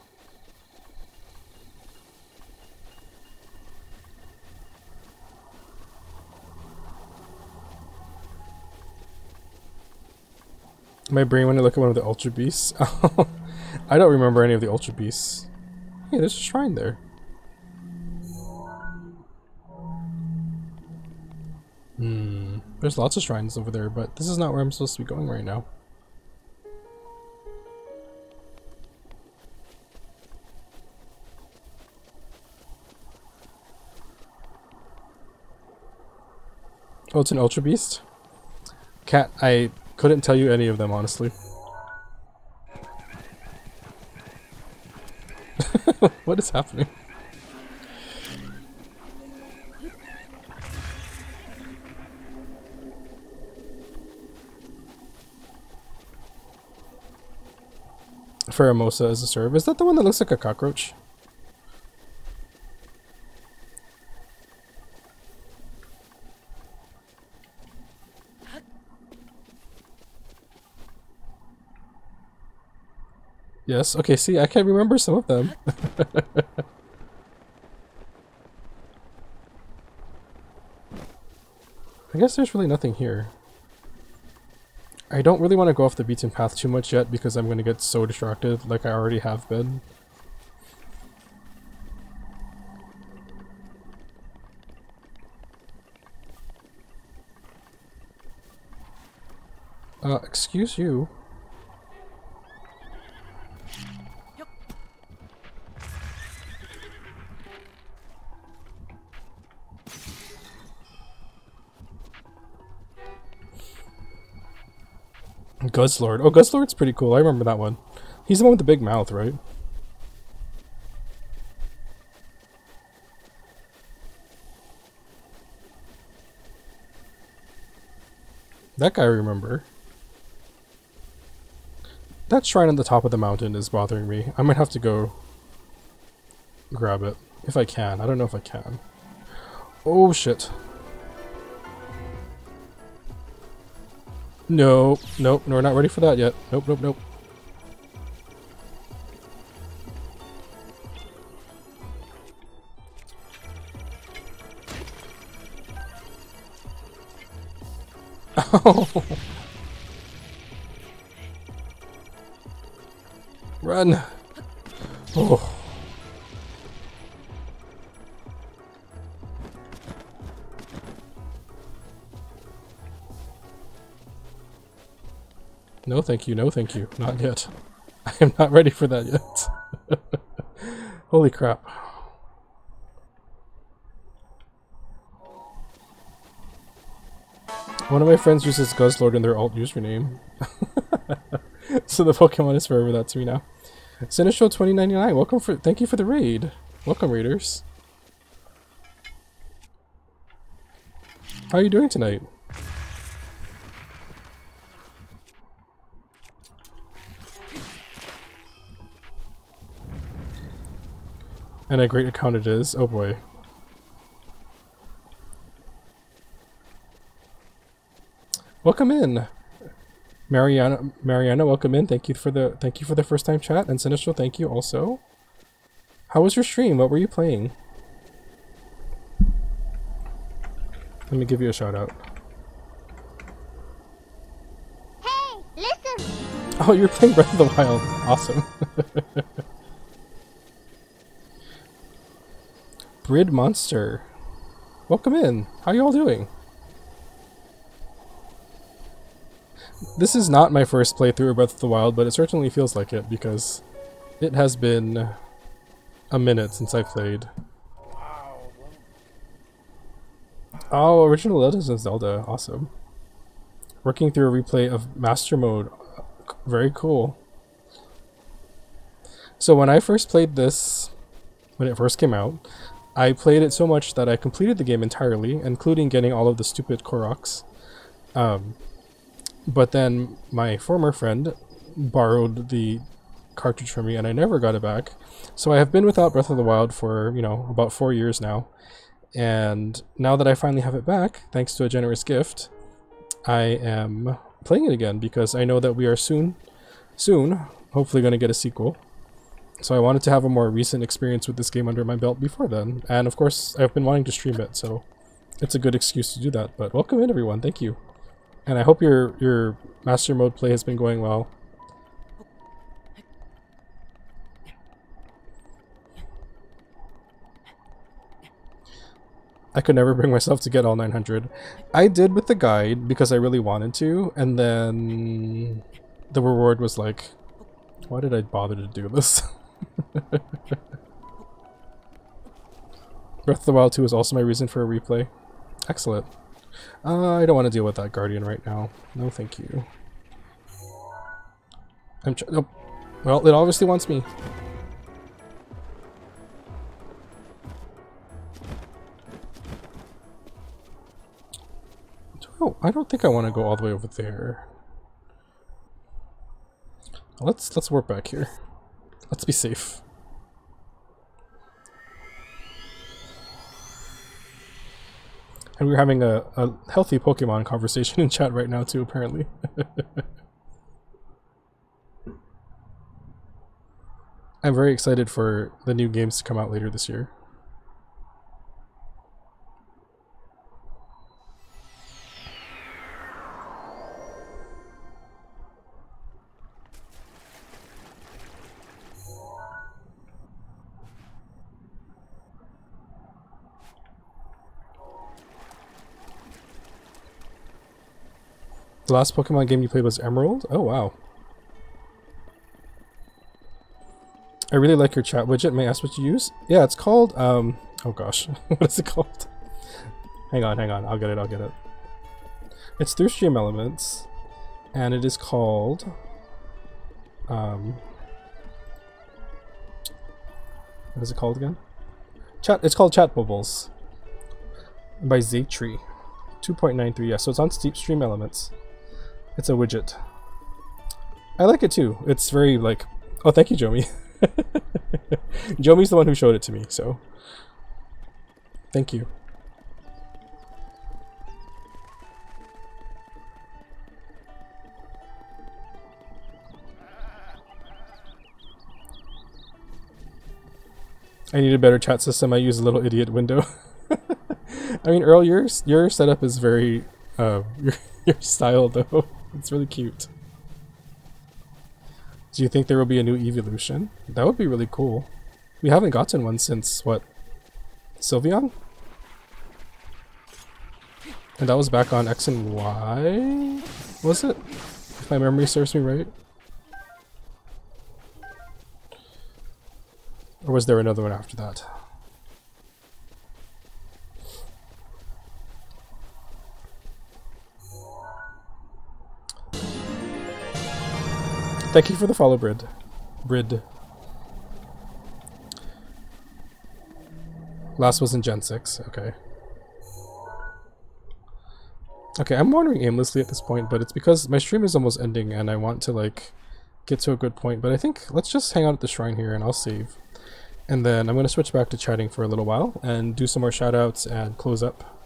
My brain when I look at one of the Ultra Beasts. I don't remember any of the Ultra Beasts. Hey, there's a shrine there. Hmm. There's lots of shrines over there, but this is not where I'm supposed to be going right now. Oh, it's an Ultra Beast? Cat, I couldn't tell you any of them, honestly. what is happening? Pheromosa as a serve. Is that the one that looks like a cockroach? Yes, okay, see, I can't remember some of them. I guess there's really nothing here. I don't really want to go off the beaten path too much yet because I'm going to get so distracted like I already have been. Uh, excuse you. Guzzlord. Oh, Guzzlord's pretty cool. I remember that one. He's the one with the big mouth, right? That guy I remember. That shrine on the top of the mountain is bothering me. I might have to go grab it. If I can. I don't know if I can. Oh shit. No, nope, no, we're not ready for that yet. Nope, nope, nope. Run. Oh. No thank you, no thank you. Not yet. I am not ready for that yet. Holy crap. One of my friends uses Guzzlord in their alt username. so the Pokemon is forever that to me now. Sinistro 2099, welcome for thank you for the raid. Welcome raiders. How are you doing tonight? And a great account it is. Oh boy. Welcome in. Mariana Mariana, welcome in. Thank you for the thank you for the first time chat and Sinistro, thank you also. How was your stream? What were you playing? Let me give you a shout out. Hey, listen. Oh, you're playing Breath of the Wild. Awesome. Brid Monster. Welcome in. How are you all doing? This is not my first playthrough of Breath of the Wild, but it certainly feels like it because it has been a minute since I played. Oh, original Legends of Zelda. Awesome. Working through a replay of Master Mode. Very cool. So when I first played this, when it first came out, I played it so much that I completed the game entirely, including getting all of the stupid Koroks. Um, but then my former friend borrowed the cartridge from me and I never got it back. So I have been without Breath of the Wild for, you know, about four years now. And now that I finally have it back, thanks to a generous gift, I am playing it again because I know that we are soon, soon, hopefully going to get a sequel. So I wanted to have a more recent experience with this game under my belt before then. And of course, I've been wanting to stream it, so it's a good excuse to do that. But welcome in everyone, thank you. And I hope your your master mode play has been going well. I could never bring myself to get all 900. I did with the guide because I really wanted to, and then the reward was like, why did I bother to do this? Breath of the Wild 2 is also my reason for a replay. Excellent. Uh, I don't want to deal with that Guardian right now. No thank you. I'm oh. Well, it obviously wants me. Oh, I don't think I want to go all the way over there. Let's let's work back here. Let's be safe. And we're having a, a healthy Pokemon conversation in chat right now too, apparently. I'm very excited for the new games to come out later this year. The last Pokemon game you played was Emerald? Oh wow. I really like your chat widget. May I ask what you use? Yeah, it's called, um, oh gosh, what is it called? hang on, hang on, I'll get it, I'll get it. It's through Stream Elements, and it is called. Um, what is it called again? Chat. It's called Chat Bubbles by Zaytree. 2.93. Yeah, so it's on Steep Stream Elements. It's a widget. I like it too. It's very like. Oh, thank you, Jomi. Jomi's the one who showed it to me, so thank you. I need a better chat system. I use a little idiot window. I mean, Earl, your your setup is very uh, your your style though. It's really cute. Do you think there will be a new evolution? That would be really cool. We haven't gotten one since what? Sylveon? And that was back on X and Y? Was it? If my memory serves me right. Or was there another one after that? Thank you for the follow, Brid. Brid. Last was in Gen 6, okay. Okay, I'm wandering aimlessly at this point, but it's because my stream is almost ending and I want to, like, get to a good point. But I think let's just hang out at the shrine here and I'll save. And then I'm going to switch back to chatting for a little while and do some more shoutouts and close up.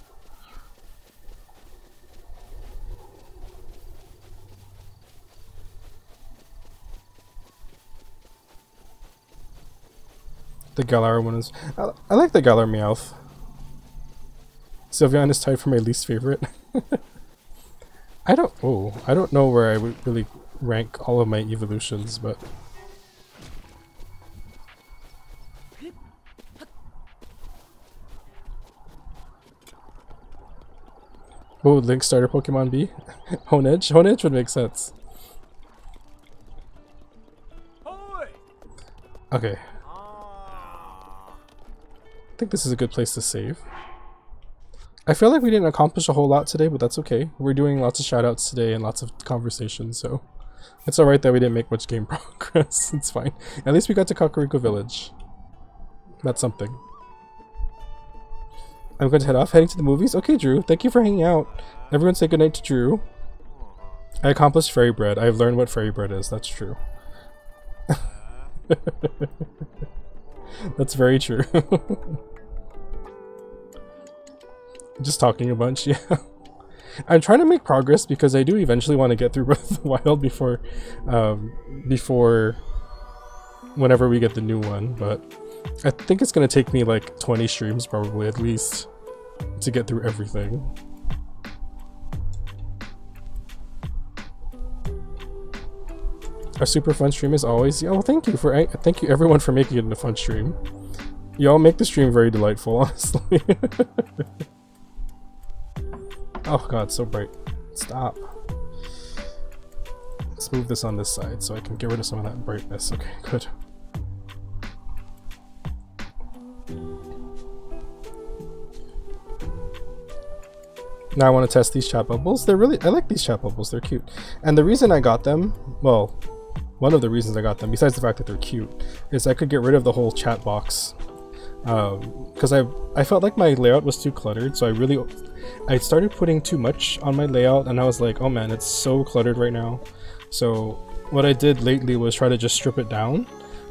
The Galar one is... I, I like the Galar Meowth. Sylveon is tied for my least favorite. I don't... Oh, I don't know where I would really rank all of my evolutions, but... What would Link starter Pokemon be? Honedge? Honedge would make sense. Okay. I think this is a good place to save. I feel like we didn't accomplish a whole lot today, but that's okay. We're doing lots of shoutouts today and lots of conversations, so it's alright that we didn't make much game progress. it's fine. At least we got to Kakariko Village. That's something. I'm going to head off, heading to the movies. Okay, Drew, thank you for hanging out. Everyone say goodnight to Drew. I accomplished fairy bread. I've learned what fairy bread is. That's true. That's very true. Just talking a bunch, yeah. I'm trying to make progress because I do eventually want to get through Breath of the Wild before, um, before whenever we get the new one, but I think it's going to take me like 20 streams probably at least to get through everything. A super fun stream as always. Well, thank you for eh, thank you everyone for making it a fun stream. Y'all make the stream very delightful, honestly. oh god, so bright. Stop. Let's move this on this side so I can get rid of some of that brightness. Okay, good. Now I want to test these chat bubbles. They're really, I like these chat bubbles. They're cute. And the reason I got them, well, one of the reasons I got them, besides the fact that they're cute, is I could get rid of the whole chat box. Because um, I, I felt like my layout was too cluttered, so I really, I started putting too much on my layout, and I was like, oh man, it's so cluttered right now. So what I did lately was try to just strip it down.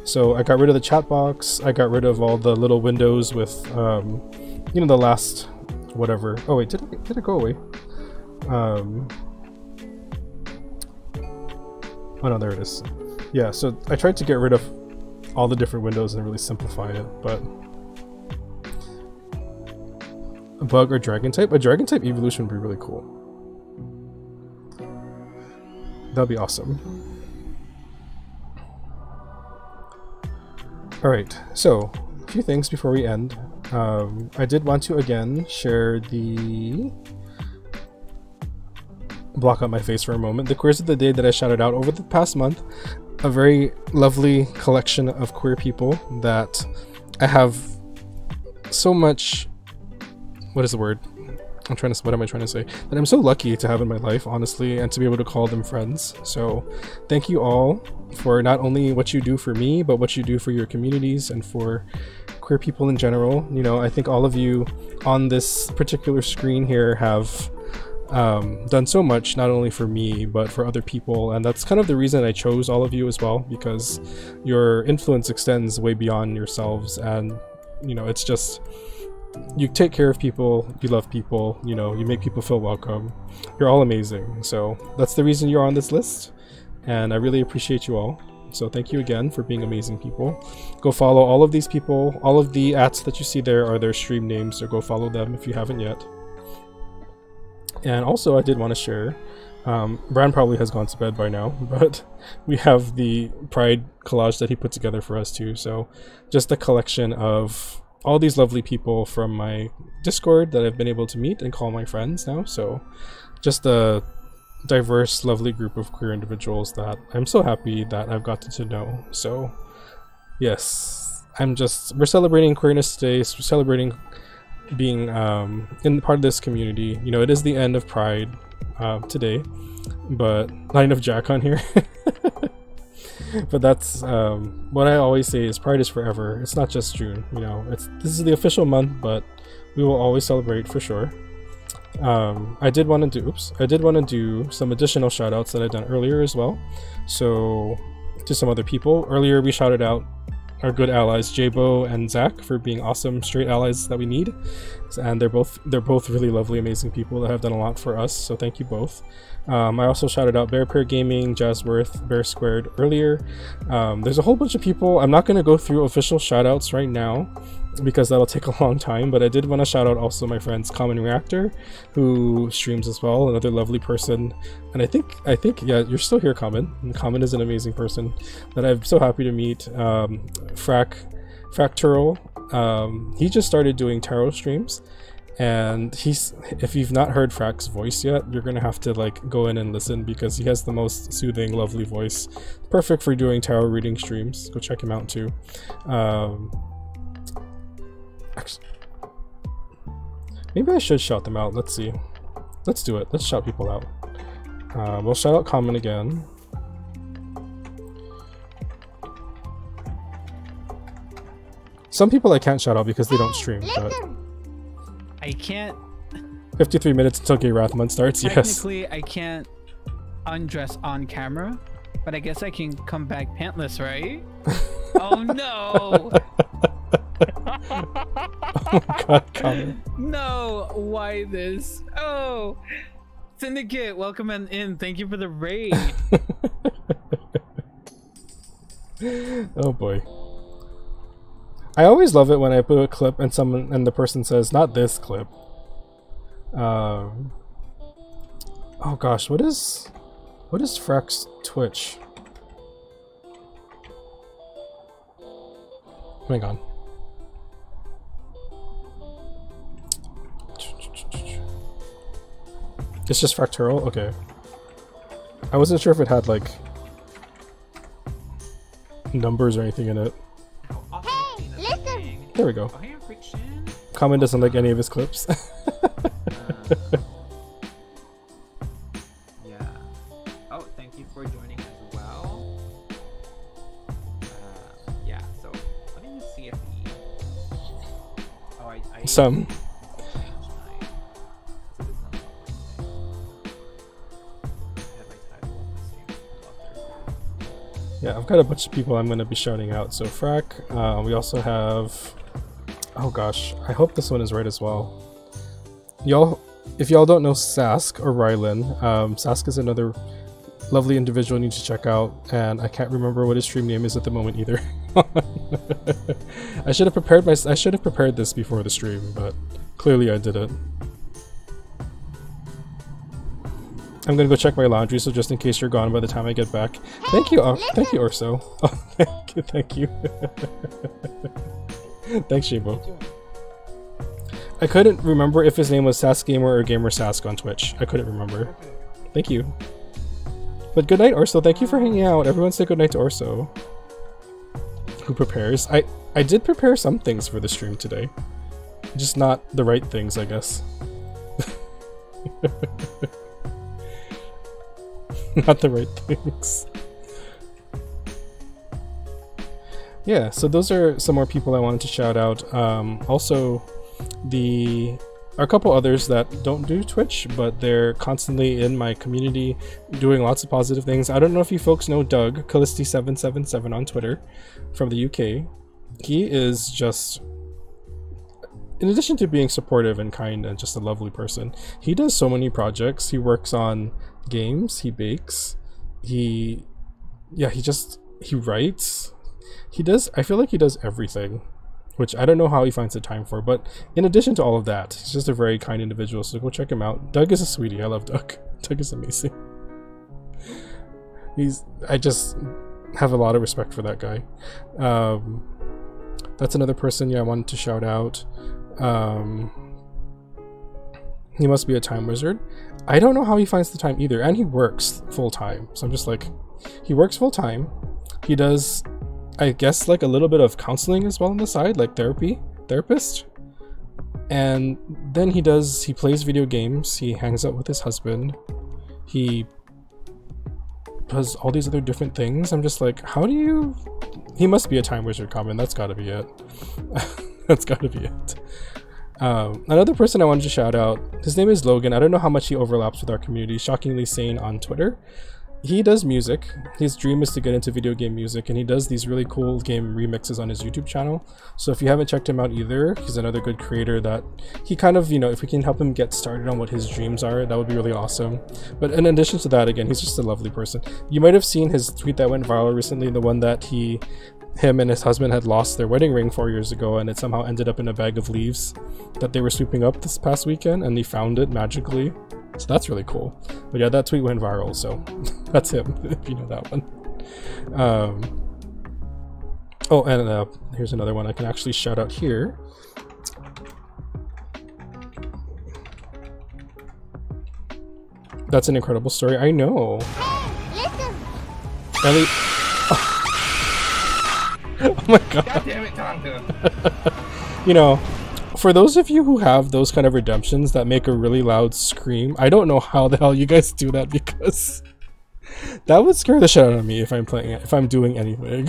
So I got rid of the chat box, I got rid of all the little windows with, um, you know, the last whatever. Oh wait, did it, did it go away? Um, oh no, there it is. Yeah, so I tried to get rid of all the different windows and really simplify it, but a bug or dragon type? A dragon type evolution would be really cool. That'd be awesome. Alright, so a few things before we end. Um, I did want to again share the block out my face for a moment. The queers of the day that I shouted out over the past month, a very lovely collection of queer people that I have so much. What is the word? I'm trying to. What am I trying to say? That I'm so lucky to have in my life, honestly, and to be able to call them friends. So, thank you all for not only what you do for me, but what you do for your communities and for queer people in general. You know, I think all of you on this particular screen here have um, done so much, not only for me, but for other people. And that's kind of the reason I chose all of you as well, because your influence extends way beyond yourselves. And, you know, it's just, you take care of people, you love people, you know, you make people feel welcome. You're all amazing. So that's the reason you're on this list. And I really appreciate you all. So thank you again for being amazing people. Go follow all of these people. All of the ads that you see there are their stream names, so go follow them if you haven't yet. And also, I did want to share. Um, Bran probably has gone to bed by now, but we have the Pride collage that he put together for us too. So, just a collection of all these lovely people from my Discord that I've been able to meet and call my friends now. So, just a diverse, lovely group of queer individuals that I'm so happy that I've gotten to know. So, yes, I'm just we're celebrating queerness today. We're celebrating being um, in part of this community. You know, it is the end of Pride uh, today, but not enough Jack on here. but that's um, what I always say is Pride is forever. It's not just June. You know, it's this is the official month, but we will always celebrate for sure. Um, I did want to do, oops, I did want to do some additional shoutouts that I'd done earlier as well. So, to some other people. Earlier, we shouted out our good allies Jabo and Zach for being awesome straight allies that we need, and they're both they're both really lovely, amazing people that have done a lot for us. So thank you both. Um, I also shouted out Bear Pair Gaming, Jazzworth, Bear Squared earlier. Um, there's a whole bunch of people. I'm not going to go through official shoutouts right now because that'll take a long time. But I did want to shout out also my friends Common Reactor, who streams as well, another lovely person. And I think I think yeah, you're still here, Common. And Common is an amazing person that I'm so happy to meet. Um, Frac Fractural, um, he just started doing tarot streams. And he's if you've not heard Frac's voice yet, you're gonna have to like go in and listen because he has the most soothing, lovely voice. Perfect for doing tarot reading streams. Go check him out too. Um, maybe I should shout them out. Let's see. Let's do it. Let's shout people out. Uh, we'll shout out Common again. Some people I can't shout out because they don't stream, but I can't. 53 minutes until Gay Wrathmonth starts, yes. Technically, I can't undress on camera, but I guess I can come back pantless, right? oh no! God. No, why this? Oh, Syndicate, welcome in. in. Thank you for the raid. oh boy. I always love it when I put a clip and someone and the person says, "Not this clip." Um. Oh gosh, what is, what is Frac's Twitch? Hang on. It's just Fractural? Okay. I wasn't sure if it had like numbers or anything in it. Hey, listen. There we go. Common doesn't like any of his clips. Yeah. Yeah, I've got a bunch of people I'm going to be shouting out. So Frack, uh, we also have... Oh gosh, I hope this one is right as well. Y'all, if y'all don't know Sask or Rylan, um, Sask is another lovely individual you need to check out, and I can't remember what his stream name is at the moment either. I should have prepared my I should have prepared this before the stream, but clearly I didn't. I'm gonna go check my laundry, so just in case you're gone by the time I get back. Thank you, uh, thank you, Orso. Oh, thank you, thank you. Thanks, Shabo. I couldn't remember if his name was Sask Gamer or Gamer Sask on Twitch. I couldn't remember. Thank you. But good night, Orso. Thank you for hanging out. Everyone say good night to Orso. Who prepares? I I did prepare some things for the stream today. Just not the right things, I guess. Not the right things. Yeah, so those are some more people I wanted to shout out. Um, also, the are a couple others that don't do Twitch, but they're constantly in my community doing lots of positive things. I don't know if you folks know Doug, Callisti777 on Twitter from the UK. He is just in addition to being supportive and kind and just a lovely person, he does so many projects. He works on games, he bakes, he yeah, he just he writes. He does I feel like he does everything which I don't know how he finds the time for. But in addition to all of that, he's just a very kind individual. So go check him out. Doug is a sweetie. I love Doug. Doug is amazing. He's I just have a lot of respect for that guy. Um, that's another person. Yeah, I wanted to shout out. Um, he must be a time wizard. I don't know how he finds the time either, and he works full time. So I'm just like, he works full time. He does I guess like a little bit of counseling as well on the side, like therapy, therapist. And then he does he plays video games, he hangs out with his husband, he does all these other different things. I'm just like, how do you he must be a time wizard common, that's gotta be it. that's gotta be it. Um, another person I wanted to shout out, his name is Logan. I don't know how much he overlaps with our community, shockingly sane on Twitter he does music. His dream is to get into video game music, and he does these really cool game remixes on his YouTube channel. So if you haven't checked him out either, he's another good creator that he kind of, you know, if we can help him get started on what his dreams are, that would be really awesome. But in addition to that, again, he's just a lovely person. You might have seen his tweet that went viral recently, the one that he him and his husband had lost their wedding ring four years ago and it somehow ended up in a bag of leaves that they were sweeping up this past weekend and they found it magically so that's really cool. But yeah, that tweet went viral, so that's him, if you know that one. Um, oh, and uh, here's another one I can actually shout out here. That's an incredible story. I know. Hey, Ellie. oh my god. God damn it, Tonka. you know, for those of you who have those kind of redemptions that make a really loud scream, I don't know how the hell you guys do that because that would scare the shit out of me if I'm playing it, if I'm doing anything.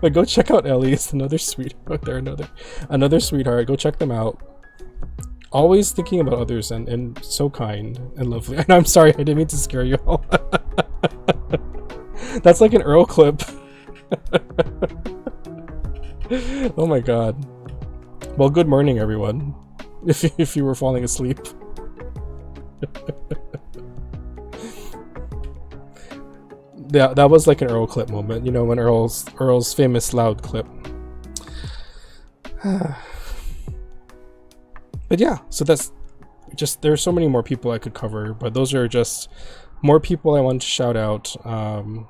but go check out Ellie. It's another sweetheart. They're another another sweetheart. Go check them out. Always thinking about others and, and so kind and lovely. And I'm sorry, I didn't mean to scare you all. That's like an Earl clip. oh my god. Well, good morning, everyone. If you, if you were falling asleep. yeah, that was like an Earl clip moment. You know, when Earl's Earl's famous loud clip. but yeah, so that's just there's so many more people I could cover, but those are just more people I want to shout out. Um,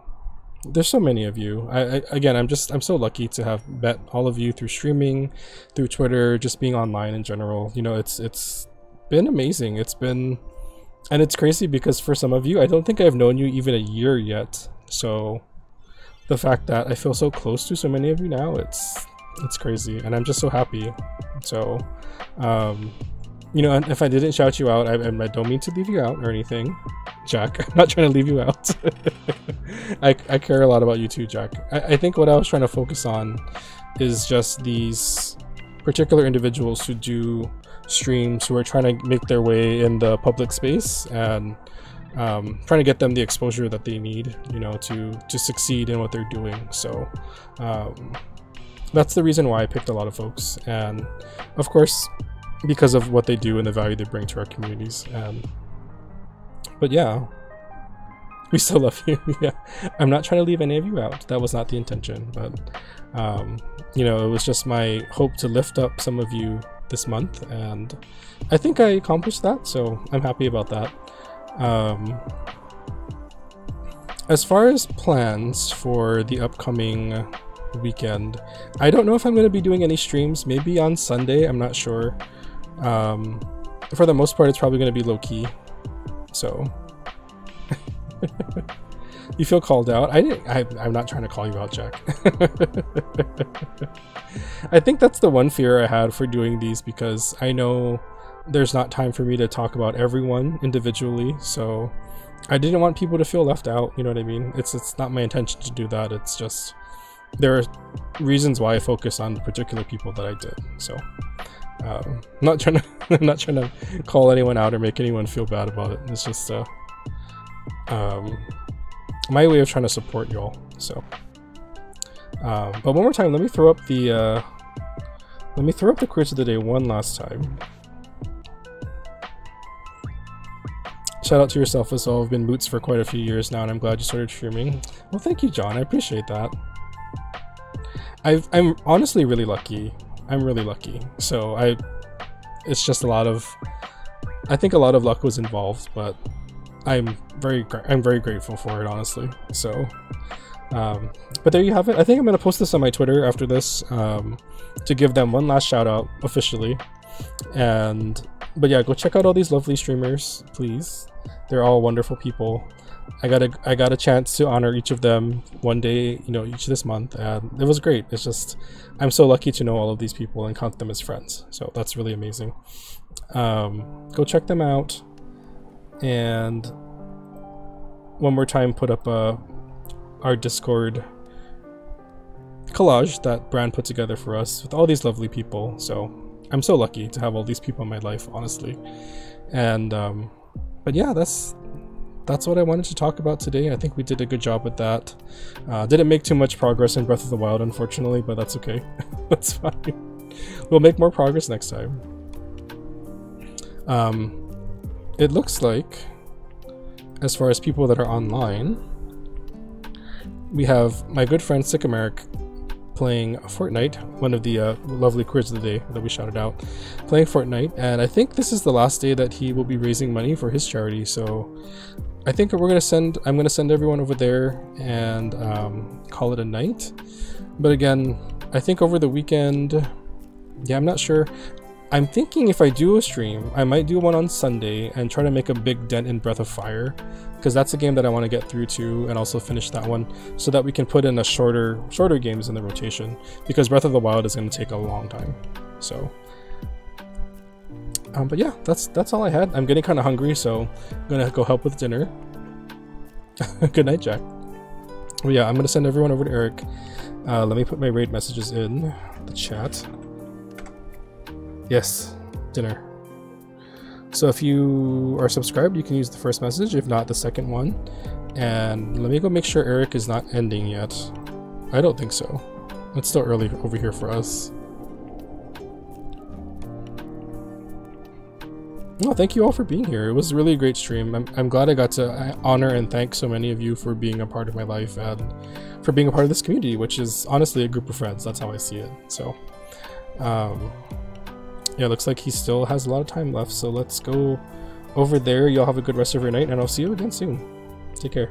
there's so many of you. I, I, again, I'm just I'm so lucky to have met all of you through streaming, through Twitter, just being online in general. You know, it's it's been amazing. It's been and it's crazy because for some of you, I don't think I've known you even a year yet. So the fact that I feel so close to so many of you now, it's it's crazy and I'm just so happy. So um you know, if I didn't shout you out, I, I don't mean to leave you out or anything, Jack. I'm not trying to leave you out. I, I care a lot about you too, Jack. I, I think what I was trying to focus on is just these particular individuals who do streams who are trying to make their way in the public space and um, trying to get them the exposure that they need, you know, to to succeed in what they're doing. So um, that's the reason why I picked a lot of folks, and of course, because of what they do and the value they bring to our communities. And but yeah, we still love you. yeah, I'm not trying to leave any of you out. That was not the intention, but um, you know, it was just my hope to lift up some of you this month, and I think I accomplished that. So I'm happy about that. Um, as far as plans for the upcoming weekend, I don't know if I'm going to be doing any streams. Maybe on Sunday. I'm not sure. Um, for the most part, it's probably going to be low key. So you feel called out. I didn't. I, I'm not trying to call you out, Jack. I think that's the one fear I had for doing these because I know there's not time for me to talk about everyone individually, so I didn't want people to feel left out. You know what I mean? It's it's not my intention to do that. It's just there are reasons why I focus on the particular people that I did. So um, not trying to I'm not trying to call anyone out or make anyone feel bad about it. It's just uh, um, my way of trying to support y'all. So, um, but one more time, let me throw up the uh, let me throw up the quiz of the day one last time. Shout out to yourself as well. I've been boots for quite a few years now, and I'm glad you started streaming. Well, thank you, John. I appreciate that. I've, I'm honestly really lucky. I'm really lucky. So I, it's just a lot of, I think a lot of luck was involved, but I'm very, I'm very grateful for it, honestly. So, um, but there you have it. I think I'm gonna post this on my Twitter after this, um, to give them one last shout out officially. And, but yeah, go check out all these lovely streamers, please. They're all wonderful people. I got a I got a chance to honor each of them one day, you know, each this month, and it was great. It's just I'm so lucky to know all of these people and count them as friends. So that's really amazing. Um, go check them out, and one more time, put up uh, our Discord collage that Brand put together for us with all these lovely people. So I'm so lucky to have all these people in my life, honestly. And um, but yeah, that's that's what I wanted to talk about today. I think we did a good job with that. Uh, didn't make too much progress in Breath of the Wild, unfortunately, but that's okay. that's fine. We'll make more progress next time. Um, it looks like, as far as people that are online, we have my good friend Sycameric playing Fortnite, one of the uh, lovely quiz of the day that we shouted out, playing Fortnite, and I think this is the last day that he will be raising money for his charity. So I think we're gonna send. I'm gonna send everyone over there and um, call it a night. But again, I think over the weekend, yeah, I'm not sure. I'm thinking if I do a stream, I might do one on Sunday and try to make a big dent in Breath of Fire, because that's a game that I want to get through too, and also finish that one, so that we can put in a shorter, shorter games in the rotation. Because Breath of the Wild is going to take a long time. So, um, but yeah, that's that's all I had. I'm getting kind of hungry, so I'm gonna go help with dinner. Good night, Jack. Yeah, I'm gonna send everyone over to Eric. Uh, let me put my raid messages in the chat. Yes, dinner. So if you are subscribed, you can use the first message, if not the second one. And let me go make sure Eric is not ending yet. I don't think so. It's still early over here for us. No, thank you all for being here. It was really a great stream. I'm, I'm glad I got to uh, honor and thank so many of you for being a part of my life and for being a part of this community, which is honestly a group of friends. That's how I see it. So, um, yeah, looks like he still has a lot of time left. So let's go over there. Y'all have a good rest of your night, and I'll see you again soon. Take care.